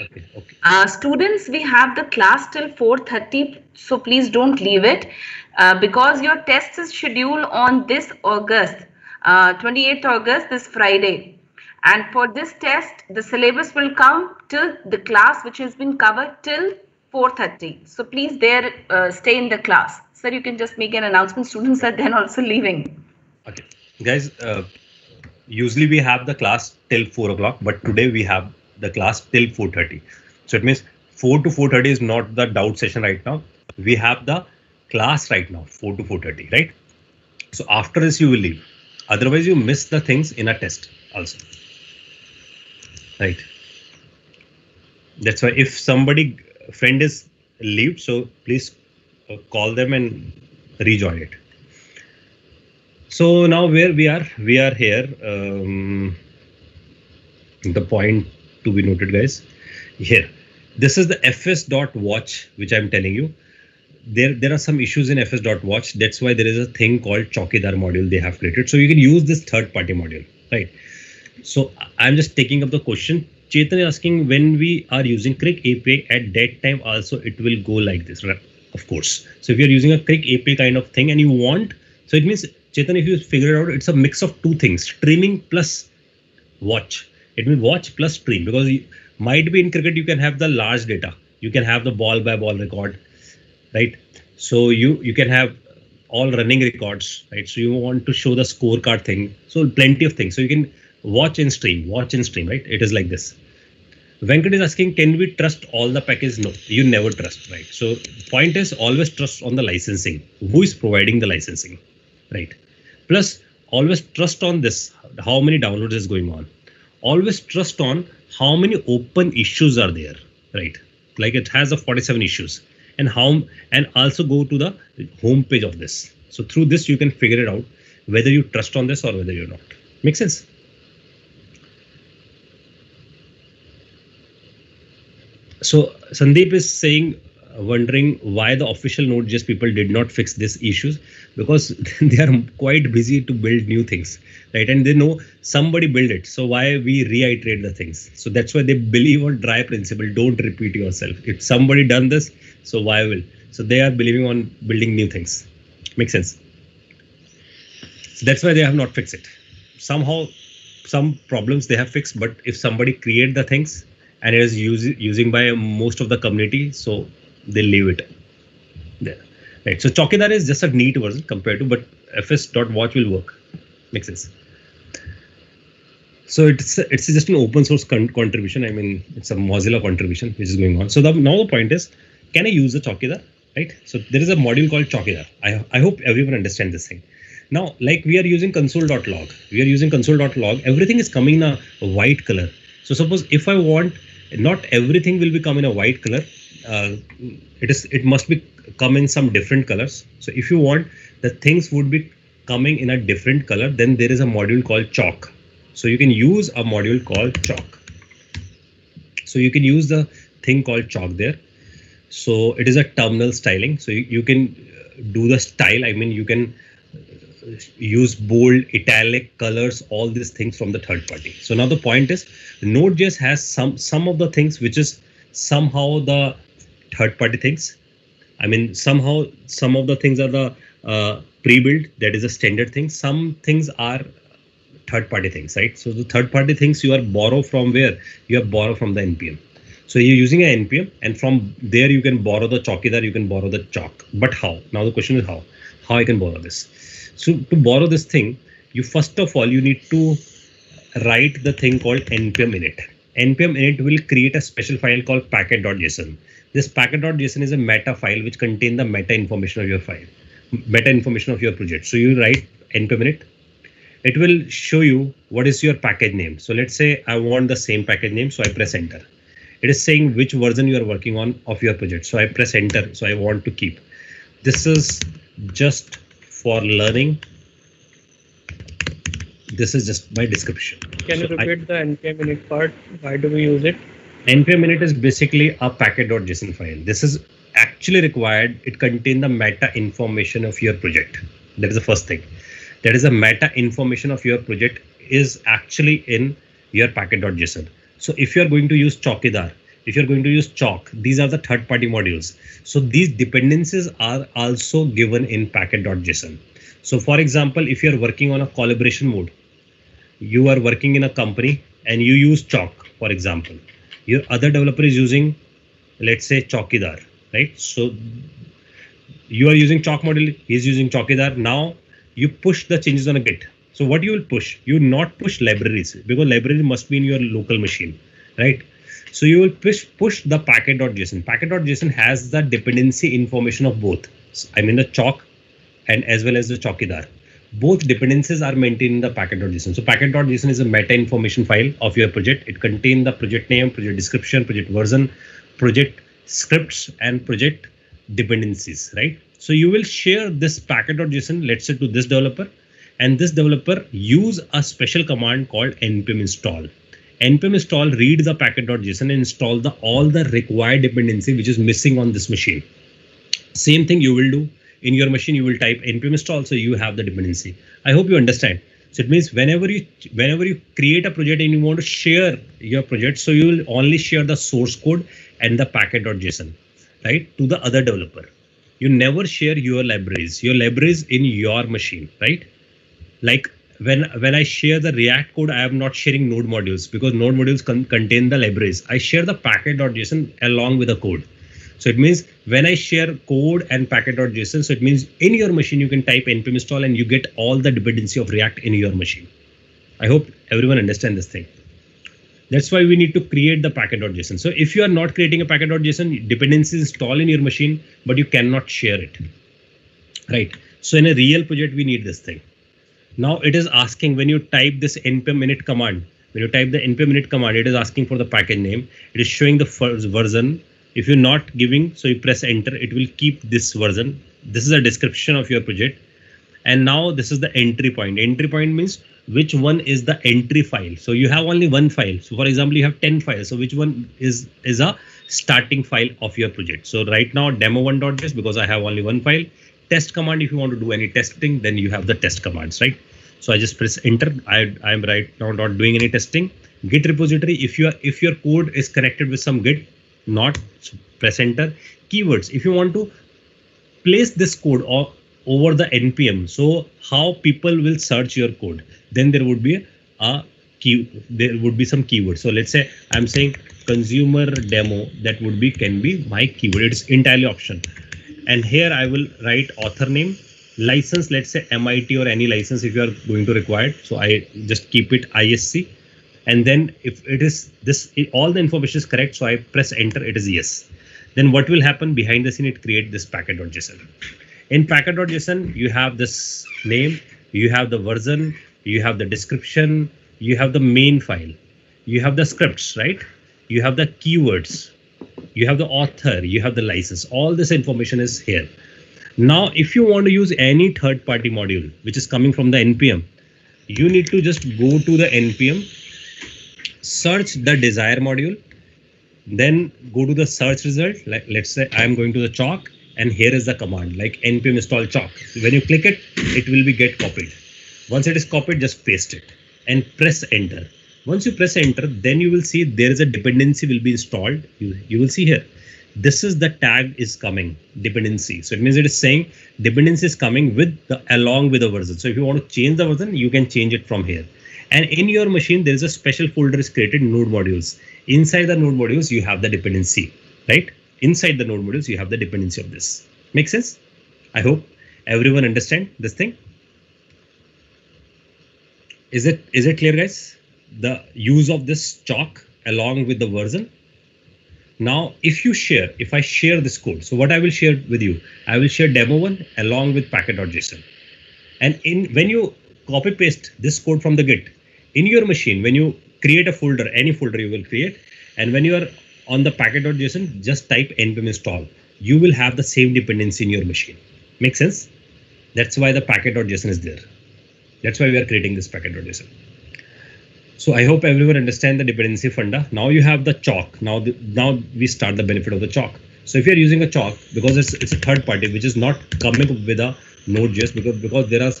Okay, okay. Uh, students, we have the class till 4:30, so please don't leave it uh, because your test is scheduled on this August, uh, 28th August, this Friday. And for this test, the syllabus will come till the class which has been covered till 4:30. So please there uh, stay in the class. Sir, you can just make an announcement. Students are then also leaving. Okay, guys. Uh, usually we have the class till four o'clock, but today we have the class till four thirty. So it means four to four thirty is not the doubt session right now. We have the class right now, four to four thirty, right? So after this you will leave. Otherwise you miss the things in a test also. Right. That's why if somebody friend is leave, so please uh, call them and rejoin it. So now where we are, we are here. Um, the point to be noted, guys. Here, this is the fs.watch, which I'm telling you. There, there are some issues in fs.watch. That's why there is a thing called Chokidar module they have created. So you can use this third-party module, right? So I'm just taking up the question. Chetan is asking when we are using Crick API at that time also it will go like this, right? Of course. So if you're using a Crick API kind of thing and you want, so it means Chetan, if you figure it out, it's a mix of two things: streaming plus watch. It means watch plus stream because you, might be in cricket you can have the large data, you can have the ball by ball record, right? So you you can have all running records, right? So you want to show the scorecard thing. So plenty of things. So you can watch and stream, watch and stream, right? It is like this. Venkat is asking, can we trust all the packages? No, you never trust, right? So point is always trust on the licensing. Who is providing the licensing, right? Plus always trust on this, how many downloads is going on. Always trust on how many open issues are there, right? Like it has a 47 issues and how, and also go to the home page of this. So through this, you can figure it out whether you trust on this or whether you're not. Make sense? So Sandeep is saying, wondering why the official Node.js people did not fix these issues because <laughs> they are quite busy to build new things, right? And they know somebody build it, so why we reiterate the things? So that's why they believe on dry principle. Don't repeat yourself. If somebody done this, so why will? So they are believing on building new things. Makes sense. So that's why they have not fixed it. Somehow, some problems they have fixed, but if somebody create the things and it is use, using by most of the community, so they leave it there. Right. So Chokidar is just a neat version compared to, but fs.watch will work. Makes sense. So it's it's just an open source con- contribution. I mean, it's a Mozilla contribution which is going on. So the, now the point is, can I use the Chokidar? Right. So there is a module called Chokidar. I I hope everyone understands this thing. Now, like we are using console.log, we are using console.log. Everything is coming in a white color. So suppose if I want, not everything will become in a white color. Uh, it is it must be come in some different colors. So if you want the things would be coming in a different color, then there is a module called chalk. So you can use a module called chalk. So you can use the thing called chalk there. So it is a terminal styling. So you, you can do the style. I mean, you can use bold, italic colors, all these things from the third party. So now the point is Node.js has some some of the things which is somehow the third party things. I mean, somehow some of the things are the uh, pre-built, that is a standard thing. Some things are third party things, right? So the third party things you are borrow from where? You are borrow from the NPM. So you're using an NPM and from there you can borrow the chalky Chokidar, you can borrow the chalk. But how? Now the question is how? How I can borrow this? So to borrow this thing, you first of all, you need to write the thing called npm init. npm init will create a special file called package.json. This package.json is a meta file which contain the meta information of your file, meta information of your project. So you write npm init. It will show you what is your package name. So let's say I want the same package name. So I press enter. It is saying which version you are working on of your project. So I press enter. So I want to keep. This is just for learning. This is just my description. Can you So I- repeat the npm init part? Why do we use it? npm init is basically a package.json file. This is actually required. It contains the meta information of your project. That is the first thing. That is the meta information of your project is actually in your package.json. So if you are going to use Chokidar, if you're going to use Chalk, these are the third party modules. So these dependencies are also given in package.json. So for example, if you're working on a collaboration mode, you are working in a company and you use Chalk, for example, your other developer is using, let's say Chokidar, right? So you are using Chalk module, he's using Chokidar. Now you push the changes on a Git. So what you will push? You not push libraries because library must be in your local machine, right? So you will push push the package.json. Package.json has the dependency information of both. I mean the chalk and as well as the Chokidar. Both dependencies are maintained in the package.json. So package.json is a meta information file of your project. It contains the project name, project description, project version, project scripts, and project dependencies, right? So you will share this package.json, let's say to this developer, and this developer use a special command called npm install. Npm install read the package.json and install the all the required dependency which is missing on this machine. Same thing you will do in your machine. You will type npm install, so you have the dependency. I hope you understand. So it means whenever you whenever you create a project and you want to share your project, so you will only share the source code and the package.json, right, to the other developer. You never share your libraries. Your libraries in your machine, right? Like when when I share the React code, I am not sharing Node modules because Node modules con- contain the libraries. I share the package.json along with the code. So it means when I share code and package.json, so it means in your machine you can type npm install and you get all the dependency of React in your machine. I hope everyone understand this thing. That's why we need to create the package.json. So if you are not creating a package.json, dependencies install in your machine, but you cannot share it. Right. So in a real project, we need this thing. Now it is asking when you type this npm init command, when you type the npm init command, it is asking for the package name. It is showing the first version. If you're not giving, so you press enter, it will keep this version. This is a description of your project. And now this is the entry point. Entry point means which one is the entry file. So you have only one file. So for example, you have 10 files. So which one is, is a starting file of your project. So right now demo1.js because I have only one file. Test command, if you want to do any testing, then you have the test commands, right? So I just press enter. I I am right now not doing any testing. Git repository. If you are if your code is connected with some Git, not so press enter. Keywords. If you want to place this code or over the npm, so how people will search your code, then there would be a key. There would be some keywords. So let's say I'm saying consumer demo. That would be can be my keyword. It's entirely option. And here I will write author name license let's say mit or any license if you are going to require it. so i just keep it isc and then if it is this all the information is correct so i press enter it is yes. Then what will happen? Behind the scene it create this package.json in package.json you have this name you have the version you have the description you have the main file you have the scripts right? You have the keywords you have the author you have the license all this information is here now, if you want to use any third party module, which is coming from the NPM, you need to just go to the NPM, search the desire module, then go to the search result. Like let's say I'm going to the chalk and here is the command like npm install chalk. When you click it, it will be get copied. Once it is copied, just paste it and press enter. Once you press enter, then you will see there is a dependency will be installed. You, you will see here this is the tag is coming dependency. So it means it is saying dependency is coming with the along with the version. So if you want to change the version you can change it from here. And in your machine there is a special folder is created node modules. Inside the node modules you have the dependency right? Inside the node modules you have the dependency of this. Make sense? I hope everyone understand this thing. Is it is it clear guys the use of this chalk along with the version now, if you share, if I share this code, so what I will share with you, I will share demo one along with package.json. And in when you copy paste this code from the Git in your machine, when you create a folder, any folder you will create, and when you are on the package.json, just type npm install. You will have the same dependency in your machine. Make sense? That's why the package.json is there. That's why we are creating this package.json. So I hope everyone understand the dependency funda. Now you have the chalk. Now the, now we start the benefit of the chalk. So if you're using a chalk because it's it's a third party which is not coming with a Node.js because because there are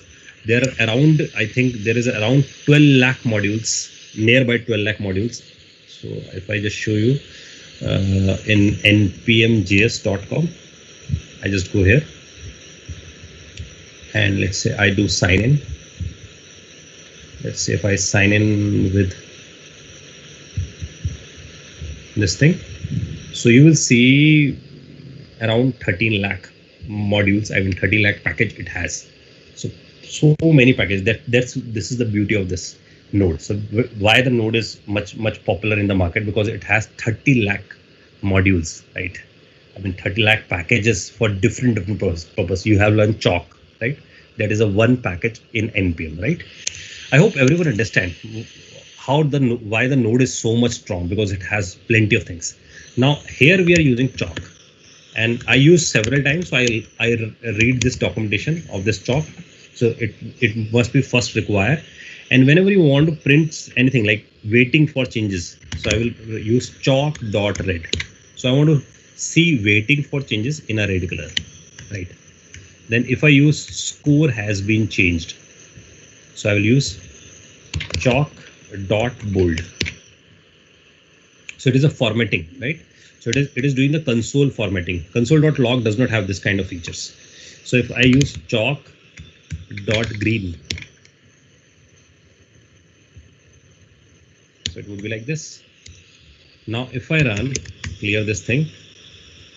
there are around I think there is around 12 lakh modules nearby 12 lakh modules. So if I just show you uh, in npmjs.com, I just go here and let's say I do sign in. Let's say if I sign in with this thing, so you will see around 13 lakh modules. I mean 30 lakh package it has. So so many packages. That that's this is the beauty of this node. So why the node is much much popular in the market because it has 30 lakh modules, right? I mean 30 lakh packages for different different purpose. You have learned chalk, right? That is a one package in npm, right? I hope everyone understand how the why the node is so much strong because it has plenty of things. Now here we are using chalk and I use several times. So I I read this documentation of this chalk. So it it must be first required. And whenever you want to print anything like waiting for changes, so I will use chalk dot red. So I want to see waiting for changes in a red color, right? Then if I use score has been changed, so I will use chalk dot bold. So it is a formatting, right? So it is it is doing the console formatting. Console.log does not have this kind of features. So if I use chalk dot green, so it would be like this. Now if I run, clear this thing,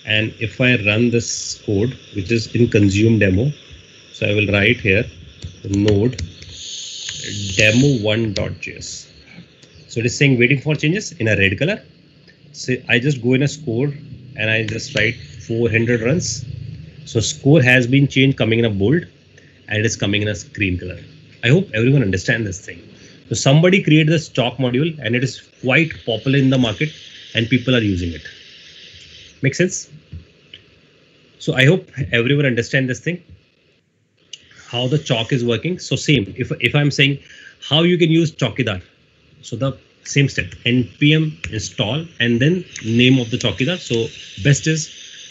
and if I run this code, which is in consume demo, so I will write here node demo1.js. So it is saying waiting for changes in a red color. So I just go in a score and I just write 400 runs. So score has been changed coming in a bold and it is coming in a green color. I hope everyone understand this thing. So somebody created this chalk module and it is quite popular in the market and people are using it. Make sense? So I hope everyone understand this thing how the chalk is working. So same, if, if I'm saying how you can use Chokidar. So the same step, npm install and then name of the Chokidar. So best is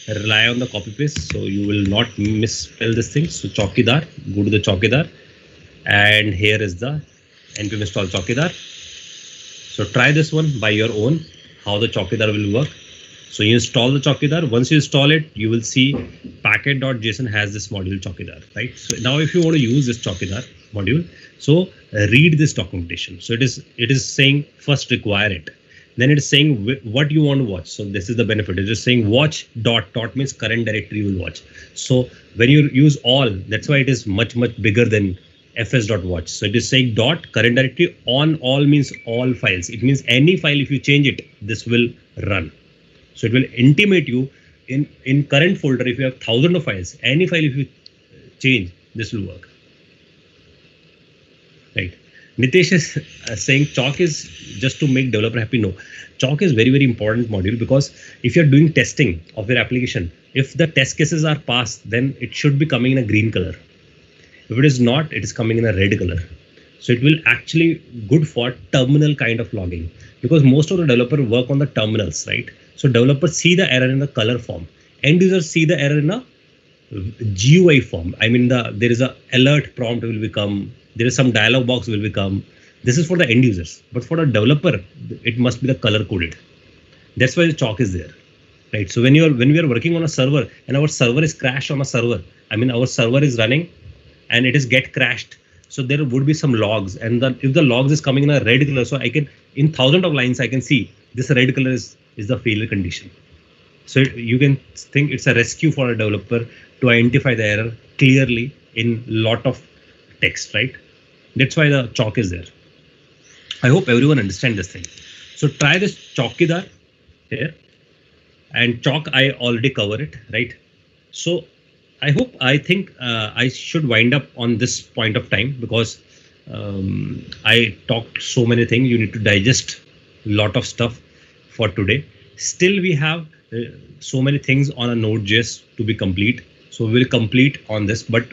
rely on the copy paste. So you will not misspell this thing. So Chokidar, go to the Chokidar and here is the npm install Chokidar. So try this one by your own, how the Chokidar will work. So you install the Chokidar. Once you install it, you will see package.json has this module Chokidar, right? So now if you want to use this Chokidar module, so uh, read this documentation. So it is it is saying first require it. Then it is saying what you want to watch. So this is the benefit. It is saying watch dot dot means current directory will watch. So when you use all, that's why it is much much bigger than fs.watch. So it is saying dot current directory on all means all files. It means any file if you change it, this will run. So it will intimate you in, in current folder, if you have thousand of files, any file if you change, this will work. Right. Nitesh is uh, saying chalk is just to make developer happy. No, chalk is very, very important module because if you're doing testing of your application, if the test cases are passed, then it should be coming in a green color. If it is not, it is coming in a red color. So it will actually good for terminal kind of logging because most of the developer work on the terminals, right? So developers see the error in the color form. End users see the error in a GUI form. I mean, the there is a alert prompt will become, there is some dialog box will become. This is for the end users, but for the developer, it must be the color coded. That's why the chalk is there, right? So when you're when we are working on a server and our server is crashed on a server, I mean our server is running, and it is get crashed. So there would be some logs, and the, if the logs is coming in a red color, so I can in thousand of lines I can see this red color is is the failure condition. So you can think it's a rescue for a developer to identify the error clearly in lot of text, right? That's why the chalk is there. I hope everyone understand this thing. So try this Chokidar here and chalk I already cover it, right? So I hope, I think uh, I should wind up on this point of time because um, I talked so many things. You need to digest a lot of stuff for today. Still, we have uh, so many things on a Node.js to be complete. So we'll complete on this, but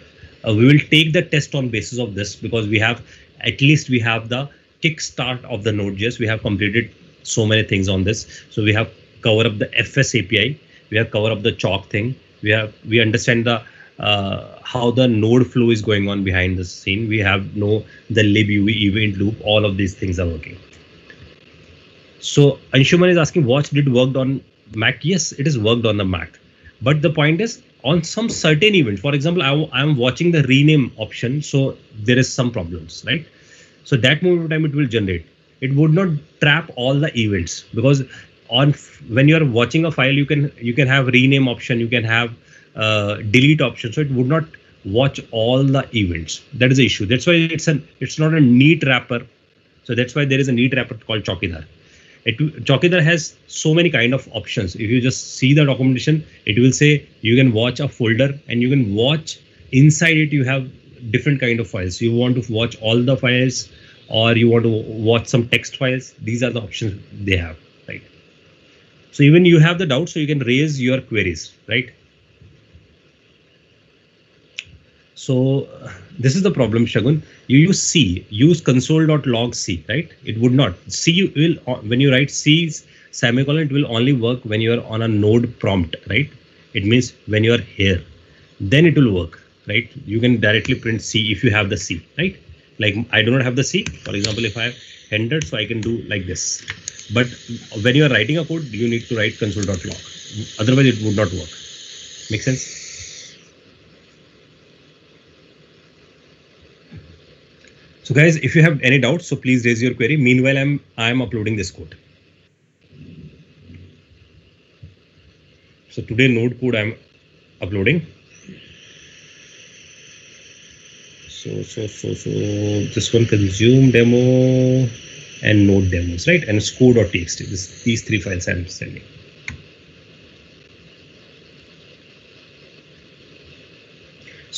uh, we will take the test on basis of this because we have at least we have the kickstart of the node.js we have completed so many things on this. So we have cover up the fs api we have cover up the chalk thing. We have we understand the uh, how the node flow is going on behind the scene. We have know the libuv event loop. All of these things are working so anshuman is asking what did worked on mac? Yes it is worked on the mac. But the point is on some certain event for example I, am watching the rename option so there is some problems right? So that moment of time it will generate. It would not trap all the events because on when you are watching a file you can you can have rename option you can have uh, delete option. So it would not watch all the events. That is the issue. That's why it's an it's not a neat wrapper so that's why there is a neat wrapper called Chokidar it Chokidar has so many kind of options. If you just see the documentation it will say you can watch a folder and you can watch inside it you have different kind of files. You want to watch all the files or you want to watch some text files these are the options they have right? So even you have the doubt so you can raise your queries right so this is the problem shagun you use c use console.log c right it would not c you will when you write c semicolon it will only work when you are on a node prompt right it means when you are here then it will work right you can directly print c if you have the c right like I do not have the C. For example, if I have entered, so I can do like this. But when you are writing a code, you need to write console.log. Otherwise, it would not work. Make sense? So guys, if you have any doubts, so please raise your query. Meanwhile, I'm I'm uploading this code. So today node code I'm uploading. so so so so this one consume demo and node demos right and score.txt these three files i'm sending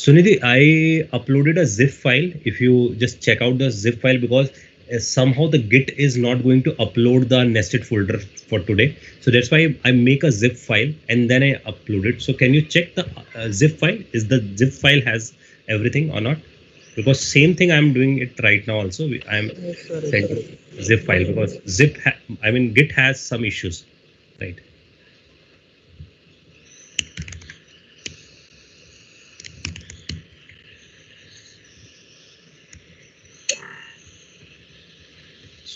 Sunidhi, I uploaded a zip file. If you just check out the zip file, because uh, somehow the Git is not going to upload the nested folder for today. So that's why I make a zip file and then I upload it. So can you check the uh, zip file? Is the zip file has everything or not? because same thing i'm doing it right now also i'm sending zip file because zip i mean git has some issues right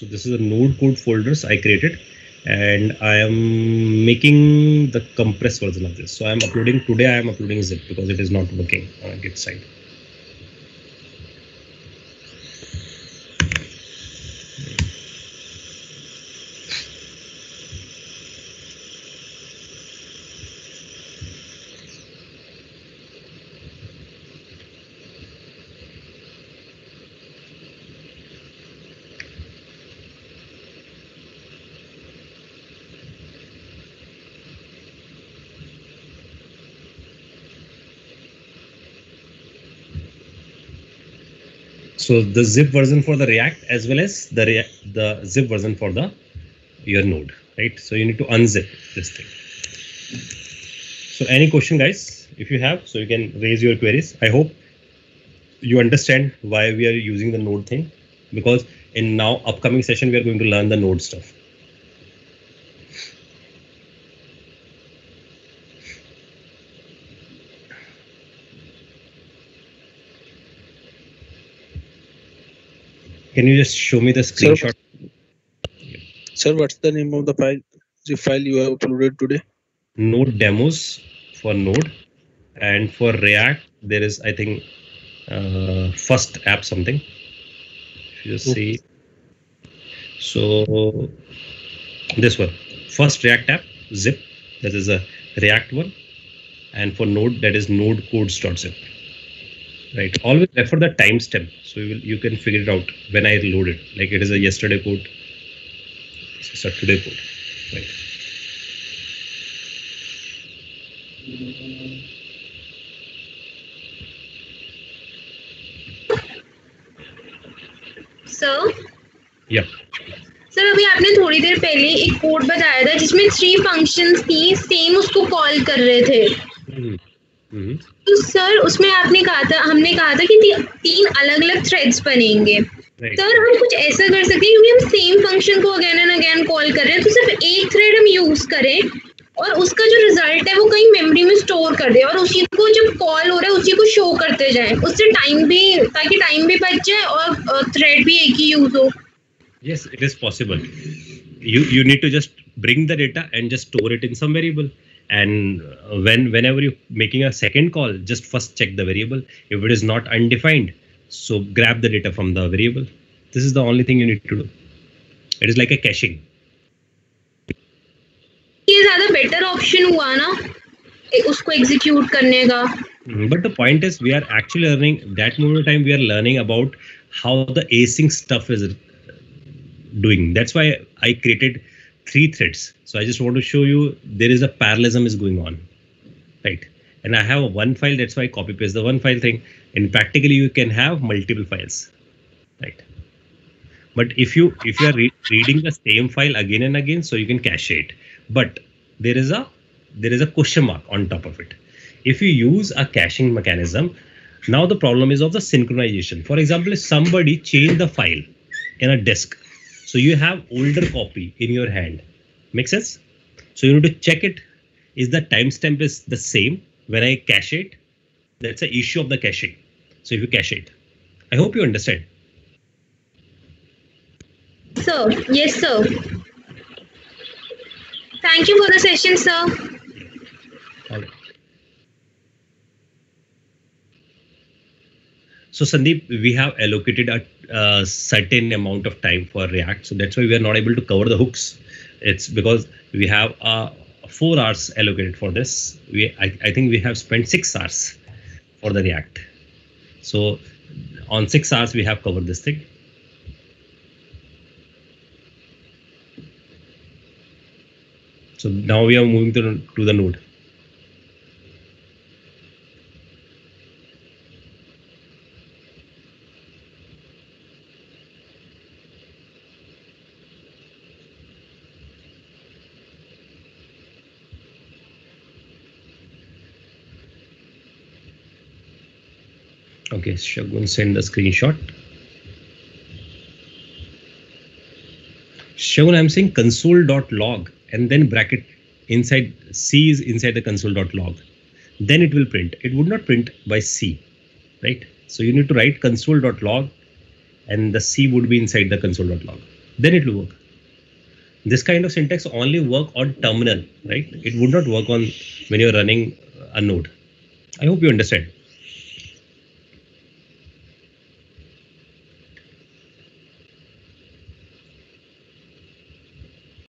so this is the node code folders i created and i am making the compressed version of this. So i'm uploading today i am uploading zip because it is not working on a git side so the zip version for the react as well as the the zip version for the your node right? So you need to unzip this thing. So any question guys? If you have so you can raise your queries. I hope you understand why we are using the node thing. Because in now upcoming session we are going to learn the node stuff Can you just show me the screenshot? Sir, sir what's the name of the file, the file you have uploaded today? Node demos for Node, and for React there is I think uh, first app something. If you just see, so this one first React app zip that is a React one, and for Node that is Node codes.zip right always refer the timestamp so you will you can figure it out when i load it like it is a yesterday code this is a today code right sir yeah sir अभी आपने थोड़ी देर पहले एक code बताया था जिसमें three functions थी same उसको कॉल कर रहे थे Hmm. Mhm. तो सर उसमें आपने कहा था हमने कहा था कि ती, तीन अलग अलग थ्रेड्स बनेंगे सर हम कुछ ऐसा कर सकते हैं क्योंकि हम सेम फ़ंक्शन को अगेन एंड अगेन कॉल कर रहे हैं तो सिर्फ़ एक थ्रेड हम यूज़ करें और उसका जो रिज़ल्ट है वो कहीं मेमोरी में स्टोर कर दे और उसी को जब कॉल हो रहा है उसी को शो करते जाए। उससे टाइम भी ताकि टाइम भी बच जाए और थ्रेड भी एक ही यूज़ हो। Yes, it is possible. You you need to just bring the data and just store it in some variable. And uh, when whenever you're making a second call, just first check the variable. If it is not undefined, so grab the data from the variable. This is the only thing you need to do. It is like a caching. ये ज्यादा better option हुआ ना ए- उसको execute करने का Mhm. But the point is, we are actually learning that moment of time. We are learning about how the async stuff is doing. That's why I created three threads. So I just want to show you there is a parallelism is going on, right? And I have a one file. That's why I copy paste the one file thing. And practically, you can have multiple files, right? But if you if you are re- reading the same file again and again, so you can cache it. But there is a there is a question mark on top of it if you use a caching mechanism now the problem is of the synchronization for example if somebody changed the file in a disk so you have older copy in your hand Make sense? So you need to check it. Is the timestamp is the same when I cache it? That's the issue of the caching. So if you cache it, I hope you understand. Sir, yes, sir. Thank you for the session, sir. All right. So Sandeep, we have allocated a, a certain amount of time for React. So that's why we are not able to cover the hooks. It's because we have uh, four hours allocated for this. We I, I think we have spent six hours for the React. So on six hours we have covered this thing. So now we are moving to, to the node. Okay, Shagun send the screenshot. Shagun, I'm saying console.log and then bracket inside C is inside the console.log. Then it will print. It would not print by C, right? So you need to write console.log and the C would be inside the console.log. Then it will work. This kind of syntax only work on terminal, right? It would not work on when you're running a node. I hope you understand.